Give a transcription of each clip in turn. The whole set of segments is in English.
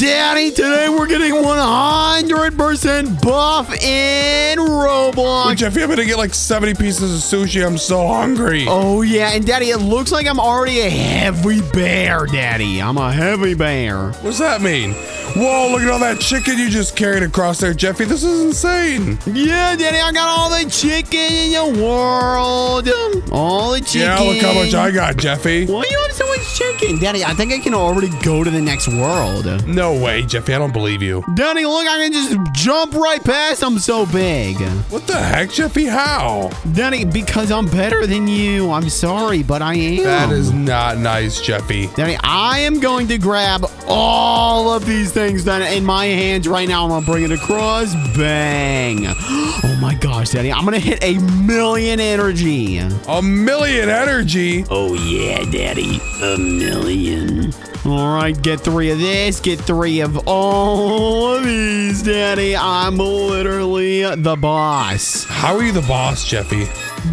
Daddy, today we're getting 100% buff in Roblox. Wait, Jeffy, I'm gonna get like 70 pieces of sushi. I'm so hungry. Oh, yeah. And, Daddy, it looks like I'm already a heavy bear, Daddy. I'm a heavy bear. What's that mean? Whoa, look at all that chicken you just carried across there, Jeffy. This is insane. Yeah, Daddy, I got all the chicken in the world. All the chicken. Yeah, look how much I got, Jeffy. Why you have so much chicken? Daddy, I think I can already go to the next world. No way, Jeffy. I don't believe you. Daddy, look, I can just jump right past them so big. What the heck, Jeffy? How? Daddy, because I'm better than you. I'm sorry, but I am. That is not nice, Jeffy. Daddy, I am going to grab all of these things that in my hands right now. I'm going to bring it across. Bang. Oh my gosh, Daddy. I'm going to hit a million energy. A million energy? Oh, yeah, Daddy. A million. All right, get three of this, get three of all of these, Daddy. I'm literally the boss. How are you the boss, Jeffy?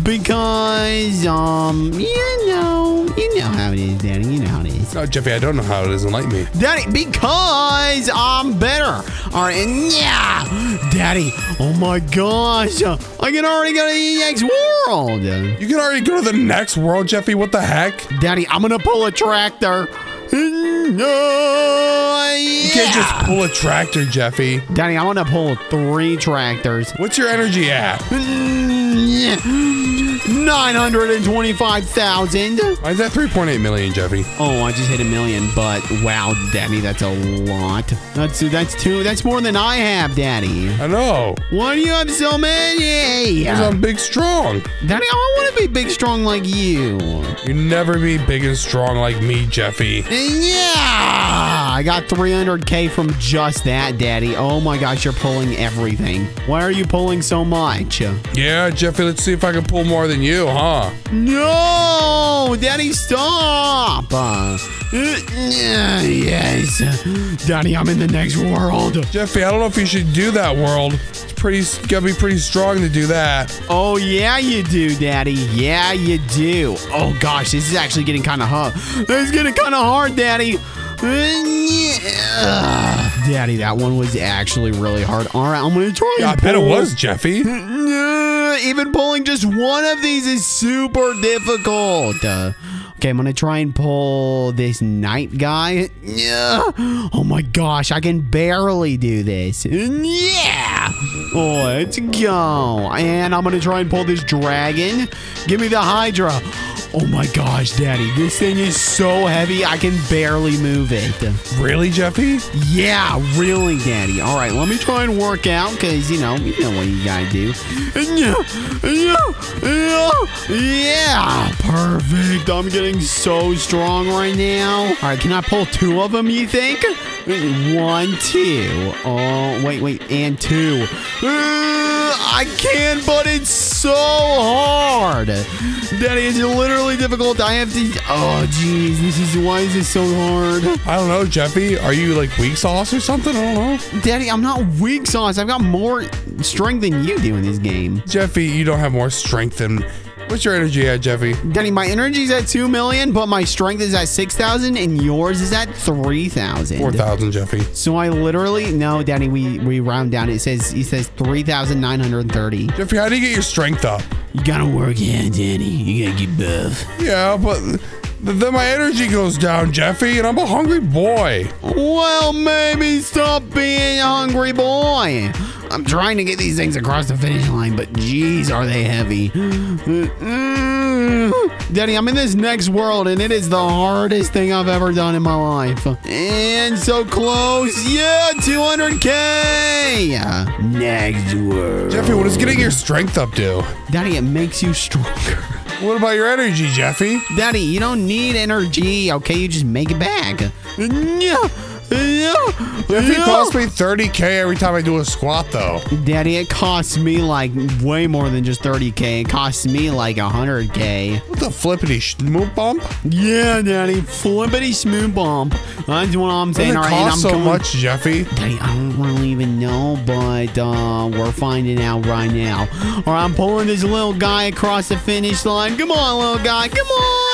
Because, um, you know, you know how it is, Daddy. You know how it is. No, Jeffy, I don't know how it is. Enlighten me. Daddy, because I'm better. All right, and yeah, Daddy. Oh my gosh, I can already go to the next world. You can already go to the next world, Jeffy. What the heck? Daddy, I'm gonna pull a tractor. No, You can't just pull a tractor, Jeffy. Daddy, I want to pull three tractors. What's your energy at? 你。嗯 925,000. Why is that 3.8 million, Jeffy. Oh, I just hit a million, but wow, Daddy, that's a lot. That's that's two. That's more than I have, Daddy. I know. Why do you have so many? Because I'm big strong. Daddy, I want to be big, strong like you. You never be big and strong like me, Jeffy. Yeah, I got 300k from just that, Daddy. Oh my gosh, you're pulling everything. Why are you pulling so much? Yeah, Jeffy, let's see if I can pull more than you, huh? No, Daddy, stop. Uh, yes, Daddy, I'm in the next world. Jeffy, I don't know if you should do that world. It's pretty, gotta be pretty strong to do that. Oh, yeah, you do, Daddy. Yeah, you do. Oh, gosh, this is actually getting kind of hard. It's getting kind of hard, Daddy. Daddy, that one was actually really hard. All right, I'm to try Yeah, I bet it was, Jeffy. Even pulling just one of these is super difficult. Uh, okay, I'm gonna try and pull this knight guy. Yeah. Oh my gosh, I can barely do this. Yeah. Oh, let's go. And I'm gonna try and pull this dragon. Give me the Hydra. Oh my gosh, Daddy, this thing is so heavy I can barely move it. Really, Jeffy? Yeah, really, Daddy. All right, let me try and work out because you know, you know what you gotta do. Yeah, yeah, yeah, yeah. Perfect. I'm getting so strong right now. All right, can I pull two of them? You think? One, two. Oh, wait, wait, and two. I can, but it's so hard. Daddy, it's literally difficult. I have to. Oh, jeez, this is why is this so hard? I don't know, Jeffy. Are you like weak sauce or something? I don't know. Daddy, I'm not weak sauce. I've got more strength than you do in this game. Jeffy, you don't have more strength than. What's your energy at, Jeffy? Daddy, my energy's at 2 million, but my strength is at 6,000 and yours is at 3,000. 4,000, Jeffy. So I literally no, Daddy, we we round down. It says it says 3,930. Jeffy, how do you get your strength up? You gotta work, yeah, Danny. You gotta get buff. Yeah, but then my energy goes down, Jeffy, and I'm a hungry boy. Well, maybe stop being a hungry boy. I'm trying to get these things across the finish line, but geez, are they heavy. Mm-hmm. Daddy, I'm in this next world, and it is the hardest thing I've ever done in my life. And so close. Yeah, 200K. Next world. Jeffy, what is getting your strength up do? Daddy, it makes you stronger. What about your energy, Jeffy? Daddy, you don't need energy, okay? You just make it back. Yeah. Yeah. Jeffy yeah. costs me 30k every time I do a squat, though. Daddy, it costs me like way more than just 30k. It costs me like 100k. What the flippity schmoop bump? Yeah, Daddy, flippity smooth bump. That's what I'm Does saying. it right, I'm so going- much, Jeffy? Daddy, I don't really even know, but uh, we're finding out right now. All right, I'm pulling this little guy across the finish line. Come on, little guy. Come on.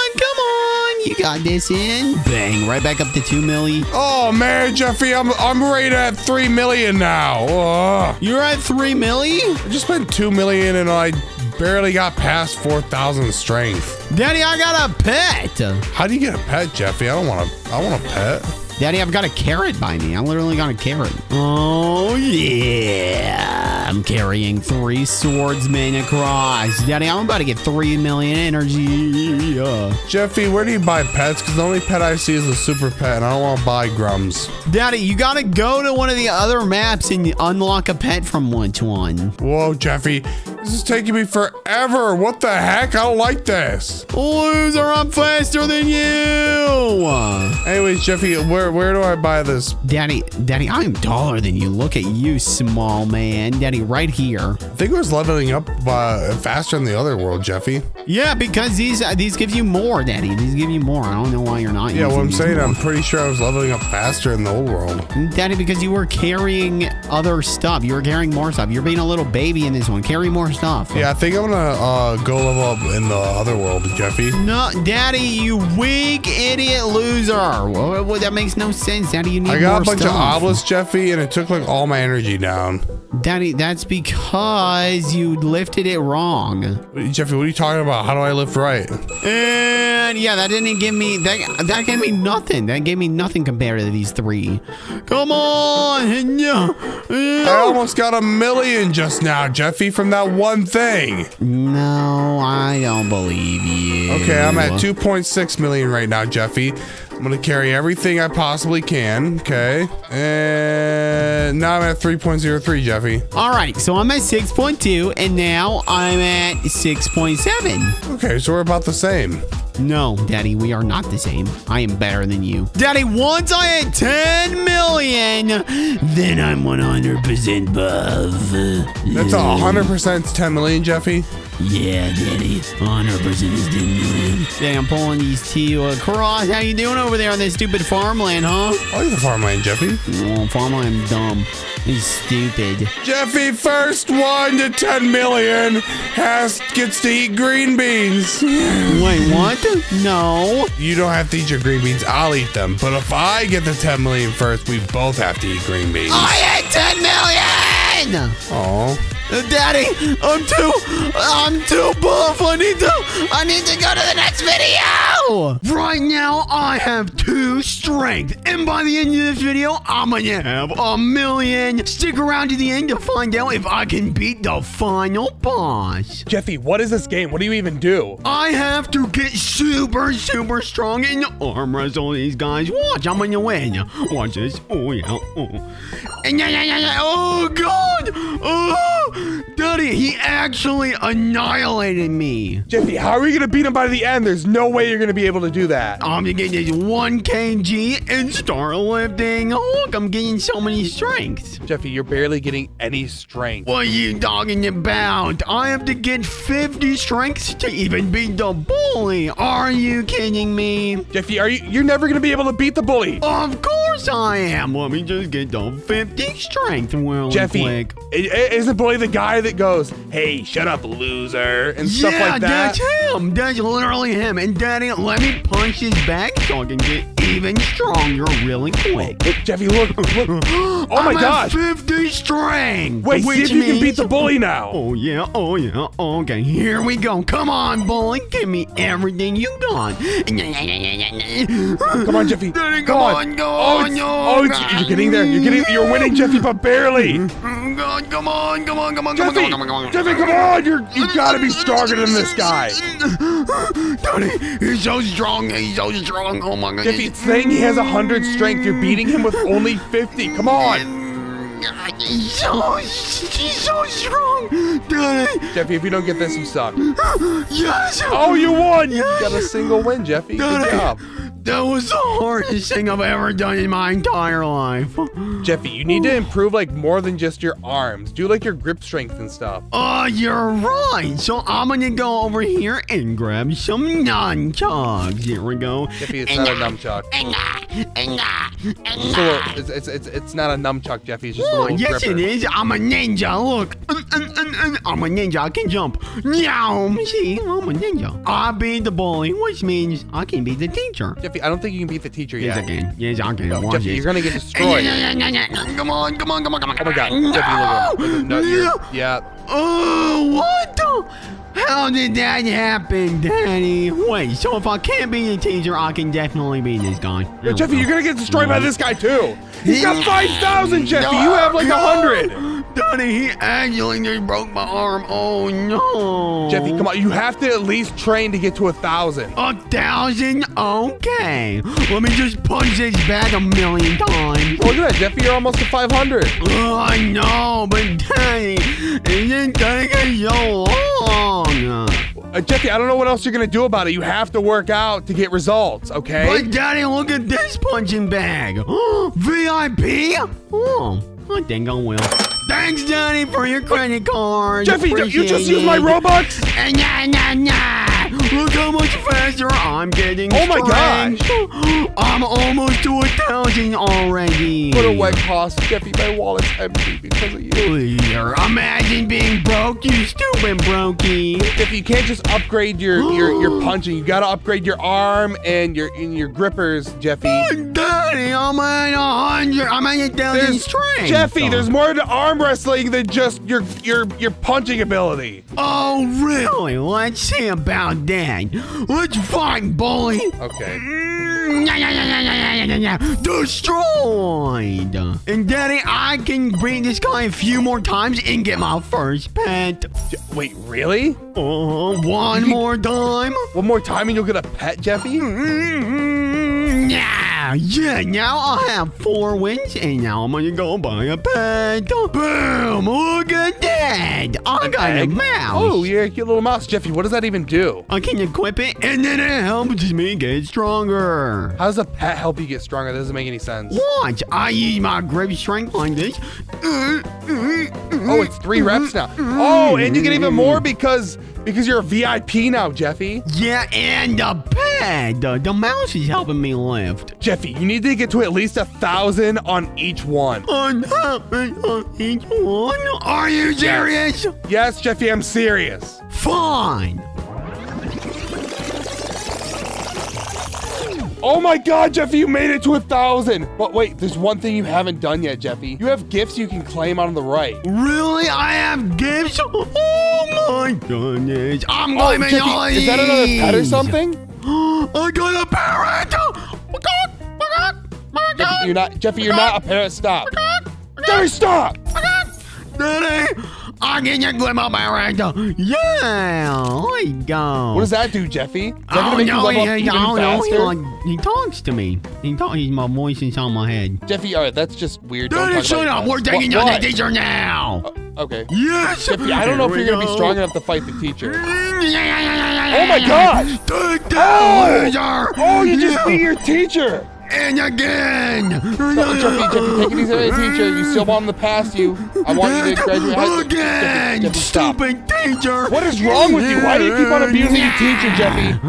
You got this in. Bang, right back up to 2 milli. Oh man, Jeffy, I'm I'm right at three million now. Ugh. You're at 3 milli? I just spent two million and I barely got past four thousand strength. Daddy, I got a pet. How do you get a pet, Jeffy? I don't want to. I want a pet. Daddy, I've got a carrot by me. I literally got a carrot. Oh, yeah. I'm carrying three swordsmen across. Daddy, I'm about to get 3 million energy. Uh, Jeffy, where do you buy pets? Because the only pet I see is a super pet, and I don't want to buy Grums. Daddy, you got to go to one of the other maps and unlock a pet from one to one. Whoa, Jeffy, this is taking me forever. What the heck? I don't like this. Loser, I'm faster than you. Anyways, Jeffy, where where do I buy this? Daddy, Daddy, I'm taller than you. Look at you, small man. Daddy, right here. I think it was leveling up uh, faster in the other world, Jeffy. Yeah, because these uh, these give you more, Daddy. These give you more. I don't know why you're not. Yeah, what I'm saying, more. I'm pretty sure I was leveling up faster in the old world. Daddy, because you were carrying other stuff. You were carrying more stuff. You're being a little baby in this one. Carry more stuff. Yeah, I think I'm gonna uh, go level up in the other world, Jeffy. No, Daddy, you weak idiot loser. Well, that makes no sense, Daddy. You need I got a bunch stuff. of obelisks, Jeffy, and it took like all my energy down. Daddy, that's because you lifted it wrong. Jeffy, what are you talking about? How do I lift right? And yeah, that didn't give me that. That gave me nothing. That gave me nothing compared to these three. Come on, yeah, I almost got a million just now, Jeffy, from that one thing. No, I don't believe you. Okay, I'm at 2.6 million right now, Jeffy. I'm gonna carry everything I possibly can. Okay, and now I'm at 3.03, Jeffy. All right, so I'm at 6.2, and now I'm at 6.7. Okay, so we're about the same. No, Daddy, we are not the same. I am better than you. Daddy, once I hit 10 million, then I'm 100% buff. That's a 100% 10 million, Jeffy. Yeah, Daddy. 100% is 10 million. Dang, I'm pulling these two across. How you doing over there on this stupid farmland, huh? I like the farmland, Jeffy. Oh, farmland dumb. He's stupid. Jeffy, first one to 10 million has gets to eat green beans. Wait, what? No. You don't have to eat your green beans. I'll eat them. But if I get the 10 million first, we both have to eat green beans. I hit 10 million! Oh. Daddy, I'm too, I'm too buff. I need to, I need to go to the next video. Right now, I have two strength, and by the end of this video, I'm gonna have a million. Stick around to the end to find out if I can beat the final boss. Jeffy, what is this game? What do you even do? I have to get super, super strong and arm wrestle these guys. Watch, I'm gonna win. Watch this. Oh yeah. Oh. And yeah, yeah, yeah, yeah. Oh god. Oh, Daddy, he actually annihilated me. Jeffy, how are we gonna beat him by the end? There's no way you're gonna be able to do that. I'm gonna get this 1 kg and start lifting. Look, I'm getting so many strengths. Jeffy, you're barely getting any strength. What are you talking about? I have to get 50 strengths to even beat the bully. Are you kidding me? Jeffy, are you you're never gonna be able to beat the bully? Of course I am. Let me just get the 50 strength real Jeffy, quick. isn't bully the guy that goes, "Hey, shut up, loser," and stuff like that? that's him. That's literally him. And Daddy, let me punch his back so I can get even stronger really quick. Look, Jeffy, look, look. Oh my I'm at gosh. 50 strength. Wait, see if you can beat the bully now. Oh yeah, oh yeah, okay, here we go. Come on, bully, give me everything you got. Come on, Jeffy. Daddy, Come come on. on, go oh, on, oh, you're getting there. You're getting. You're winning, Jeffy, but barely. Oh, God, come on, come on, on, come on, Jeffy, come on, come on, come on. Jeffy, come on! You're you gotta be stronger than this guy. Daddy, he's so strong, he's so strong. Oh my god. Jeffy, it's saying he has hundred strength. You're beating him with only fifty. Come on, He's so, he's so strong. Daddy, Jeffy. If you don't get this, you suck. yes. Oh, you won! Yes. You got a single win, Jeffy. Good job. That was the hardest thing I've ever done in my entire life. Jeffy, you need to improve like more than just your arms. Do like your grip strength and stuff. Oh, you're right. So I'm gonna go over here and grab some nunchucks. Here we go. Jeffy, it's not a nunchuck. It's, a little, it's, it's, it's, it's not a nunchuck, Jeffy. It's just a little yes, gripper. it is. I'm a ninja. Look, mm, mm, mm. I'm a ninja. I can jump. Meow. See, I'm a ninja. I beat the bully, which means I can beat the teacher. Jeffy, I don't think you can beat the teacher yet. Yes, I can. No, Jeffy, you're gonna get destroyed. Come on, come on, come on, come on. Oh my god, Jeffy, look at him. No, you're, yeah. Oh, what? How did that happen, Daddy? Wait, so if I can't be the teacher, I can definitely be this guy. Yo, Jeffy, you're gonna get destroyed by this guy too. He's got 5,000, Jeffy. You have like a 100. Daddy, he actually just broke my arm. Oh, no. Jeffy, come on. You have to at least train to get to a 1,000. A thousand? Okay. Let me just punch this bag a million times. Oh, look at that, Jeffy. You're almost to 500. Oh, I know, but Daddy, it's taking so long. Uh, Jeffy, I don't know what else you're gonna do about it. You have to work out to get results, okay? But Daddy, look at this punching bag. VIP? Oh, I think I will. Thanks, Daddy, for your credit card. Jeffy, you just used my. Robux? Uh, Nah, nah, nah. Look how much faster I'm getting. Oh my gosh. I'm almost to a thousand already. What a wet cost. Jeffy, my wallet's empty because of you. Imagine being broke, you stupid brokey. Jeffy, you can't just upgrade your, your, your punching. You gotta upgrade your arm and your and your grippers, Jeffy. Daddy, I'm at a hundred. I'm at a thousand There's, strength. Jeffy, there's more to arm wrestling than just your your your punching ability. Oh, really? Let's see about that man. It's fine, bully. Okay. Destroyed. And Daddy, I can bring this guy a few more times and get my first pet. Wait, really? Uh, one more time. One more time and you'll get a pet, Jeffy? Yeah. Yeah, yeah. Now I have four wins, and now I'm gonna go buy a pet. Boom! Look at that! I got a Egg? mouse. Oh, you're a cute little mouse, Jeffy. What does that even do? I can equip it, and then it helps me get stronger. How does a pet help you get stronger? That doesn't make any sense. Watch, I use my grip strength like this. Oh, it's three reps now. Oh, and you get even more because because you're a VIP now, Jeffy. Yeah, and the pet, the, the mouse is helping me lift. Jeffy, you need to get to at least a thousand on each one. On on each one? Are you serious? Yes, Jeffy, I'm serious. Fine. Oh my god, Jeffy, you made it to a thousand. But wait, there's one thing you haven't done yet, Jeffy. You have gifts you can claim on the right. Really? I have gifts? Oh my goodness. I'm Oh, claiming all Jeffy, is that another pet or something? I got a parrot! Oh Jeffy, you're not Jeffy, you're not a parrot. Stop. Jeffy, stop! Daddy, I can just grab my parrot. Yeah, there you go. What does that do, Jeffy? Is that Oh, you no, up he, even oh, no, he, like, he talks to me. He talks. He's my voice inside my head. Jeffy, alright, that's just weird. Don't shut up. We're taking on teacher now. Uh, okay. yes. Jeffy, I don't know if you're gonna be strong enough to fight the teacher. Oh Oh my gosh! Take Oh! that, loser! Oh, you just Yeah. beat your teacher! And again! No, Jeffy, Jeffy, take it easy on your teacher. You still want him to pass you. I want you to graduate high school. Again! Jeffy, Jeffy, stop. Stupid teacher! What is wrong with you? Why do you keep on abusing your teacher, Jeffy?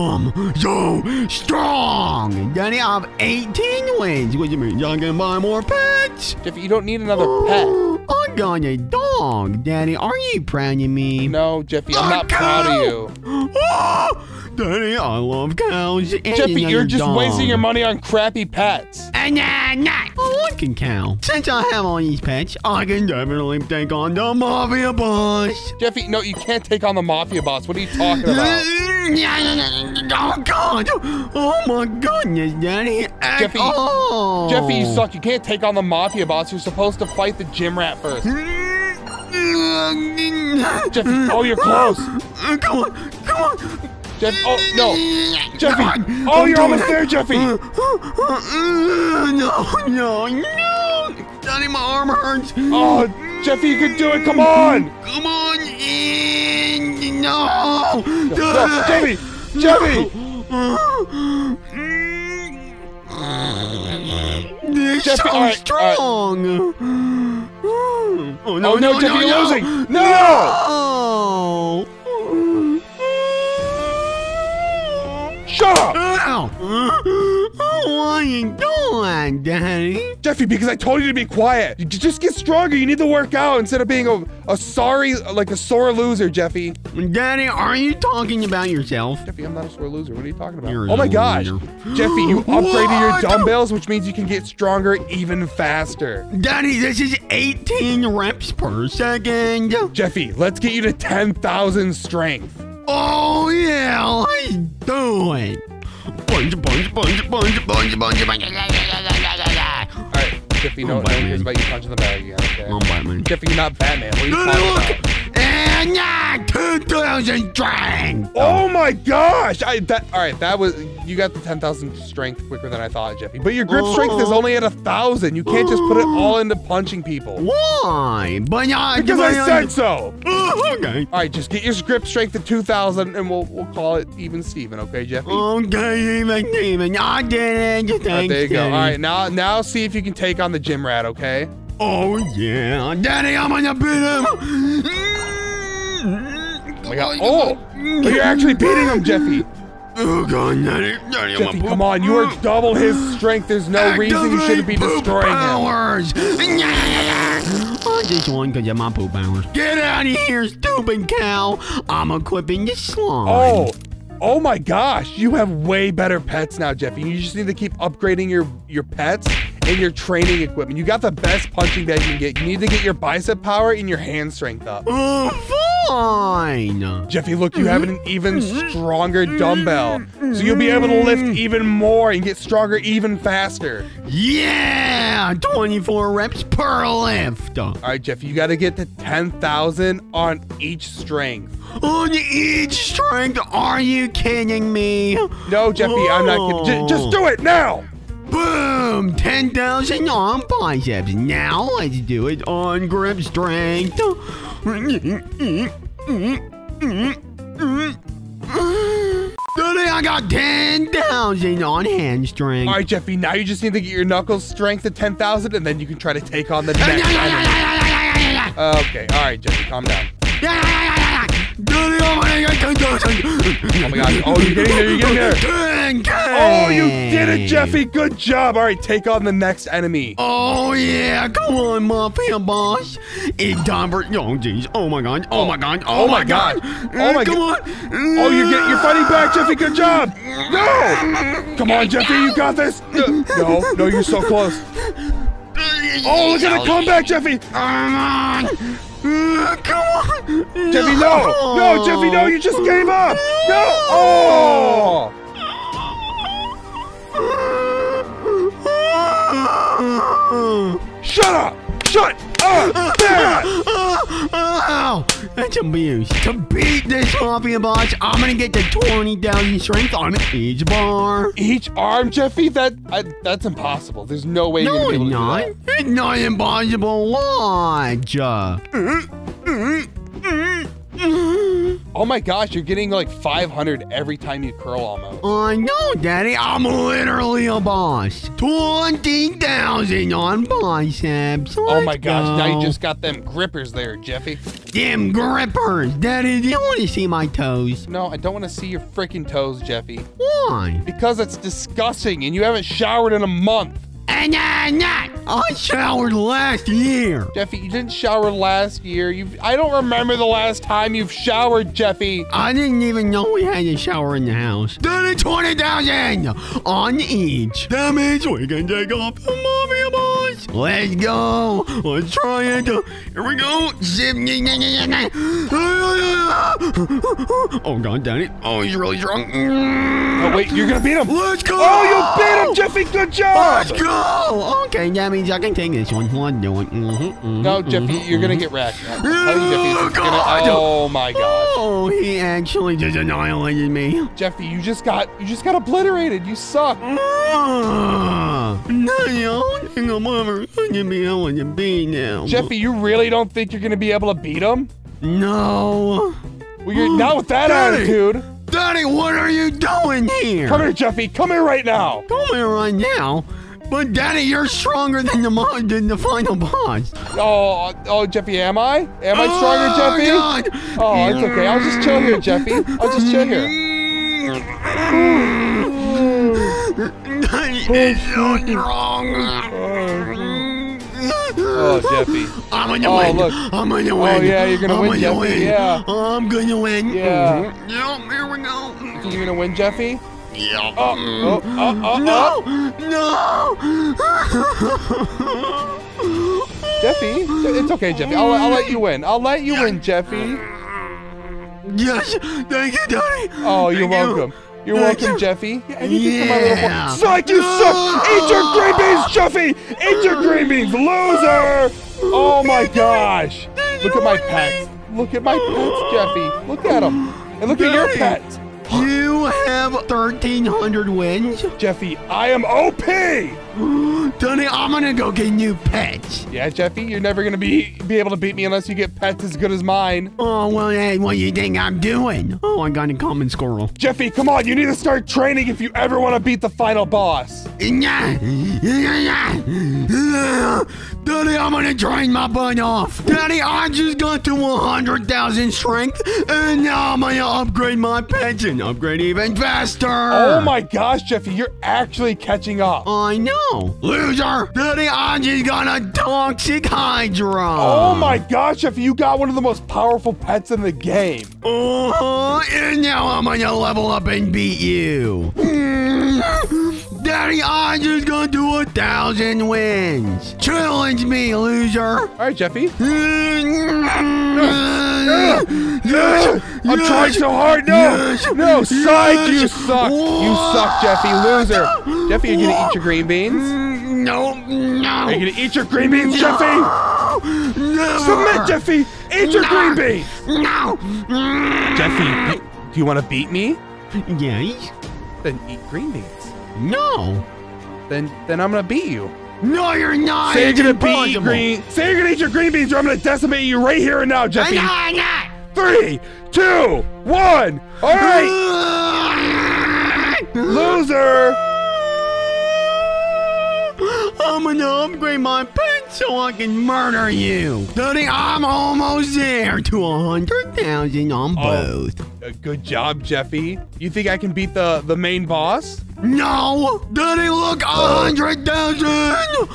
I'm so strong! Daddy, I have 18 wins, which means gonna buy more pets! Jeffy, you don't need another pet. I got a dog! Daddy, are you proud of me? No, Jeffy, I'm not proud of you. Oh, Daddy, I love cows. Jeffy, you're just dog. wasting your money on crappy pets. And. I like a cow. Since I have all these pets, I can definitely take on the mafia boss. Jeffy, no, you can't take on the mafia boss. What are you talking about? Oh God! Oh my goodness, Daddy! Jeffy- oh. Jeffy, you oh. suck. You can't take on the mafia boss. You're supposed to fight the gym rat first. Jeffy, oh, you're close. Uh, come on, come on. Jeff, oh, no. Jeffy. Oh, you're almost there, Jeffy. Uh, uh, no, no, no. Johnny, my arm hurts. Oh, Jeffy, you can do it. Come on. Come on. No. no, Jeffy. Jeffy. Jeffy, so right, strong. Right. Oh, no, oh, no, no, Jeffy, no, you're losing. no. Shut up! Ow! Oh, what are you doing, Daddy? Jeffy, because I told you to be quiet. You just get stronger. You need to work out instead of being a, a sorry, like a sore loser, Jeffy. Daddy, are you talking about yourself? Jeffy, I'm not a sore loser. What are you talking about? You're oh my gosh. loser. Jeffy, you upgraded your dumbbells, which means you can get stronger even faster. Daddy, this is 18 reps per second. Jeffy, let's get you to 10,000 strength. Oh, yeah, let's do it. Punch, punch, punch, punch, punch, punch, punch. All right, Jeffy, no, Oh, no one cares Batman. about you punching the bag again, okay? I'm Batman. Jeffy, you're not Batman. What are you talking look! about? And yeah, 2,000 strength. Oh my gosh! I that all right. That was you got the ten thousand strength quicker than I thought, Jeffy. But your grip strength is Oh. only at a thousand. You can't just put it all into punching people. Why? Because I said so. Oh, okay. All right, just get your grip strength to two thousand, and we'll we'll call it even Steven, okay, Jeffy? Okay, even even. I did it. All right, Thanks, there you go. All right, now now see if you can take on the gym rat, okay? Oh yeah, Daddy, I'm gonna beat him. Oh my god! Oh, oh. you're actually beating him, Jeffy. Oh god, Daddy, Daddy, Jeffy, a come on, you are double his strength. There's no reason you shouldn't be Activate destroying poop him. powers. I just won because of my poop powers. Get out of here, stupid cow! I'm equipping the slime. Oh, oh my gosh, you have way better pets now, Jeffy. You just need to keep upgrading your your pets and your training equipment. You got the best punching bag you can get. You need to get your bicep power and your hand strength up. Oh, fine. Jeffy, look, you have an mm-hmm. even mm-hmm. stronger dumbbell. So you'll be able to mm-hmm. lift even more and get stronger even faster. Yeah, 24 reps per lift. All right, Jeffy, you got to get to 10,000 on each strength. On each strength, are you kidding me? No, Jeffy, I'm not kidding. J- just do it now. Boom! 10,000 on biceps. Now let's do it on grip strength. Daddy, I got 10,000 on hand strength. All right, Jeffy, now you just need to get your knuckles strength to 10,000 and then you can try to take on the next. Okay, all right, Jeffy, calm down. Oh my gosh. Oh, you're getting there, you're getting there. Oh, you did it, Jeffy. Good job. All right, take on the next enemy. Oh yeah, come on, Mafia boss. It's for oh jeez. Oh my god. Oh my god. Oh, Oh my god. God. Oh my God. come God. on. Oh, you're get, you're fighting back, Jeffy. Good job. No. Come on, Jeffy. You got this. No, no, you're so close. Oh, look at the comeback, Jeffy. Come on. Come on. Jeffy, no. No, Jeffy, no. You just gave up. No. Oh. Shut up. Shut Ow! That's abuse. To beat this mafia boss, I'm gonna get the 20,000 strength on each bar. Each arm, Jeffy? That I, that's impossible. There's no way you're No, gonna be it's able to not. do that. It's not impossible. Watch. Oh my gosh, you're getting like 500 every time you curl almost. I know, Daddy. I'm literally a boss. 20,000 on biceps. Oh Let's my gosh, now you just got them grippers there, Jeffy. Them grippers. Daddy, do you want to see my toes? No, I don't want to see your freaking toes, Jeffy. Why? Because it's disgusting and you haven't showered in a month. And I'm not. I showered last year. Jeffy, you didn't shower last year. You I don't remember the last time you've showered, Jeffy. I didn't even know we had a shower in the house. Daddy, 20,000 on each. That means we can take off the mafia boys. Let's go. Let's try it. Here we go. Zip. Oh, God, Daddy. Oh, he's really drunk. Oh wait, you're gonna beat him. Let's go. Oh, you beat him, Jeffy. Good job. Let's go. Oh, okay, that means I can take this one. One, do it. Mhm, mhm, No, Jeffy, mhm, you're gonna mhm. get wrecked. I'm telling Jeffy, it's gonna, oh my god. Oh, he actually just annihilated me. Jeffy, you just got you just got obliterated. You suck. No, think I'm ever going to be able to beat him. Jeffy, you really don't think you're gonna be able to beat him? No. Well, you're not with that Daddy. attitude. Daddy, what are you doing here? Come here, Jeffy. Come here right now. Come here right now. But Daddy, you're stronger than the than the final boss. Oh, oh, Jeffy, am I? Am I oh, stronger, Oh, Jeffy? God. Oh, it's okay. I'll just chill here, Jeffy. I'll just chill here. So strong. Oh, Jeffy. I'm gonna Oh, win. look. I'm gonna oh, win. Oh, yeah, you're gonna I'm win, gonna Jeffy, win. yeah. I'm gonna win. Yeah. Yep, here we go. You're gonna win, Jeffy? Yep. Oh, mm. oh, oh, oh, oh, No! No! Jeffy, it's okay, Jeffy. I'll, I'll let you win. I'll let you win, Jeffy. Yes! Thank you, Daddy! Oh, you're Thank welcome. You're Thank welcome, you. Jeffy. Yeah, anything for my little Yeah. boy. Psych, you suck! Eat your green beans, Jeffy! Eat your green beans, loser! Oh my gosh! Look at my pets. Look at my pets, Jeffy. Look at them. And look at your pets. You have 1,300 wins? Jeffy, I am OP! Daddy, I'm gonna go get new pets. Yeah, Jeffy, you're never gonna be be able to beat me unless you get pets as good as mine. Oh, well, hey, what do you think I'm doing? Oh, I got a common squirrel. Jeffy, come on, you need to start training if you ever want to beat the final boss. Daddy, I'm gonna train my butt off. Daddy, I just got to 100,000 strength, and now I'm gonna upgrade my pets and upgrade even faster. Oh my gosh, Jeffy, you're actually catching up. I know. Loser. Daddy, I just got a toxic hydra. Oh my gosh, Jeffy, you got one of the most powerful pets in the game. Uh-huh, and now I'm gonna level up and beat you. Daddy, I just gonna do a thousand wins. Challenge me, loser. All right, Jeffy. Yes, I'm yes, trying so hard. No, no, psych, you suck. You suck, Jeffy, loser. Jeffy, are you gonna eat your green beans? No, no. Are you gonna eat your green beans, Jeffy? No. Submit, Jeffy. Eat your green beans. No. Jeffy, do, do you want to beat me? Yes. Then eat green beans. No. Then, then I'm gonna beat you. No, you're not. Say you're gonna beat green. Say you're gonna eat your green beans, or I'm gonna decimate you right here and now, Jeffy. I'm not. Three, two, one. All right, loser. I'm gonna upgrade my pet so I can murder you. Daddy, I'm almost there to a hundred thousand on Oh. Uh, good job, Jeffy. You think I can beat the the main boss? No, Daddy, look, a hundred thousand.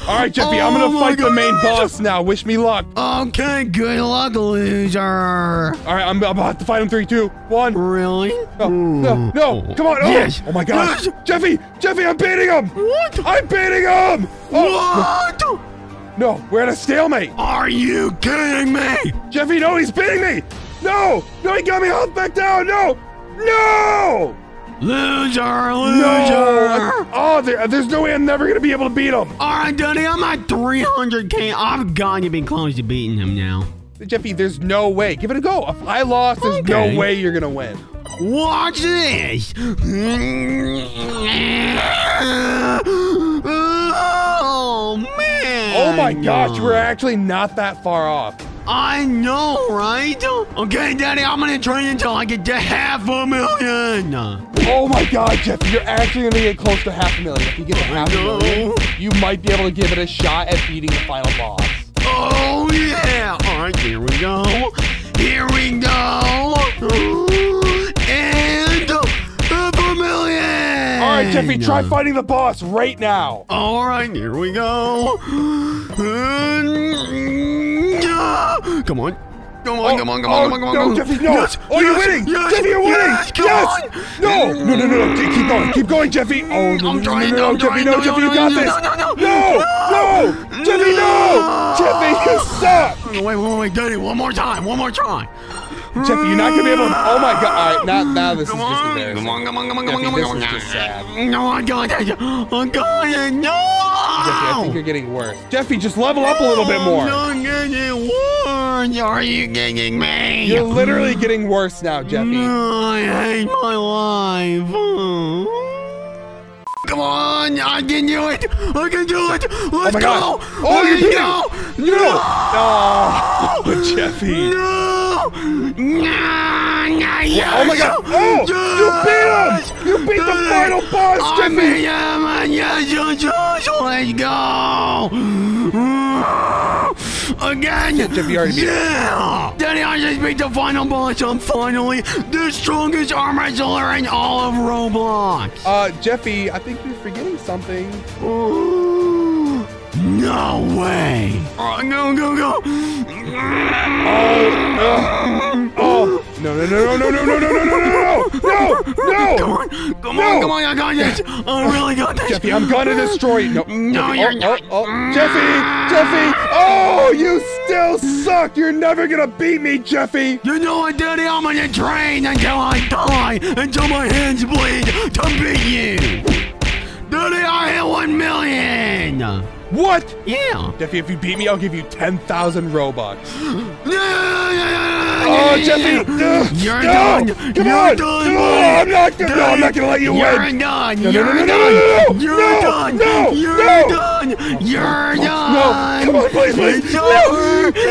All right, Jeffy. I'm gonna Oh fight the main boss now. Wish me luck. Okay, good luck, loser. All right, I'm, about to fight him. Three, two, one. Really? No, no, no! Come on! Oh, Yes. oh my gosh! Yes. Jeffy! Jeffy, I'm beating him! What? I'm beating him! Oh, What? no, we're at a stalemate! Are you kidding me? Jeffy, no, he's beating me! No! No, he got me held back down! No! No! Loser, No! loser. Oh, there, there's no way I'm never gonna be able to beat him! All right, Daddy, I'm at 300k. I've You've been close to beating him now. Jeffy, there's no way. Give it a go. If I lost, there's Okay. no way you're gonna win. Watch this. Oh, man. Oh my gosh, we're actually not that far off. I know, right? Okay, Daddy, I'm gonna train until I get to half a million. Oh my god, Jeffy, you're actually gonna get close to half a million. If you get to half a million, you might be able to give it a shot at beating the final boss. Oh, yeah. All right, here we go. Here we go. And half a million. All right, Jeffy, try fighting the boss right now. All right, here we go. Come on. Come on, Oh, come on, come oh, on, come on, come on. no, come on. Jeffy, no. Yes, oh, you're winning. Yes, Jeffy, you're winning. Yes, come yes. on. No, no, no, no, no. Keep keep going. Keep going, Jeffy. Mm, oh, no, I'm no, trying, no, no, I'm no, Jeffy, trying. no, No, Jeffy, no, you got no, this. no, no, no. no, no, Jeffy, no. Jeffy, you suck. Wait, wait, wait, Daddy, one more time, one more try. Jeffy, you're not gonna be able to. Oh my god. All right, now, now this Come is just on, embarrassing. come on, come on, come on, come on, Jeffy, come on, this come is on. just sad. No, I oh, got it. I got it. No. Jeffy, I think you're getting worse. Jeffy, just level up a little bit more. I'm getting worse. Are you kidding me? You're literally getting worse now, Jeffy. No, I hate my life. Come on, I can do it. I can do it. Oh let's my go. Oh, you're Let's beating. go. No. Oh, Jeffy. No. No. No! Oh my god! Oh! You beat him! You beat the final boss, I Jeffy! beat him, yes, yes, yes, let's go! Again! Yeah! Daddy, I just beat the final boss. I'm finally the strongest armor seller in all of Roblox. Uh, Jeffy, I think you're forgetting something. Ooh, no way! Oh, go, go, go! Oh! No, no, no, no, no, no, no, no, no, no, no, no, Come no! on, come on, come on! I got this. I really got this. Jeffy, I'm gonna destroy you. No, No, Jeffy, you're oh, not. Oh, oh, Jeffy, Jeffy! Oh, you still suck! You're never gonna beat me, Jeffy! You know what, Daddy? I'm gonna train until I die, until my hands bleed to beat you. Daddy, I hit one million. What? Yeah. Jeffy, if you beat me, I'll give you 10,000 Robux. Oh, Jeffy! You're no, done. Come You're on! done, no. I'm not gonna. No, I'm not gonna let you You're win. done. No, no, You're no, no, no, done. no, no, You're no, done. no, You're no. done. You're done. No, come on, please, please. It's No. over. No.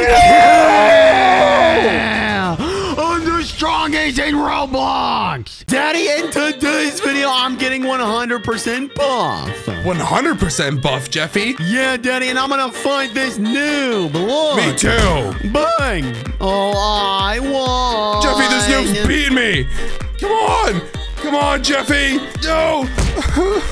Yeah. I'm the strongest in Roblox. Daddy, in today's video, I'm getting 100% buff. 100% buff, Jeffy. Yeah, Daddy, and I'm gonna fight this noob. Look. Me too. Bang. Oh, I won. Jeffy, this noob's beating me. Come on. Come on, Jeffy. No.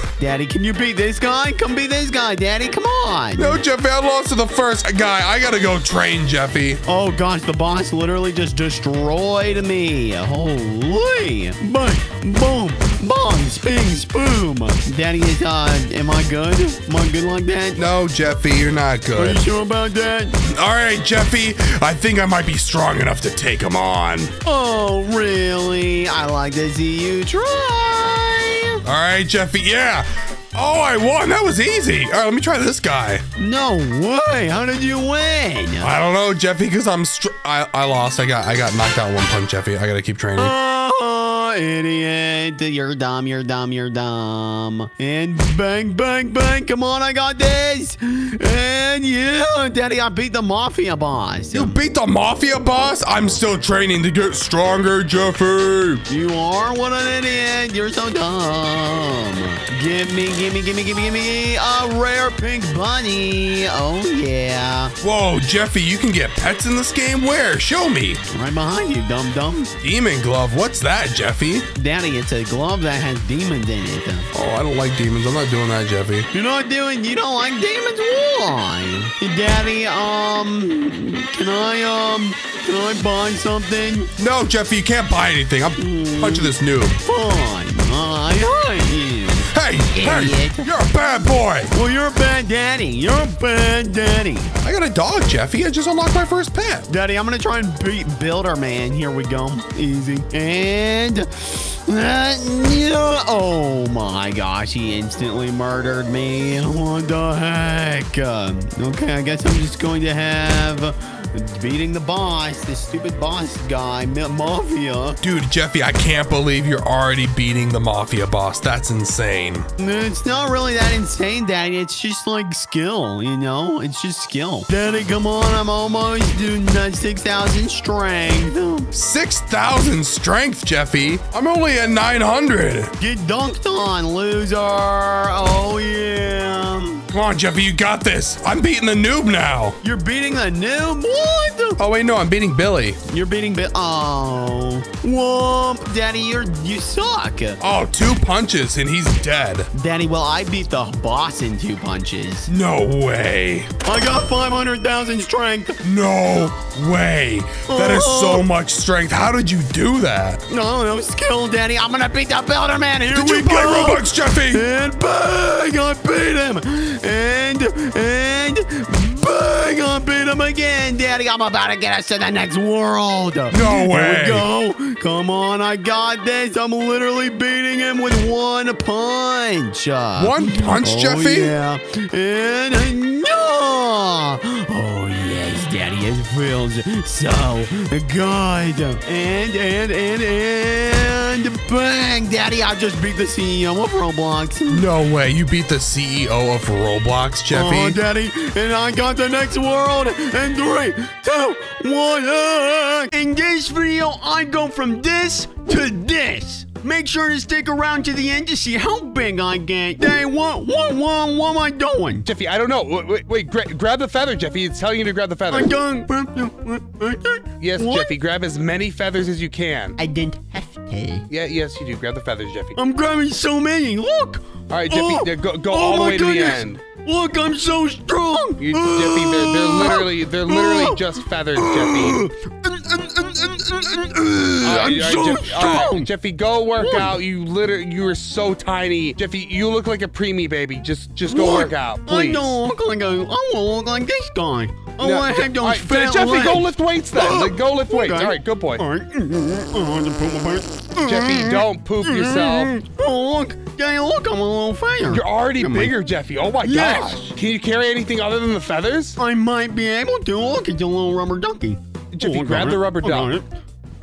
Daddy, can you beat this guy? Come beat this guy, Daddy. Come on. no, Jeffy, I lost to the first guy. I gotta go train Jeffy. Oh gosh, the boss literally just destroyed me. Holy! Bang, boom, bong, sping, boom. Daddy is, uh, am I good? Am I good like that? No, Jeffy, you're not good. Are you sure about that? All right, Jeffy, I think I might be strong enough to take him on. Oh, really? I like to see you try. All right, Jeffy, yeah. Oh, I won. That was easy. All right, let me try this guy. No way. How did you win? I don't know, Jeffy, because I'm str- I, I lost. I got I got knocked out one punch, Jeffy. I gotta keep training. Oh, idiot. You're dumb, you're dumb, you're dumb. And bang, bang, bang. Come on, I got this. And yeah, Daddy, I beat the mafia boss. You beat the mafia boss? I'm still training to get stronger, Jeffy. You are what an idiot. You're so dumb. Give me, give me, give me, give me, give me a rare pink bunny. Oh, yeah. Whoa, Jeffy, you can get pets in this game? Where? Show me. Right behind you, dumb dumb. Demon glove. What's that, Jeffy? Daddy, it's a glove that has demons in it. Oh, I don't like demons. I'm not doing that, Jeffy. You're not doing, you don't like demons? Why? Daddy, um, can I, um, can I buy something? No, Jeffy, you can't buy anything. I'm punching this noob. Fine, I hate Hey, hey, Idiot. you're a bad boy. Well, you're a bad daddy. You're a bad daddy. I got a dog, Jeffy. I just unlocked my first pet. Daddy, I'm gonna try and beat Builder Man. Here we go. Easy. And uh, yeah. oh my gosh, he instantly murdered me. What the heck? Uh, okay, I guess I'm just going to have beating the boss, the stupid boss guy, Mafia. Dude, Jeffy, I can't believe you're already beating the mafia boss. That's insane. It's not really that insane, Daddy. It's just like skill, you know? It's just skill. Daddy, come on. I'm almost doing 6,000 strength. 6,000 strength, Jeffy. I'm only at 900. Get dunked on, loser. Oh, yeah. Come on, Jeffy, you got this. I'm beating the noob now. You're beating the noob? What? Oh, wait, no, I'm beating Billy. You're beating Billy. Oh. Whoomp. Danny, you're you suck. Oh, two punches and he's dead. Danny, well, I beat the boss in two punches. No way. I got 500,000 strength. No way. That is so oh. much strength. How did you do that? No, no skill, Daddy. I'm gonna beat the Builder Man. Here Did we you buy go. Robux, Jeffy? And bang, I beat him. And, and, bang, I beat him again. Daddy, I'm about to get us to the next world. No Here way. we go. Come on, I got this. I'm literally beating him with one punch. One punch, Oh, Jeffy? Yeah. And, no. Oh, Daddy. It feels so good. And, and, and, and bang, Daddy. I just beat the CEO of Roblox. No way. You beat the CEO of Roblox, Jeffy. Oh, Daddy, and I got the next world in three, two, one. ah. In this video, I go from this to this. Make sure to stick around to the end to see how big I get. Daddy, what, what, what, what am I doing? Jeffy, I don't know. Wait, wait, wait gra- grab the feather, Jeffy. It's telling you to grab the feather. I done. Yes, What? Jeffy, grab as many feathers as you can. I didn't have to. Yeah, yes, you do. Grab the feathers, Jeffy. I'm grabbing so many. Look. All right, Jeffy, Oh, there- go, go oh all the my way to the end. Look, I'm so strong. You, Jeffy, they're, they're literally, they're literally just feathers, Jeffy. I'm right, so Jeffy, all right, strong. Jeffy, go work out. You literally, you are so tiny. Jeffy, you look like a preemie baby. Just, just go What? work out, please. I don't look like a. I want to look like this guy. I No, want to have those fat Jeffy, legs. go lift weights then. Oh, like, go lift weights. Okay. All right, good boy. All right. Oh, I. Jeffy, don't poop mm-hmm. yourself. Oh, look. Daddy, look, I'm a little fatter. You're already on. bigger, Jeffy. Oh my Yes. gosh. Can you carry anything other than the feathers? I might be able to. Look at the little rubber ducky. Jeffy, I got grab the rubber duck.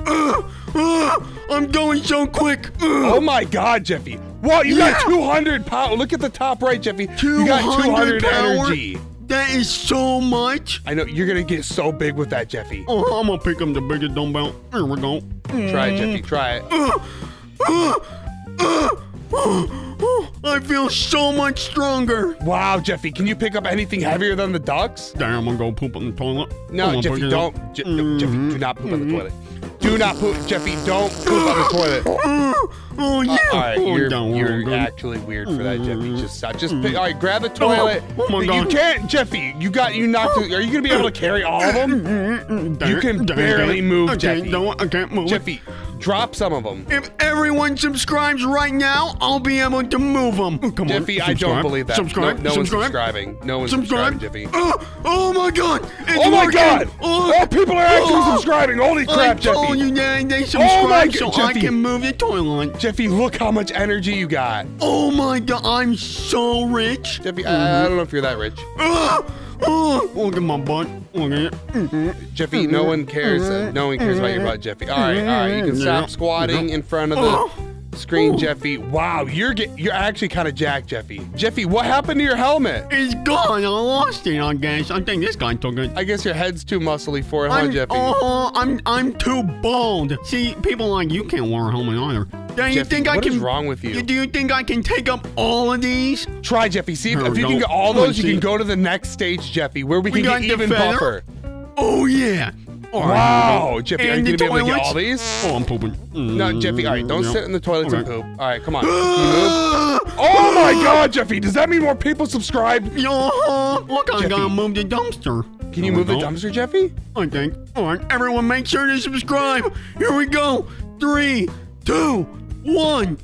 Uh, uh, I'm going so quick. Uh, Oh my god, Jeffy. Whoa, you Yeah. got 200 power. Look at the top right, Jeffy. You got 200 power? energy. That is so much. I know you're gonna get so big with that, Jeffy. Oh, I'm gonna pick up the biggest dumbbell. Here we go. Try it, Jeffy. Try it. I feel so much stronger. Wow, Jeffy, can you pick up anything heavier than the ducks? Damn, I'm gonna go poop in the toilet. No, Jeffy, pick it up. don't. Je- no, Jeffy, do mm-hmm. not poop in the mm-hmm. toilet. Do not poop, Jeffy. Don't poop on the toilet. Oh yeah. Uh, all right, oh, you're, down, you're actually weird for that, Jeffy. Mm. Just stop. Just mm. pick, all right. Grab the oh toilet. oh my you God. can't, Jeffy. You got you knocked. Are you gonna be able to carry all of them? Damn You can barely move, I Jeffy. don't- I can't move. Jeffy, drop some of them. If everyone subscribes right now, I'll be able to move them. Come Jeffy, on, I don't believe that. Subscribe. No, no one's subscribing. No one's Subscribe. subscribing, Jeffy. Oh, oh my God! It's Oh my working. God! Oh, Oh, people are actually oh, subscribing. Holy crap, Jeffy! You that they Oh my so God, I Jeffy. can move the toilet. Jeffy, look how much energy you got. Oh my God! I'm so rich. Jeffy, I, I don't know if you're that rich. Ah, oh, look at my butt. Look at it. Jeffy, no one cares. uh, no one cares about your butt, Jeffy. All right, all right. You can stop squatting in front of the screen, Jeffy. Wow, you're get, you're actually kind of jacked, Jeffy. Jeffy, what happened to your helmet? It's gone. I lost it. I guess. I think this guy took it. I guess your head's too muscly for it, huh, I'm, Jeffy? Oh, I'm I'm too bald. See, people like you can't wear a helmet either. Do you Jeffy, think I what can? is wrong with you? Do you think I can take up all of these? Try, Jeffy. See if, if you can get all those, you can go to the next stage, Jeffy, where we We can get even feather? buffer. Oh yeah. All right, Wow, here we go. Jeffy, are you the gonna be able to get toilets? all these? Oh, I'm pooping. No, Jeffy. All right, don't Mm, sit in the toilets and poop. All right, come on. Can you move? Oh my God, Jeffy! Does that mean more people subscribe? Yo, look, I Jeffy. gotta move the dumpster. Can you Here we move the dumpster, Jeffy? I think. All right, everyone, make sure to subscribe. Here we go. Three, two, one.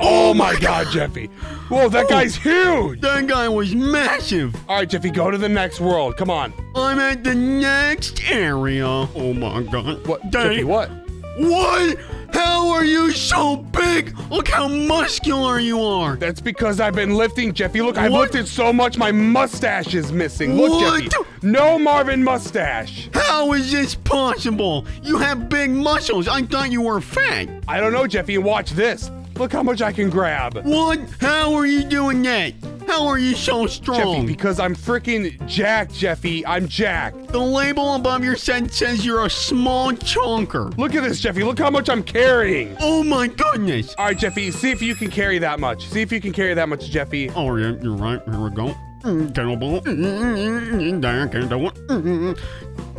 Oh my God, Jeffy! Whoa, that oh. guy's huge! That guy was massive. All right, Jeffy, go to the next world. Come on. I'm at the next area. Oh my god. What, Dang. Jeffy? What? What? How are you so big? Look how muscular you are. That's because I've been lifting, Jeffy. Look, I've What? lifted so much, my mustache is missing. Look, What? Jeffy. No Marvin mustache. How is this possible? You have big muscles. I thought you were fat. I don't know, Jeffy. Watch this. Look how much I can grab. What? How are you doing that? How are you so strong? Jeffy, because I'm freaking jacked, Jeffy. I'm jacked. the label above your set says you're a small chunker. Look at this, Jeffy. Look how much I'm carrying. Oh my goodness. All right, Jeffy, see if you can carry that much. See if you can carry that much, Jeffy. Oh yeah, you're right. Here we go. Mm, Kettlebell. Mm, mm, mm, mm Dang, I can't do it. Mm,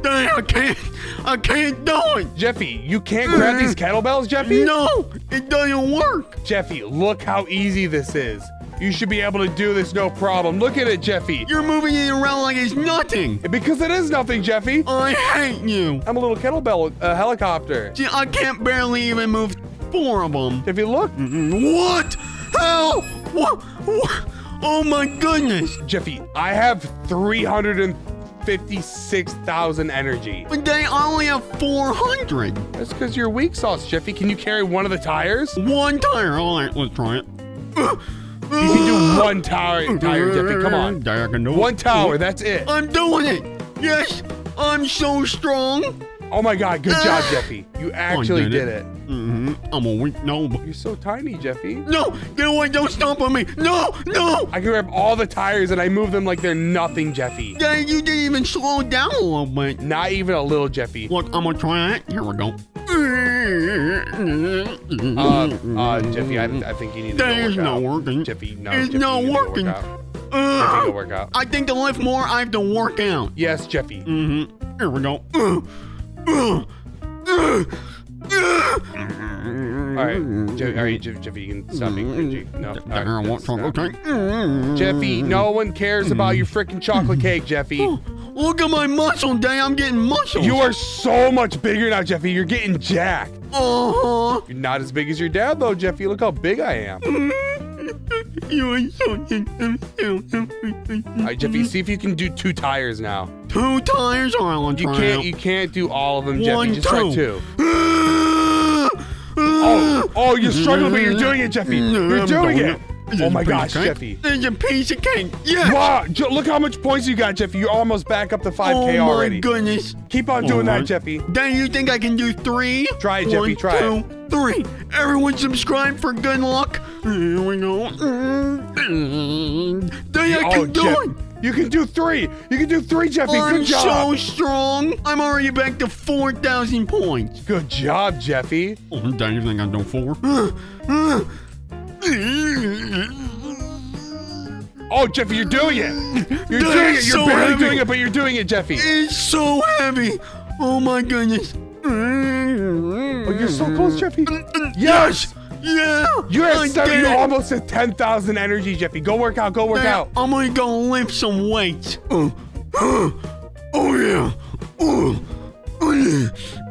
I can't. I can't do it. Jeffy, you can't grab these kettlebells, Jeffy? No, it doesn't work. Jeffy, look how easy this is. You should be able to do this no problem. Look at it, Jeffy. You're moving it around like it's nothing. Because it is nothing, Jeffy. I hate you. I'm a little kettlebell uh, helicopter. See, I can't barely even move four of them. If you look. What? How? What? what? Oh my goodness. Jeffy, I have 356,000 energy. But they only have 400. That's because you're weak sauce, Jeffy. Can you carry one of the tires? One tire. All right, let's try it. You can do one tower, Jeffy. Come on. I can do One tower. That's it. I'm doing it. Yes, I'm so strong. Oh my God. Good job, Jeffy. You actually did did it. it. hmm I'm a weak no. You're so tiny, Jeffy. No, get away! Don't stomp on me! No, no! I can grab all the tires and I move them like they're nothing, Jeffy. Dang, you didn't even slow down a little bit. Not even a little, Jeffy. Look, I'm gonna try that. Here we go. Uh, uh, Jeffy, I, I think you need to That go is work not out. working. Jeffy, no. It's Jeffy, not you need to working. Work out. Jeffy, Uh, go work out. I think to lift more, I have to work out. Yes, Jeffy. Mm-hmm. Here we go. Uh, uh, uh, uh. All right, Je- all right, Je- Jeffy, you can stop being cringy. No, all right, There, I want some. Okay. Jeffy, no one cares about your freaking chocolate cake, Jeffy. Oh, Look at my muscle, Dang. I'm getting muscles. You are so much bigger now, Jeffy. You're getting jacked. Uh-huh. You're not as big as your dad, though, Jeffy. Look how big I am. All You are so right, Jeffy, see if you can do two tires now. Two tires are on You can't. You can't do all of them, Jeffy. One, Just try two. Oh, oh, you're struggling, but you're doing it, Jeffy. You're doing it. It. It's Oh my piece of gosh, cake. Jeffy. It's a piece of cake. Yes. Wow, look how much points you got, Jeffy. You're almost back up to 5K oh my already. goodness. Keep on doing that, Jeffy. Then you think I can do three? Try it, Jeffy, One, try it. three. Everyone subscribe for good luck. Here we go. Mm. Then I Oh, can do Jeff- it. You can do three. You can do three, Jeffy. I'm Good job. so strong. I'm already back to 4,000 points. Good job, Jeffy. Oh, dang, you think I'm do four? Uh, uh, Oh, Jeffy, you're doing it. You're That doing it. You're so barely heavy. doing it, but you're doing it, Jeffy. It's so heavy. Oh my goodness. Oh, you're so close, Jeffy. Yes. Yeah. You're at seven. You're almost at 10,000 energy, Jeffy. Go work out. Go work Now, out. I'm gonna go lift some weights. Uh, oh yeah. Uh, uh,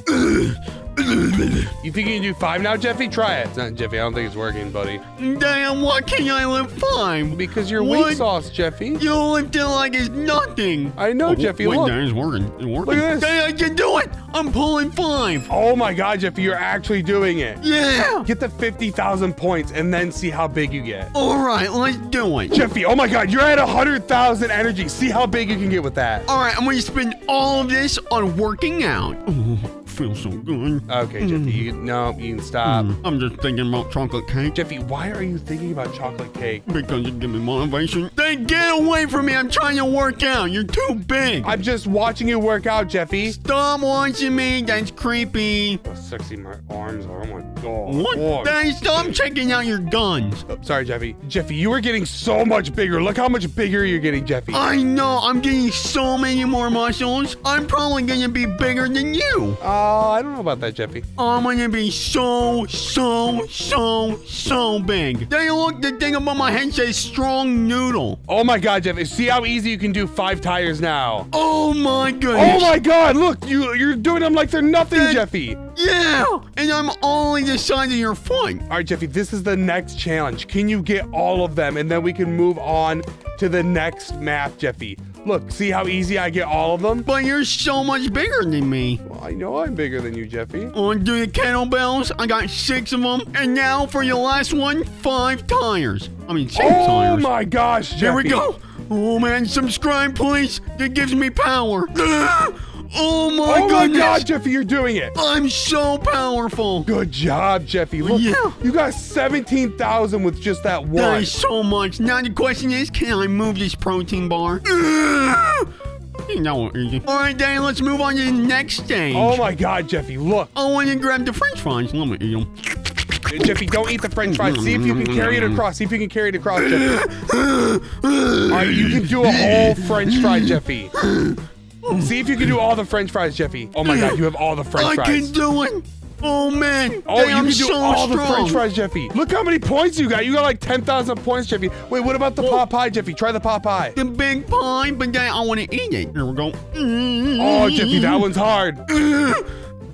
uh, You think you can do five now, Jeffy? Try it. It's not, Jeffy, I don't think it's working, buddy. Damn, why can't I lift five? Because you're What? weak sauce, Jeffy. You lift it like it's nothing. I know, Jeffy. Wait, Look. it's working. It's working. Look at this. Dang, I can do it. I'm pulling five. Oh my God, Jeffy, you're actually doing it. Yeah. Get the 50,000 points and then see how big you get. All right, let's do it. Jeffy, oh my God, you're at 100,000 energy. See how big you can get with that. All right, I'm gonna spend all of this on working out. Oh, feels so good. Okay, Jeffy, you, no, you can stop. I'm just thinking about chocolate cake Jeffy, why are you thinking about chocolate cake? because it gives me motivation. Then get away from me. I'm trying to work out. You're too big. I'm just watching you work out, Jeffy. Stop watching me. That's creepy. How sexy my arms are. Oh my God. What? Oh, stop checking out your guns. oh, sorry, Jeffy. Jeffy, you are getting so much bigger. Look how much bigger you're getting, Jeffy. I know. I'm getting so many more muscles. I'm probably gonna be bigger than you. Uh, Oh, I don't know about that, Jeffy. Oh, I'm gonna be so, so, so, so big. Then look, the thing above my head says strong noodle. Oh my God, Jeffy. See how easy you can do five tires now. Oh my goodness. Oh my God, look, you, you're doing them like they're nothing, That- Jeffy. Yeah, and I'm only the size of your foot. All right, Jeffy, this is the next challenge. Can you get all of them? And then we can move on to the next map, Jeffy. Look, see how easy I get all of them? But you're so much bigger than me. Well, I know I'm bigger than you, Jeffy. Oh, On do the kettlebells, I got six of them. And now for your last one, five tires. I mean, six Oh tires. Oh my gosh, Jeffy. Here we go. Oh man, subscribe please. It gives me power. Oh my Oh my goodness. God, Jeffy, you're doing it. I'm so powerful. Good job, Jeffy. Look, Yeah. you got 17,000 with just that That one. is so much. Now the question is, can I move this protein bar? You know, easy. All right, Danny, let's move on to the next stage. Oh my God, Jeffy, look. I want to grab the french fries. Let me eat them. Jeffy, don't eat the french fries. See if you can carry it across. See if you can carry it across, Jeffy. All right, you can do a whole french fry, Jeffy. See if you can do all the french fries, Jeffy. Oh my God, you have all the french I fries. I can do it. Oh man. Oh, Dang, you I'm can do so all strong. the french fries, Jeffy. Look how many points you got. You got like 10,000 points, Jeffy. Wait, what about the oh. pot pie, Jeffy? Try the pot pie. The big pie, but then I want to eat it. Here we go. Oh, Jeffy, that one's hard.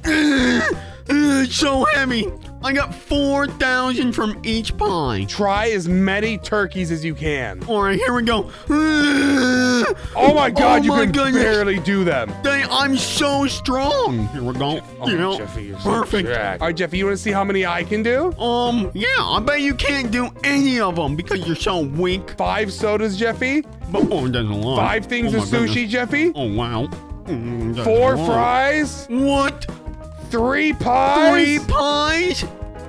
It's so heavy. I got 4,000 from each pie. Try as many turkeys as you can. All right, here we go. Oh my god, Oh you my can goodness. barely do them. Dang, I'm so strong. Here we go. Oh, you know, Jeffy, you're so perfect. jacked. All right, Jeffy, you want to see how many I can do? Um, yeah, I bet you can't do any of them because you're so weak. Five sodas, Jeffy. Oh, that's a lot. Five things oh, of sushi, goodness. Jeffy. Oh wow. Mm, Four fries. What? Three pies. Three pies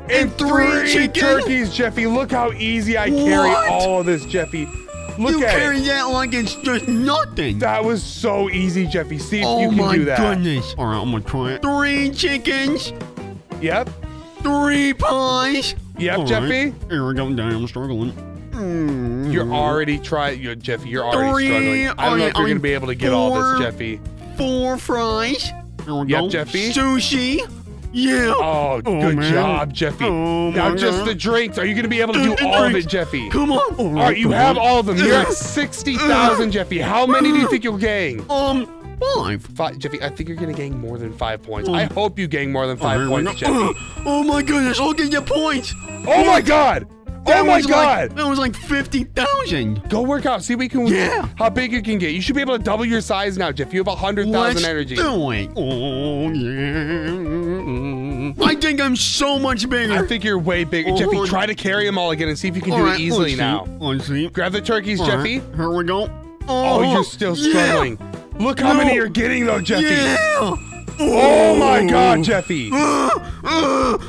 and three, three chicken? turkeys, Jeffy. Look how easy I carry What? all of this, Jeffy. Look you at carry it. that like it's just nothing. That was so easy, Jeffy. See if oh you can do that. Oh my goodness. All right, I'm gonna try it. Three chickens, Yep. three pies. Yep, All Jeffy. right, Here we go. Damn, I'm struggling. Mm. You're already trying, you Jeffy. You're already Three- struggling. I don't know if you're I gonna be able to get all this, Jeffy. four fries. Here we Yep. Jeffy. Sushi. Yeah. Oh, Oh, good man. job, Jeffy. Oh, now just God. the drinks. Are you gonna be able to do all of it, Jeffy? Come on. All right, you have all of them. You're at sixty thousand, Jeffy. How many do you think you'll gain? Um, five. Five, Jeffy, I think you're gonna gain more than five points. Oh. I hope you gain more than five points. Jeffy. Oh my goodness! Look at your points. Oh my god! Oh that Oh my was god! Like, that was like fifty thousand. Go work out. See we can Yeah. how big you can get. You should be able to double your size now, Jeff. You have a hundred Let's energy. do it. Oh yeah. I think I'm so much bigger. I think you're way bigger, Oh, Jeffy. Try to carry them all again and see if you can All do right, it easily let's now. See. Let's see. Grab the turkeys, All Jeffy. right, here we go. Oh, you're oh, still yeah. struggling. Look how No. many you're getting though, Jeffy. Yeah. Oh my god, Jeffy. Oh,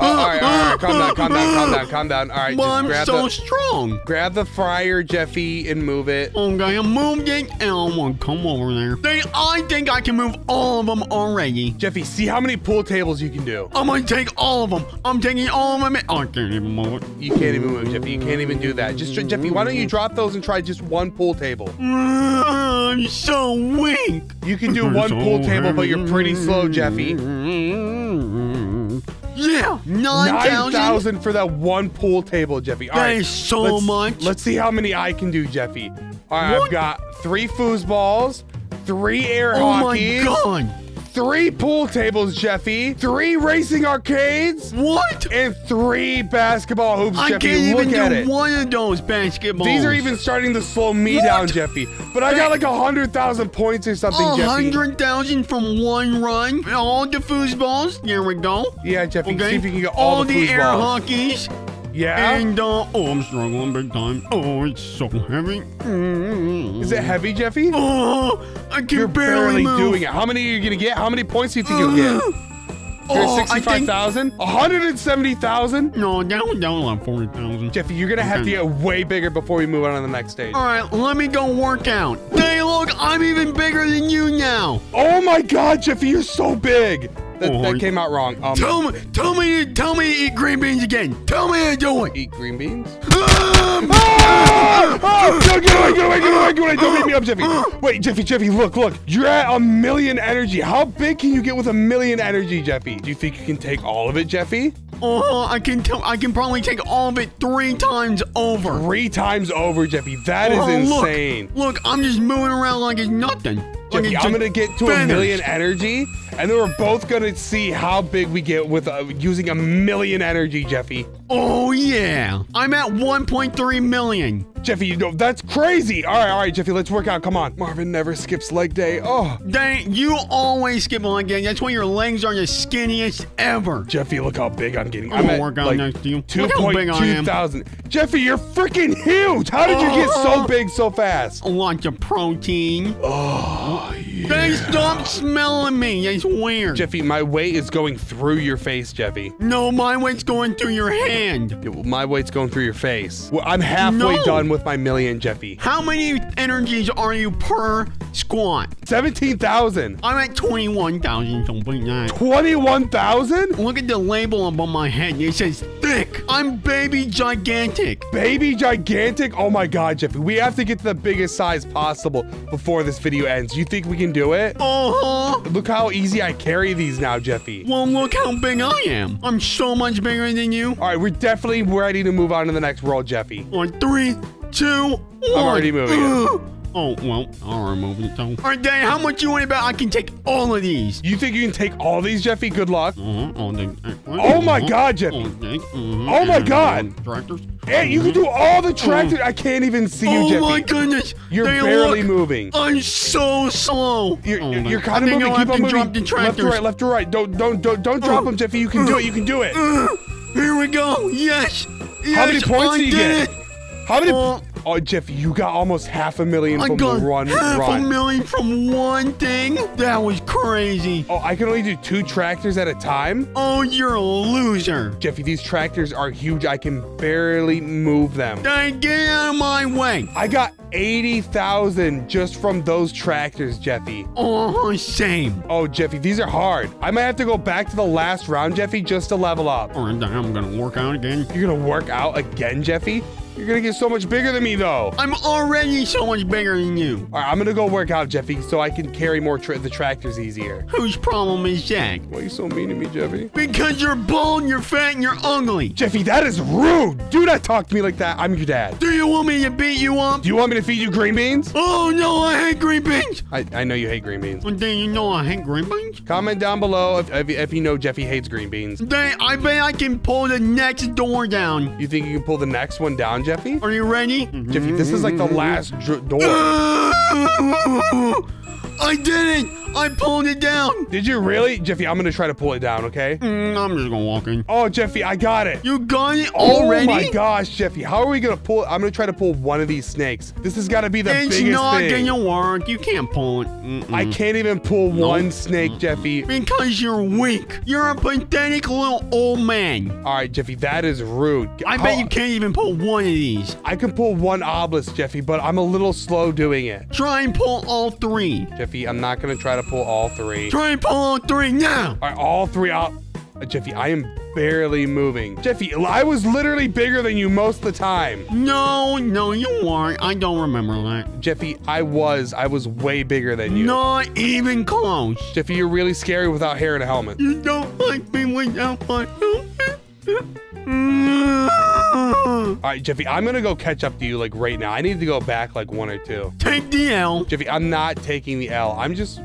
all right, all right, calm down, calm down, calm down, calm down. All right, But just I'm grab so the strong. grab the fryer, Jeffy, and move it. Okay, I moved it, and I'm gonna come over there. They, I think I can move all of them already. Jeffy, see how many pool tables you can do. I'm gonna take all of them. I'm taking all of them. Oh, I can't even move it. You can't even move, Jeffy. You can't even do that. Just Jeffy, why don't you drop those and try just one pool table? I'm so weak. You can do one pool table, but you're pretty slow, Jeffy. Yeah, nine thousand. for that one pool table, Jeffy. All That right, is so let's- much. Let's see how many I can do, Jeffy. All right, What? I've got three foosballs, three air Oh hockeys, my god! Three pool tables, Jeffy, three racing arcades, What? and three basketball hoops, I Jeffy. can't Look even at do it. one of those basketballs. These are even starting to slow me What? down, Jeffy. But I got like a hundred thousand points or something, a Jeffy. hundred thousand from one run. All the foosballs. There we go. Yeah, Jeffy. See if you can get all, the, air foosballs. Yeah. And uh, oh, I'm struggling big time. Oh, it's so heavy. Is it heavy, Jeffy? Oh, I can You're barely, barely move. doing it. How many are you gonna get? How many points do you think you'll get? You're Oh, at I think 65,000? 170,000? no, that was like forty thousand. Jeffy, you're gonna have to get way bigger before we move on to the next stage. All right, let me go work out. Hey, look, I'm even bigger than you now. Oh my god, Jeffy, you're so big! That, Oh, that came out wrong. Um, Tell me, tell me, tell me to eat green beans again. Tell me to do it. eat green beans? Um, Ah! Ah! No, get away, get away, get away, get away! Don't beat me up, Jeffy! Wait, Jeffy, Jeffy, look, look! You're at a million energy. How big can you get with a million energy, Jeffy? Do you think you can take all of it, Jeffy? Oh, I can tell. I can probably take all of it three times over. Three times over, Jeffy. That is Oh, look. insane. Look, I'm just moving around like it's nothing. Like Jeffy, it's I'm gonna get to a million energy, and then we're both gonna see how big we get with uh, using a million energy, Jeffy. Oh yeah, I'm at 1.3 million. Jeffy, you know that's crazy. All right, all right, Jeffy, let's work out. Come on. Marvin never skips leg day. Oh, Dang, you always skip leg day. That's why your legs are the skinniest ever. Jeffy, look how big I'm getting. I'm I'm gonna at work out like next to you. Two Look how point big I am. thousand. Jeffy, you're freaking huge. How did you get so Uh-huh. big so fast? A lot of protein. Oh, They stop smelling me. That's weird. Jeffy, my weight is going through your face, Jeffy. no, my weight's going through your hand. My weight's going through your face. Well, I'm halfway No. done with my million, Jeffy. How many energies are you per squat? 17,000. I'm at 21,000 something like that. 21,000? Look at the label above my head. It says thick. I'm baby gigantic. Baby gigantic? Oh my god, Jeffy. We have to get to the biggest size possible before this video ends. You think we can do it? Uh-huh. Look how easy I carry these now, Jeffy. Well, look how big I am. I'm so much bigger than you. All right, we're definitely ready to move on to the next world, Jeffy. On three, two, one. I'm already moving. Oh, well, I'll remove it. So. All right, Daddy, how much you want about I can take all of these? You think you can take all these, Jeffy? Good luck. Uh-huh, all the, uh, Oh my uh-huh, God, Jeffy. all the, mhm, Oh my and, God. Tractors. Hey, you can do all the tractors. I can't even see you, Jeffy. Oh my goodness. You're Daddy, barely look. moving. I'm so slow. You're, Oh, you're, my- you're I kind of think moving. I'll Keep on moving. drop the left to right, left to right. Don't don't don't don't drop them, Jeffy. You can do it. You can do it. Uh, Here we go. Yes. yes How many points I do you did get? It. How many? Oh. Jeffy, you got almost half a million I from got the run half run. a million from one thing. That was crazy. Oh, I can only do two tractors at a time. Oh, you're a loser. Jeffy, these tractors are huge. I can barely move them. Dang, get out of my way. I got 80,000 just from those tractors, Jeffy. Oh, same. Oh, Jeffy, these are hard. I might have to go back to the last round, Jeffy, just to level up. Then I'm gonna work out again. You're gonna work out again, Jeffy? You're gonna get so much bigger than me, though. I'm already so much bigger than you. All right, I'm gonna go work out, Jeffy, so I can carry more tra- the tractors easier. Whose problem is that? Why are you so mean to me, Jeffy? Because you're bald, you're fat, and you're ugly. Jeffy, that is rude. Do not talk to me like that. I'm your dad. Do you want me to beat you up? Do you want me to feed you green beans? Oh no, I hate green beans. I, I know you hate green beans. Well, then you know I hate green beans. Comment down below if, if, if you know Jeffy hates green beans. Then I bet I can pull the next door down. You think you can pull the next one down, Jeffy? Are you ready? Jeffy, this is like the mm-hmm. last dr- door. I did it! I pulled it down! Did you really? Jeffy, I'm gonna try to pull it down, okay? Mm, I'm just gonna walk in. Oh, Jeffy, I got it. You got it already? Oh my gosh, Jeffy, how are we gonna pull? I'm gonna try to pull one of these snakes. This has got to be the It's biggest not thing. gonna work. You can't pull it. Mm-mm. I can't even pull one snake, Jeffy. Because you're weak. You're a pathetic little old man. All right, Jeffy, that is rude. I How- bet you can't even pull one of these. I can pull one obelisk, Jeffy, but I'm a little slow doing it. Try and pull all three. Jeffy, I'm not gonna try to pull all three. Try and pull all three now. All right, all three. I'll, uh, Jeffy, I am barely moving. Jeffy, I was literally bigger than you most of the time. No, no, you weren't. I don't remember that. Jeffy, I was. I was way bigger than you. Not even close. Jeffy, you're really scary without hair and a helmet. You don't like me without my Mm. All right, Jeffy, I'm gonna go catch up to you like right now. I need to go back like one or two. Take the L. Jeffy, I'm not taking the L. I'm just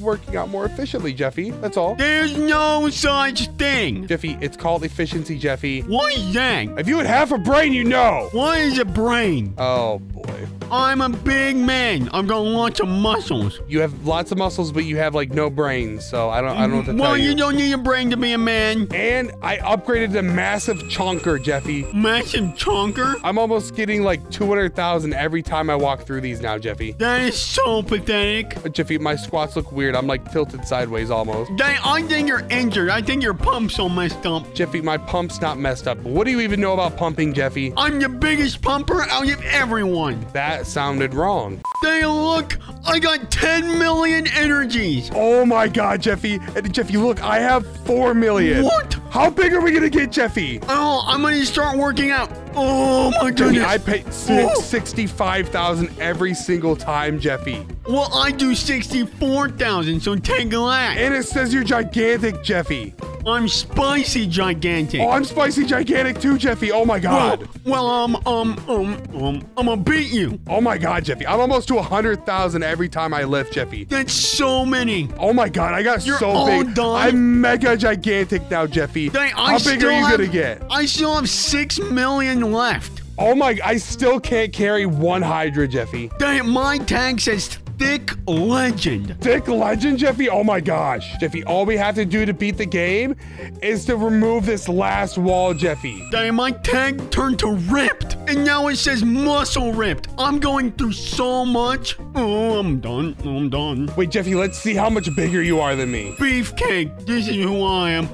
working out more efficiently, Jeffy. That's all. There's no such thing. Jeffy, it's called efficiency, Jeffy. What is that? If you had half a brain, you know. What is a brain? Oh boy. I'm a big man. I've got lots of muscles. You have lots of muscles, but you have like no brains, so I don't I don't know what to well, tell you you. don't need a brain to be a man. And I upgraded to massive chonker, Jeffy. Massive chonker. I'm almost getting like 200,000 every time I walk through these now, Jeffy. That is so pathetic. But Jeffy, my squats look weird. I'm like tilted sideways almost. Dang, I think you're injured. I think your pump's all messed up. Jeffy, my pump's not messed up. What do you even know about pumping, Jeffy? I'm the biggest pumper out of everyone. That sounded wrong. Dang, look, I got 10 million energies. Oh my god, Jeffy. And Jeffy, look, I have 4 million. What? How big are we gonna get, Jeffy? Oh, I'm gonna start working out. Oh my Jeffy, goodness. I pay Oh. 65,000 every single time, Jeffy. Well, I do 64,000, so take that. And it says you're gigantic, Jeffy. I'm spicy gigantic. Oh, I'm spicy gigantic too, Jeffy. Oh my god. Well, well, um, um, um, um, I'm gonna beat you. Oh my god, Jeffy. I'm almost to 100,000 every time I lift, Jeffy. That's so many. Oh my god, I got You're so all big. done? I'm mega gigantic now, Jeffy. Dang, I How big still are you have, gonna get? I still have 6 million left. Oh my, I still can't carry one Hydra, Jeffy. Dang, my tag says thick legend. Thick legend, Jeffy? Oh my gosh. Jeffy, all we have to do to beat the game is to remove this last wall, Jeffy. Dang, my tag turned to ripped. And now it says muscle ripped. I'm going through so much. Oh, I'm done. I'm done. Wait, Jeffy, let's see how much bigger you are than me. Beefcake, this is who I am.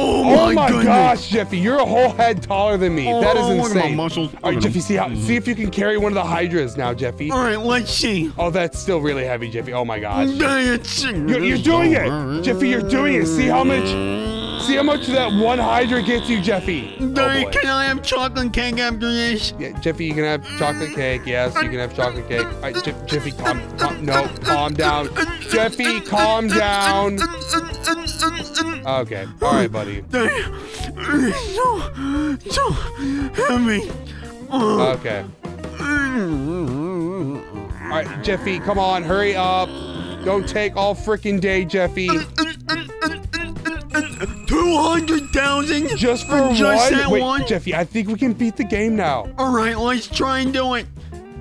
Oh, Oh my, my goodness. gosh, Jeffy, you're a whole head taller than me. that is Oh, look at my insane. muscles. All right, Jeffy, see how see if you can carry one of the Hydras now, Jeffy. All right, let's see. Oh, that's still really heavy, Jeffy. Oh my gosh. You're, you're doing it, Jeffy. You're doing it. See how much? See how much that one Hydra gets you, Jeffy. Oh Dang, boy. can I have chocolate cake after this? Yeah, Jeffy, you can have chocolate cake. Yes, you can have chocolate cake. All right, Je- Jeffy, calm, calm. No, calm down. Jeffy, calm down. Okay. All right, buddy. Dang, so, so heavy. Oh. Okay. All right, Jeffy, come on, hurry up. Don't take all freaking day, Jeffy. 200,000 Just for just one? that Wait, one? Jeffy, I think we can beat the game now. All right, let's try and do it.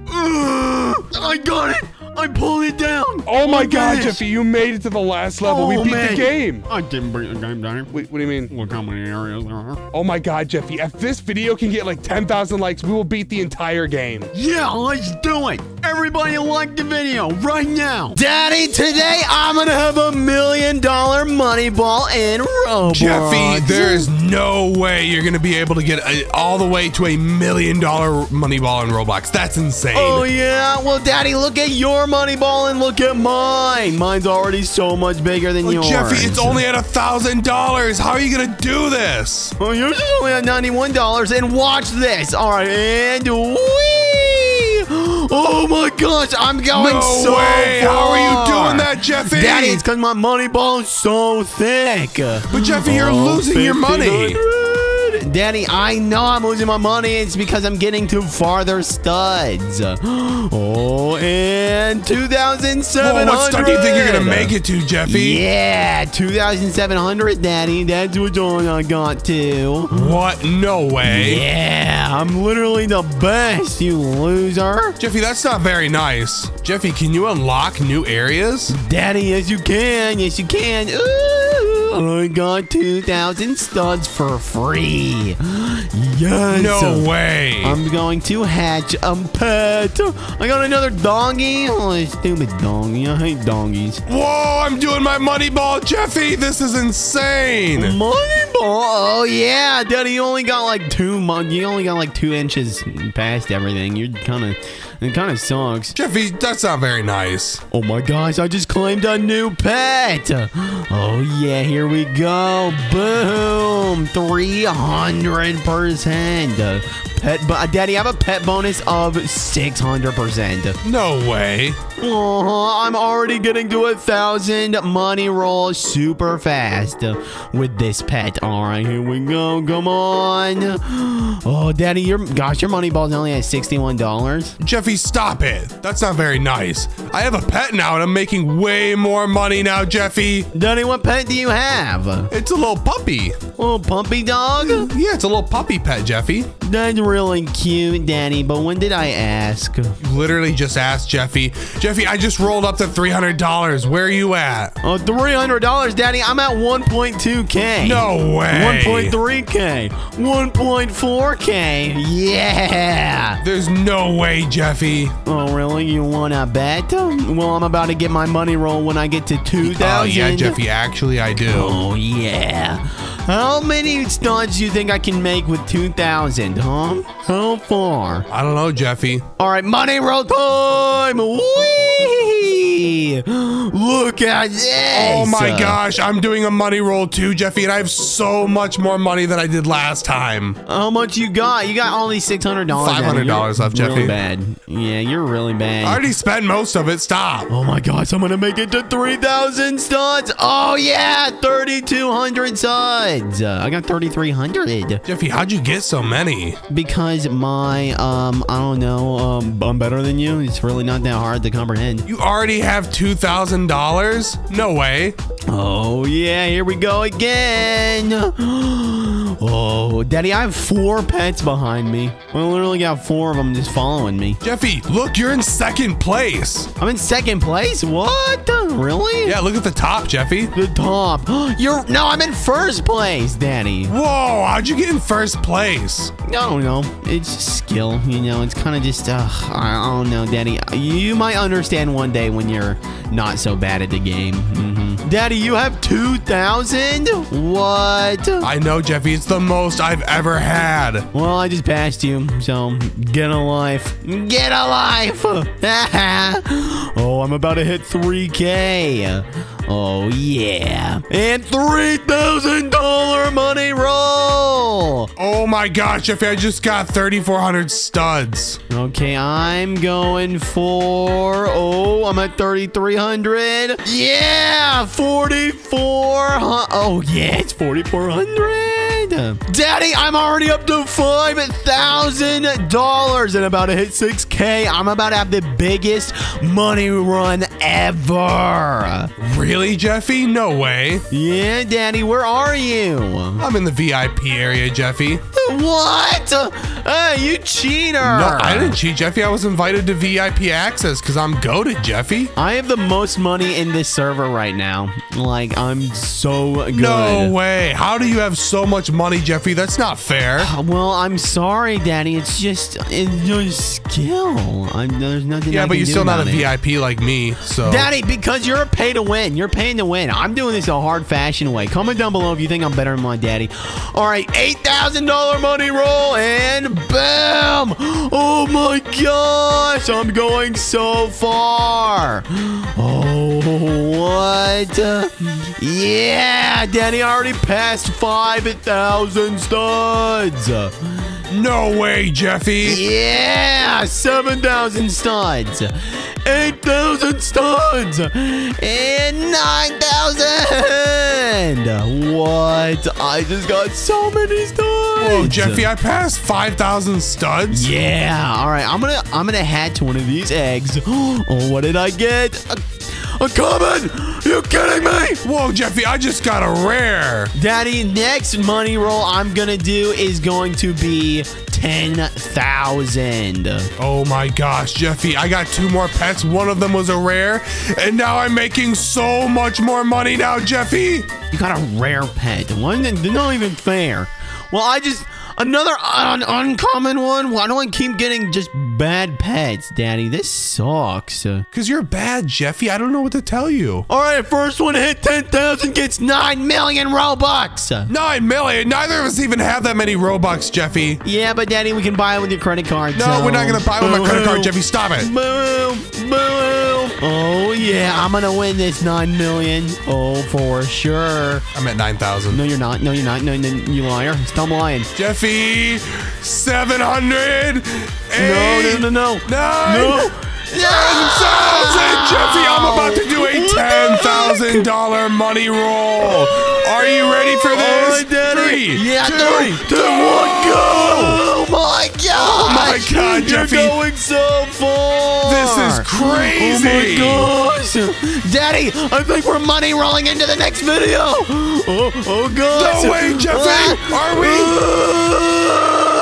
Ugh, I got it. I pulled it down. Oh my Look at god. Jeffy, you made it to the last level. we Oh, beat man. the game. I didn't bring the game down. Wait, what do you mean? Look how many areas there are. Oh my god, Jeffy, if this video can get like 10,000 likes, we will beat the entire game. Yeah, let's do it. Everybody like the video right now. Daddy, today I'm gonna have a million dollar money ball in Roblox. Jeffy, there is no way you're gonna be able to get a, all the way to a million dollar money ball in Roblox. That's insane. Oh yeah, well, Daddy, look at your money ball and look at mine. Mine's already so much bigger than But yours. Jeffy, it's only at a thousand dollars. How are you gonna do this? Oh, yours is only at ninety-one dollars. And watch this. All right, and wee! Oh my gosh, I'm going No so way! How are you doing that, Jeffy? Daddy, it's because my money ball is so thick. But Jeffy, you're Oh, losing your money. 1500. Daddy, I know I'm losing my money. It's because I'm getting to farther studs. Oh, and 2,700. Whoa, what stud do you think you're gonna make it to, Jeffy? Yeah, 2,700, Daddy. That's what I uh, got to. What? No way. Yeah, I'm literally the best, you loser. Jeffy, that's not very nice. Jeffy, can you unlock new areas? Daddy, yes, you can. Yes, you can. Ooh, I got 2,000 studs for free. Yes. No way. I'm going to hatch a pet. I got another doggy. Oh, stupid doggy. I hate doggies. Whoa, I'm doing my money ball, Jeffy. This is insane. Money ball. Oh yeah, Daddy. You only got like two. You only got like two inches past everything. You're kind of. It kind of sucks. Jeffy, that's not very nice. Oh my gosh, I just claimed a new pet. Oh yeah, here we go. Boom. 300%. Pet, but Daddy, I have a pet bonus of 600%. No way. Oh, I'm already getting to a thousand money rolls super fast with this pet. All right, here we go. Come on. Oh, Daddy, your gosh, your money ball's only at $61. Jeffy, stop it. That's not very nice. I have a pet now and I'm making way more money now, Jeffy. Daddy, what pet do you have? It's a little puppy. Little puppy dog? Yeah, it's a little puppy pet, Jeffy. That's really cute, Daddy, but when did I ask? You literally just asked Jeffy. Jeffy, I just rolled up to $300. Where are you at? Oh, $300, Daddy. I'm at 1.2K. No way. 1.3K. 1.4K. Yeah. There's no way, Jeffy. Oh, really? You want to bet? Well, I'm about to get my money roll when I get to 2,000. Oh, yeah, Jeffy, actually, I do. Oh, yeah. How many studs do you think I can make with 2,000, huh? How far? I don't know, Jeffy. All right, money roll time. Whee! Look at this. Oh my gosh, I'm doing a money roll too, Jeffy, and I have so much more money than I did last time. How much you got? You got only six hundred dollars. $500 left, Really Jeffy. bad. Yeah, you're really bad. I already spent most of it. Stop. Oh my gosh, I'm gonna make it to 3,000 studs. Oh yeah, 3,200 studs. Uh, I got 3,300 Jeffy, how'd you get so many? because my, um, I don't know, um, I'm better than you. It's really not that hard to comprehend. You already have $2,000? No way. Oh yeah, here we go again. Oh, Daddy, I have four pets behind me. I literally got four of them just following me. Jeffy, look, you're in second place. I'm in second place. What? Really? Yeah, look at the top, Jeffy. The top. You're no, I'm in first place, Daddy. Whoa, how'd you get in first place? I don't know. It's skill, you know. It's kind of just, uh, I don't know, Daddy. You might understand one day when you're not so bad at the game. hmm Daddy, you have 2,000? What? I know, Jeffy, it's the most I've ever had. Well, I just passed you, so get a life. Get a life! oh, I'm about to hit 3K. Oh, yeah. And $3,000 money roll! Oh my gosh, If I just got 3,400 studs. Okay, I'm going for. Oh, I'm at 3,300. Yeah, 4,400. Oh, yeah, it's 4,400. Daddy, I'm already up to $5,000 and about to hit 6K. I'm about to have the biggest money run ever. Really, Jeffy? No way. Yeah, Daddy, where are you? I'm in the VIP area, Jeffy. What? Hey, you cheater. No, I didn't cheat, Jeffy. I was invited to VIP access because I'm goaded, Jeffy. I have the most money in this server right now. Like, I'm so good. No way. How do you have so much money, Jeffy? That's not fair. Uh, well, I'm sorry, Daddy. It's just it's just skill. I'm, there's nothing. I Yeah, but can you're still not a it. VIP like me, so. Daddy, because you're a pay to win. You're paying to win. I'm doing this a hard fashion way. Comment down below if you think I'm better than my daddy. All right, $8,000 money roll and bam! Oh my gosh, I'm going so far. Oh, what? Yeah, Daddy already passed 5,000 studs. No way, Jeffy. Yeah, 7,000 studs, 8,000 studs, and 9,000. What? I just got so many studs. Whoa, Jeffy, I passed 5,000 studs. Yeah. All right, I'm gonna I'm gonna hatch one of these eggs. Oh, what did I get? A, a common? You kidding me? Whoa, Jeffy, I just got a rare. Daddy, next money roll I'm gonna do is going to be 10,000. Oh my gosh, Jeffy, I got two more pets. One of them was a rare, and now I'm making so much more money now, Jeffy. You got a rare pet. One that not even fair. Well, I just another un- uncommon one. Why do I keep getting just bad pets, Daddy? This sucks. Uh, Because you're bad, Jeffy. I don't know what to tell you. all right, first one to hit ten thousand gets nine million robux. Nine million. Neither of us even have that many Robux, Jeffy. Yeah, but Daddy, we can buy it with your credit card. No, so- we're not gonna buy with my credit card, Jeffy. Stop it. Boom, boom. Oh yeah, I'm gonna win this nine million. Oh, for sure. I'm at 9,000. No, you're not. No, you're not. No, no you liar. Stop lying. Jeffy, 700. No, no, no, no. Nine. thousand, Jeffy. I'm about to do a ten thousand dollar money roll. Are you ready for this? Right, Daddy. Three, Yeah, two, three, two, one, go! Oh my god! Oh my God, Jeffy. You're going so far. This is crazy. Oh my gosh, Daddy! I think we're money rolling into the next video. Oh, oh gosh! No way, Jeffy. Are we? Ah!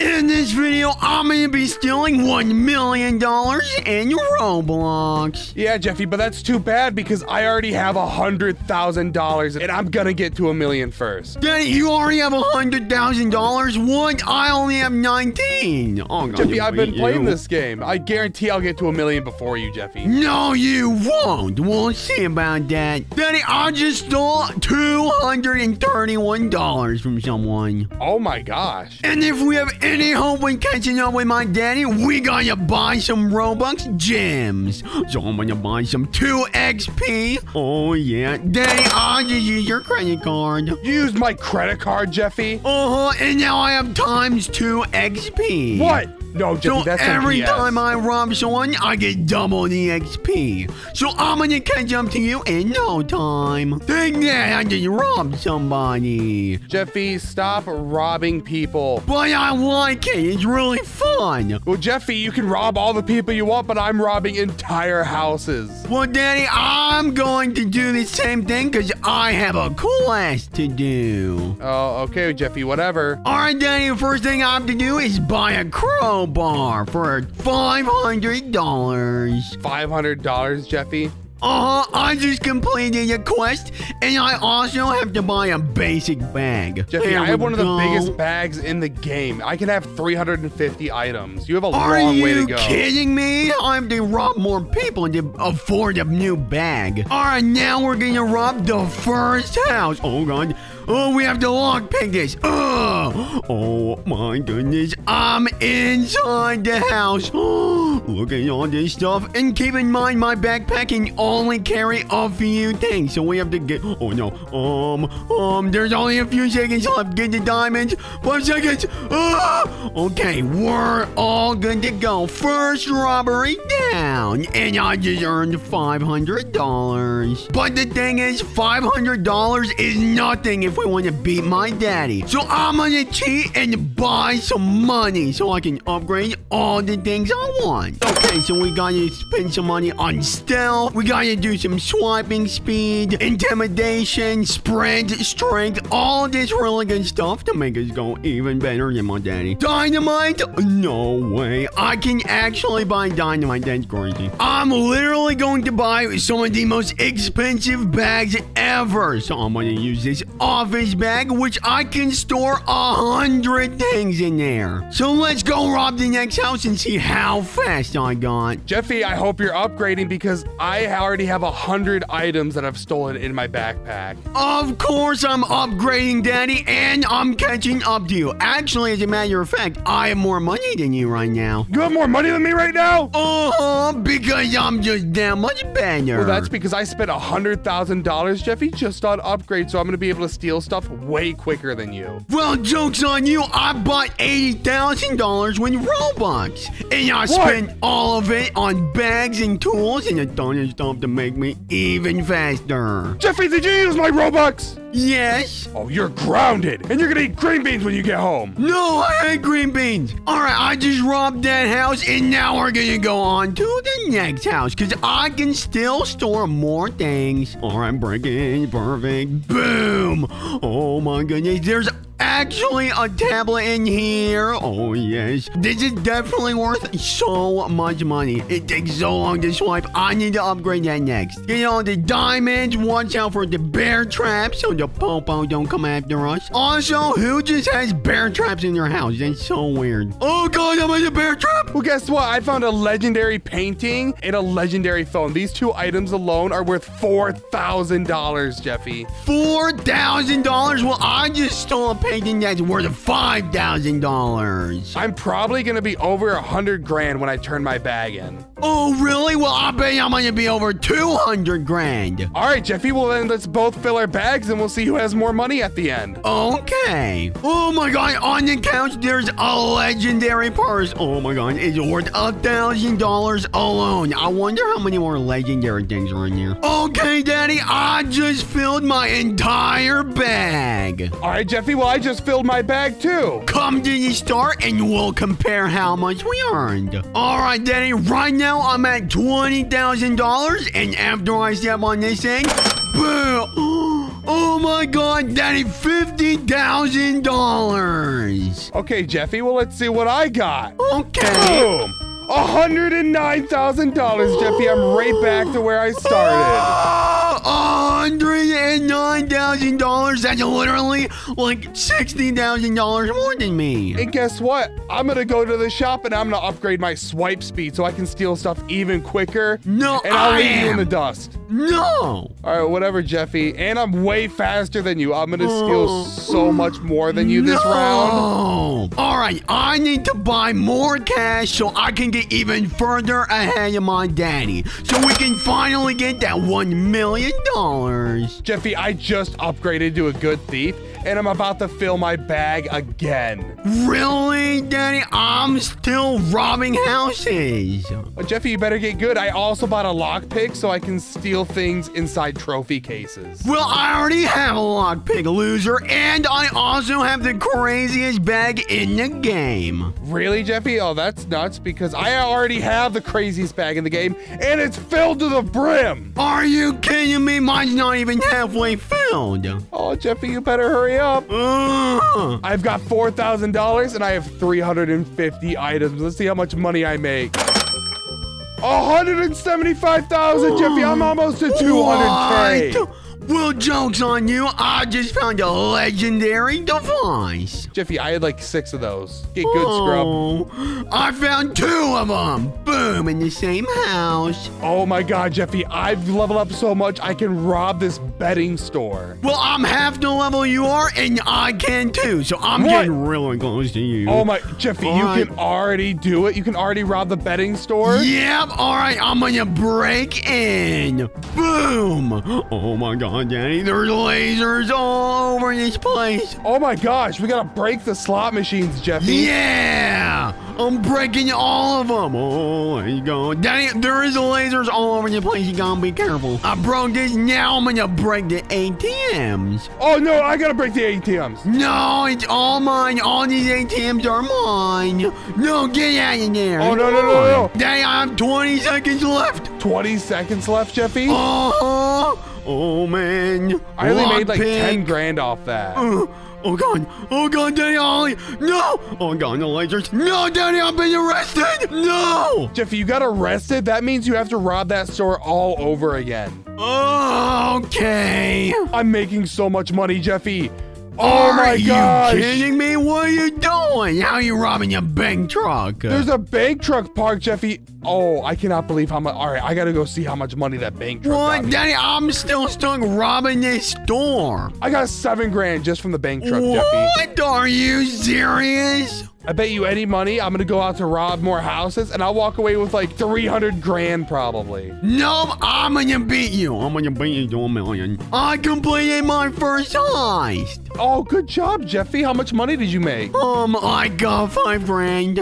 In this video, I'm gonna be stealing one million dollars in Roblox. Yeah, Jeffy, but that's too bad because I already have a hundred thousand dollars and I'm gonna get to a million first. Daddy, you already have a hundred thousand dollars. What? I only have nineteen. Oh God, Jeffy, I've been beat playing this game. I guarantee I'll get to a million before you, Jeffy. No, you won't. We'll see about that. Daddy, I just stole two hundred and thirty-one dollars from someone. Oh my gosh. And if we have any hope in catching up with my daddy, we gotta buy some Robux gems. So I'm gonna buy some 2 XP. Oh yeah. Daddy, I'll just use your credit card. You used my credit card, Jeffy? Uh-huh, and now I have times 2 XP. What? No, Jeffy, So that's every time I rob someone, I get double the XP. So I'm gonna catch up to you in no time. Take that, I just robbed somebody. Jeffy, stop robbing people. But I like it, it's really fun. Well, Jeffy, you can rob all the people you want, but I'm robbing entire houses. Well, Daddy, I'm going to do the same thing because I have a quest to do. Oh, okay, Jeffy, whatever. All right, Daddy, the first thing I have to do is buy a crowbar for $500. $500, Jeffy. Uh-huh, I just completed a quest, and I also have to buy a basic bag. Jeffy, There I have one of the biggest bags in the game. I can have 350 items. You have a Are long way to go. Are you kidding me? I have to rob more people to afford a new bag. All right, now we're gonna rob the first house. Oh god. Oh, we have to lockpick this. Oh, oh my goodness. I'm inside the house. Look at all this stuff. And keep in mind, my backpack can only carry a few things. So we have to get. Oh no. Um. Um. There's only a few seconds left. Get the diamonds. Five seconds. Ah! Okay, we're all good to go. First robbery down, and I just earned five hundred dollars. But the thing is, five hundred dollars is nothing if we want to beat my daddy. So I'm gonna cheat and buy some money so I can upgrade all the things I want. Okay, so we gotta spend some money on stealth. We gotta do some swiping speed, intimidation, sprint, strength, all this really good stuff to make us go even better than my daddy. Dynamite? No way. I can actually buy dynamite. That's crazy. I'm literally going to buy some of the most expensive bags ever. So I'm gonna use this office bag, which I can store a hundred things in there. So let's go rob the next house and see how fast I got. Jeffy, I hope you're upgrading because I already have a hundred items that I've stolen in my backpack. Of course I'm upgrading, Daddy, and I'm catching up to you. Actually, as a matter of fact, I have more money than you right now. You have more money than me right now? Uh-huh, because I'm just that much better. Well, that's because I spent a hundred thousand dollars, Jeffy, just on upgrades, so I'm gonna be able to steal stuff way quicker than you. Well, joke's on you. I bought $80,000 with Robux. And I spent all of it on bags and tools and a ton of stuff to make me even faster. Jeffy, did you use my Robux? Yes? Oh, you're grounded, and you're gonna eat green beans when you get home. No, I hate green beans. All right, I just robbed that house, and now we're gonna go on to the next house because I can still store more things. All right, breaking, perfect, boom. Oh my goodness, there's actually a tablet in here. Oh, yes. This is definitely worth so much money. It takes so long to swipe. I need to upgrade that next. Get know, the diamonds. Watch out for the bear traps so the popo don't come after us. Also, who just has bear traps in their house? That's so weird. Oh, God, I'm in a bear trap. Well, guess what? I found a legendary painting and a legendary phone. These two items alone are worth $4,000, Jeffy. $4,000? Well, I just stole a painting that's worth $5,000. I'm probably gonna be over a hundred grand when I turn my bag in. Oh, really? Well, I bet I'm going to be over 200 grand. All right, Jeffy. Well, then let's both fill our bags and we'll see who has more money at the end. Okay. Oh my god, on the couch there's a legendary purse. Oh my god, it's worth a thousand dollars alone. I wonder how many more legendary things are in here. Okay, Daddy, I just filled my entire bag. All right, Jeffy. Well, I just filled my bag too. Come to the store and we'll compare how much we earned. All right, Daddy, right now I'm at $20,000 and after I step on this thing, boom. Oh my god, Daddy, $50,000. Okay, Jeffy. Well, let's see what I got. Okay. Boom. $109,000, Jeffy. I'm right back to where I started. Oh, $109,000. That's literally like $60,000 more than me. And guess what? I'm gonna go to the shop and I'm gonna upgrade my swipe speed so I can steal stuff even quicker. No, and I'll I leave you in am. the dust. No. All right, whatever, Jeffy. And I'm way faster than you. I'm gonna steal oh. so much more than you this no. round. All right, I need to buy more cash so I can get even further ahead of my daddy. So we can finally get that $1 million. Jeffy, I just upgraded to a good thief, and I'm about to fill my bag again. Really, Daddy? I'm still robbing houses. But Jeffy, you better get good. I also bought a lockpick so I can steal things inside trophy cases. Well, I already have a lockpick, loser, and I also have the craziest bag in the game. Really, Jeffy? Oh, that's nuts because I already have the craziest bag in the game, and it's filled to the brim. Are you kidding me? Mine's not even halfway filled. Oh, Jeffy, you better hurry up. Ugh. I've got $4,000 and I have 350 items. Let's see how much money I make. 175,000, Jeffy. I'm almost to 200K. What? Well, joke's on you. I just found a legendary device. Jeffy, I had like six of those. Get good, scrub. Oh, I found two of them. Boom, in the same house. Oh my god, Jeffy, I've leveled up so much I can rob this betting store. Well, I'm half the level you are, and I can too. So I'm What? getting really close to you. Oh my, Jeffy, you can already do it. You can already rob the betting store. Yep. All right. I'm gonna break in. Boom. Oh my God, Daddy. There's lasers all over this place. Oh my gosh, we gotta break the slot machines, Jeffy. Yeah. I'm breaking all of them. Oh, there you go. There is lasers all over the place. You gotta be careful. I broke this. Now I'm gonna break the ATMs. Oh no, I gotta break the ATMs. No, it's all mine. All these ATMs are mine. No, get out of there. Oh, no, no, no, no. Daddy, I have 20 seconds left. 20 seconds left, Jeffy. Oh, oh man. I only made like Lockpick. 10 grand off that. Uh, Oh god, oh god, Daddy Ollie, no! Oh god, the lasers, no, Daddy, I've been arrested, no! Jeffy, you got arrested? That means you have to rob that store all over again. Okay. I'm making so much money, Jeffy. Oh Are my you gosh. kidding me? What are you doing? How are you robbing a bank truck? There's a bank truck parked, Jeffy. Oh, I cannot believe how much. All right, I gotta go see how much money that bank truck what. Daddy? I'm still stuck robbing this store. I got seven grand just from the bank truck, Jeffy. What? Are you serious? I bet you any money I'm gonna go out to rob more houses and I'll walk away with like 300 grand probably. No, I'm gonna beat you. I'm gonna beat you to a million. I completed my first heist. Oh, good job, Jeffy. How much money did you make? Um, I got five grand.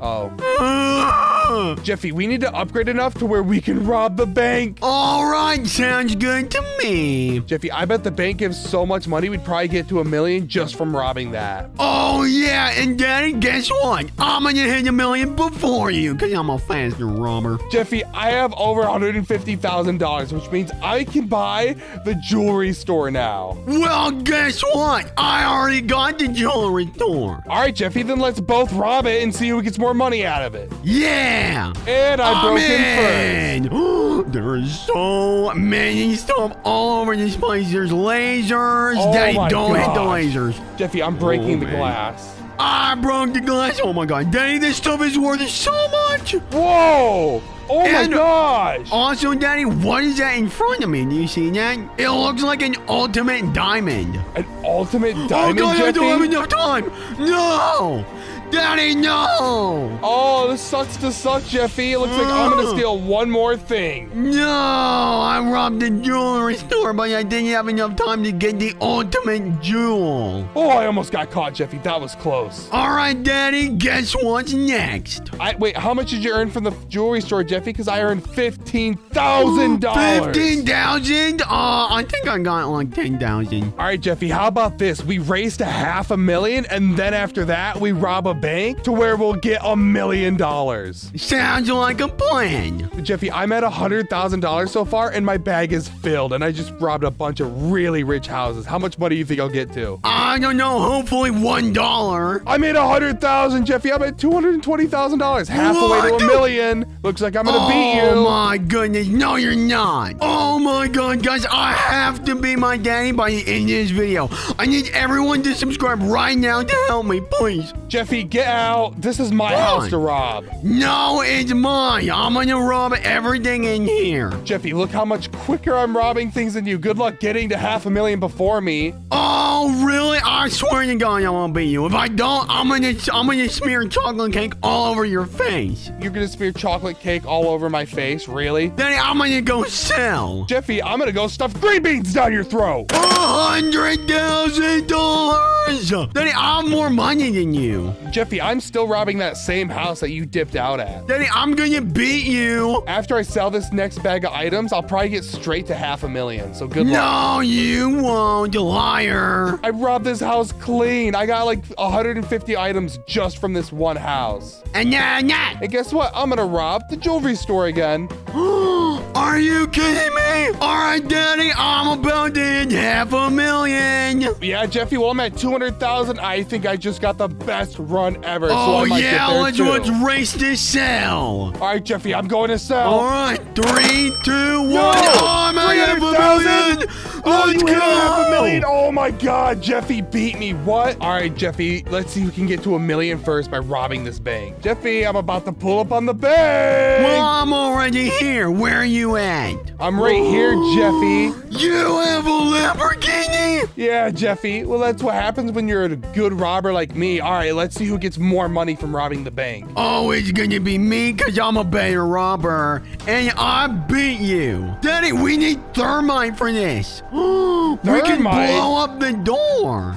Oh, Jeffy, we need to upgrade enough to where we can rob the bank. all right, sounds good to me. Jeffy, I bet the bank gives so much money we'd probably get to a million just from robbing that. Oh yeah, and Daddy, guess what? I'm gonna hit a million before you, cause I'm a faster robber. Jeffy, I have over $150,000, which means I can buy the jewelry store now. Well, guess what? I already got the jewelry store. All right, Jeffy, then let's both rob it and see who gets more money out of it. Yeah. And I I'm broke in first. There's so many stuff all over this place. There's lasers. Oh Daddy, my don't hit the lasers. Jeffy, I'm breaking Oh, the man. glass. I broke the glass. Oh my god, Daddy, this stuff is worth so much. Whoa! Oh And- my gosh! Also, Daddy, what is that in front of me? Do you see that? It looks like an ultimate diamond. An ultimate oh diamond, oh god, I Jeffy? don't have enough time. No, Daddy, no. Oh, this sucks to suck, Jeffy. It looks like I'm gonna steal one more thing. No, I robbed the jewelry store, but I didn't have enough time to get the ultimate jewel. Oh, I almost got caught, Jeffy. That was close. All right, Daddy, guess what's next? I wait. How much did you earn from the jewelry store, Jeffy? Because I earned fifteen thousand dollars. Fifteen thousand? Uh, I think I got like ten thousand. All right, Jeffy. How about this? We raised a half a million, and then after that, we rob a bank to where we'll get a million dollars. Sounds like a plan. Jeffy, I'm at a hundred thousand dollars so far, and my bag is filled, and I just robbed a bunch of really rich houses. How much money do you think I'll get to? I don't know. Hopefully, one dollar. I made a hundred thousand, Jeffy. I'm at two hundred and twenty thousand dollars, half the way to a million. Looks like I'm gonna beat oh you. Oh my goodness, no you're not. Oh my god, guys, I have to be my daddy by the end of this video. I need everyone to subscribe right now to help me, please. Jeffy, get out. This is my house to rob. No, it's mine. I'm gonna rob everything in here. Jeffy, look how much quicker I'm robbing things than you. Good luck getting to half a million before me. Oh, really? I swear to God, I won't beat you. If I don't, I'm gonna, I'm gonna smear chocolate cake all over your face. You're gonna smear chocolate cake all over my face, really? Then I'm gonna go sell Jeffy, I'm gonna go stuff green beans down your throat. a hundred thousand dollars. Daddy, I have more money than you. Jeffy, I'm still robbing that same house that you dipped out at. Daddy, I'm gonna beat you. After I sell this next bag of items, I'll probably get straight to half a million. So good luck. No, you won't, you liar. I robbed this house clean. I got like 150 items just from this one house. And nah, nah. And guess what? I'm gonna rob the jewelry store again. Are you kidding me? All right, Daddy, I'm about to hit half a million. Yeah, Jeffy, well, I'm at 200,000. I think I just got the best run ever. so Oh might yeah, let's, let's race to sell. All right, Jeffy, I'm going to sell. All right, three, two, one. No! Oh, I'm at half a million. Oh, Let's you hit half a million. Oh my God, Jeffy beat me. What? All right, Jeffy, let's see who can get to a million first by robbing this bank. Jeffy, I'm about to pull up on the bank. Well, I'm already here. Where are you at? I'm right here, Jeffy. You have a Lamborghini? Yeah, Jeffy. Well, that's what happens when you're a good robber like me. All right, let's see who gets more money from robbing the bank. Oh, it's gonna be me because I'm a better robber. And I beat you. Daddy, we need thermite for this. we can blow up the door.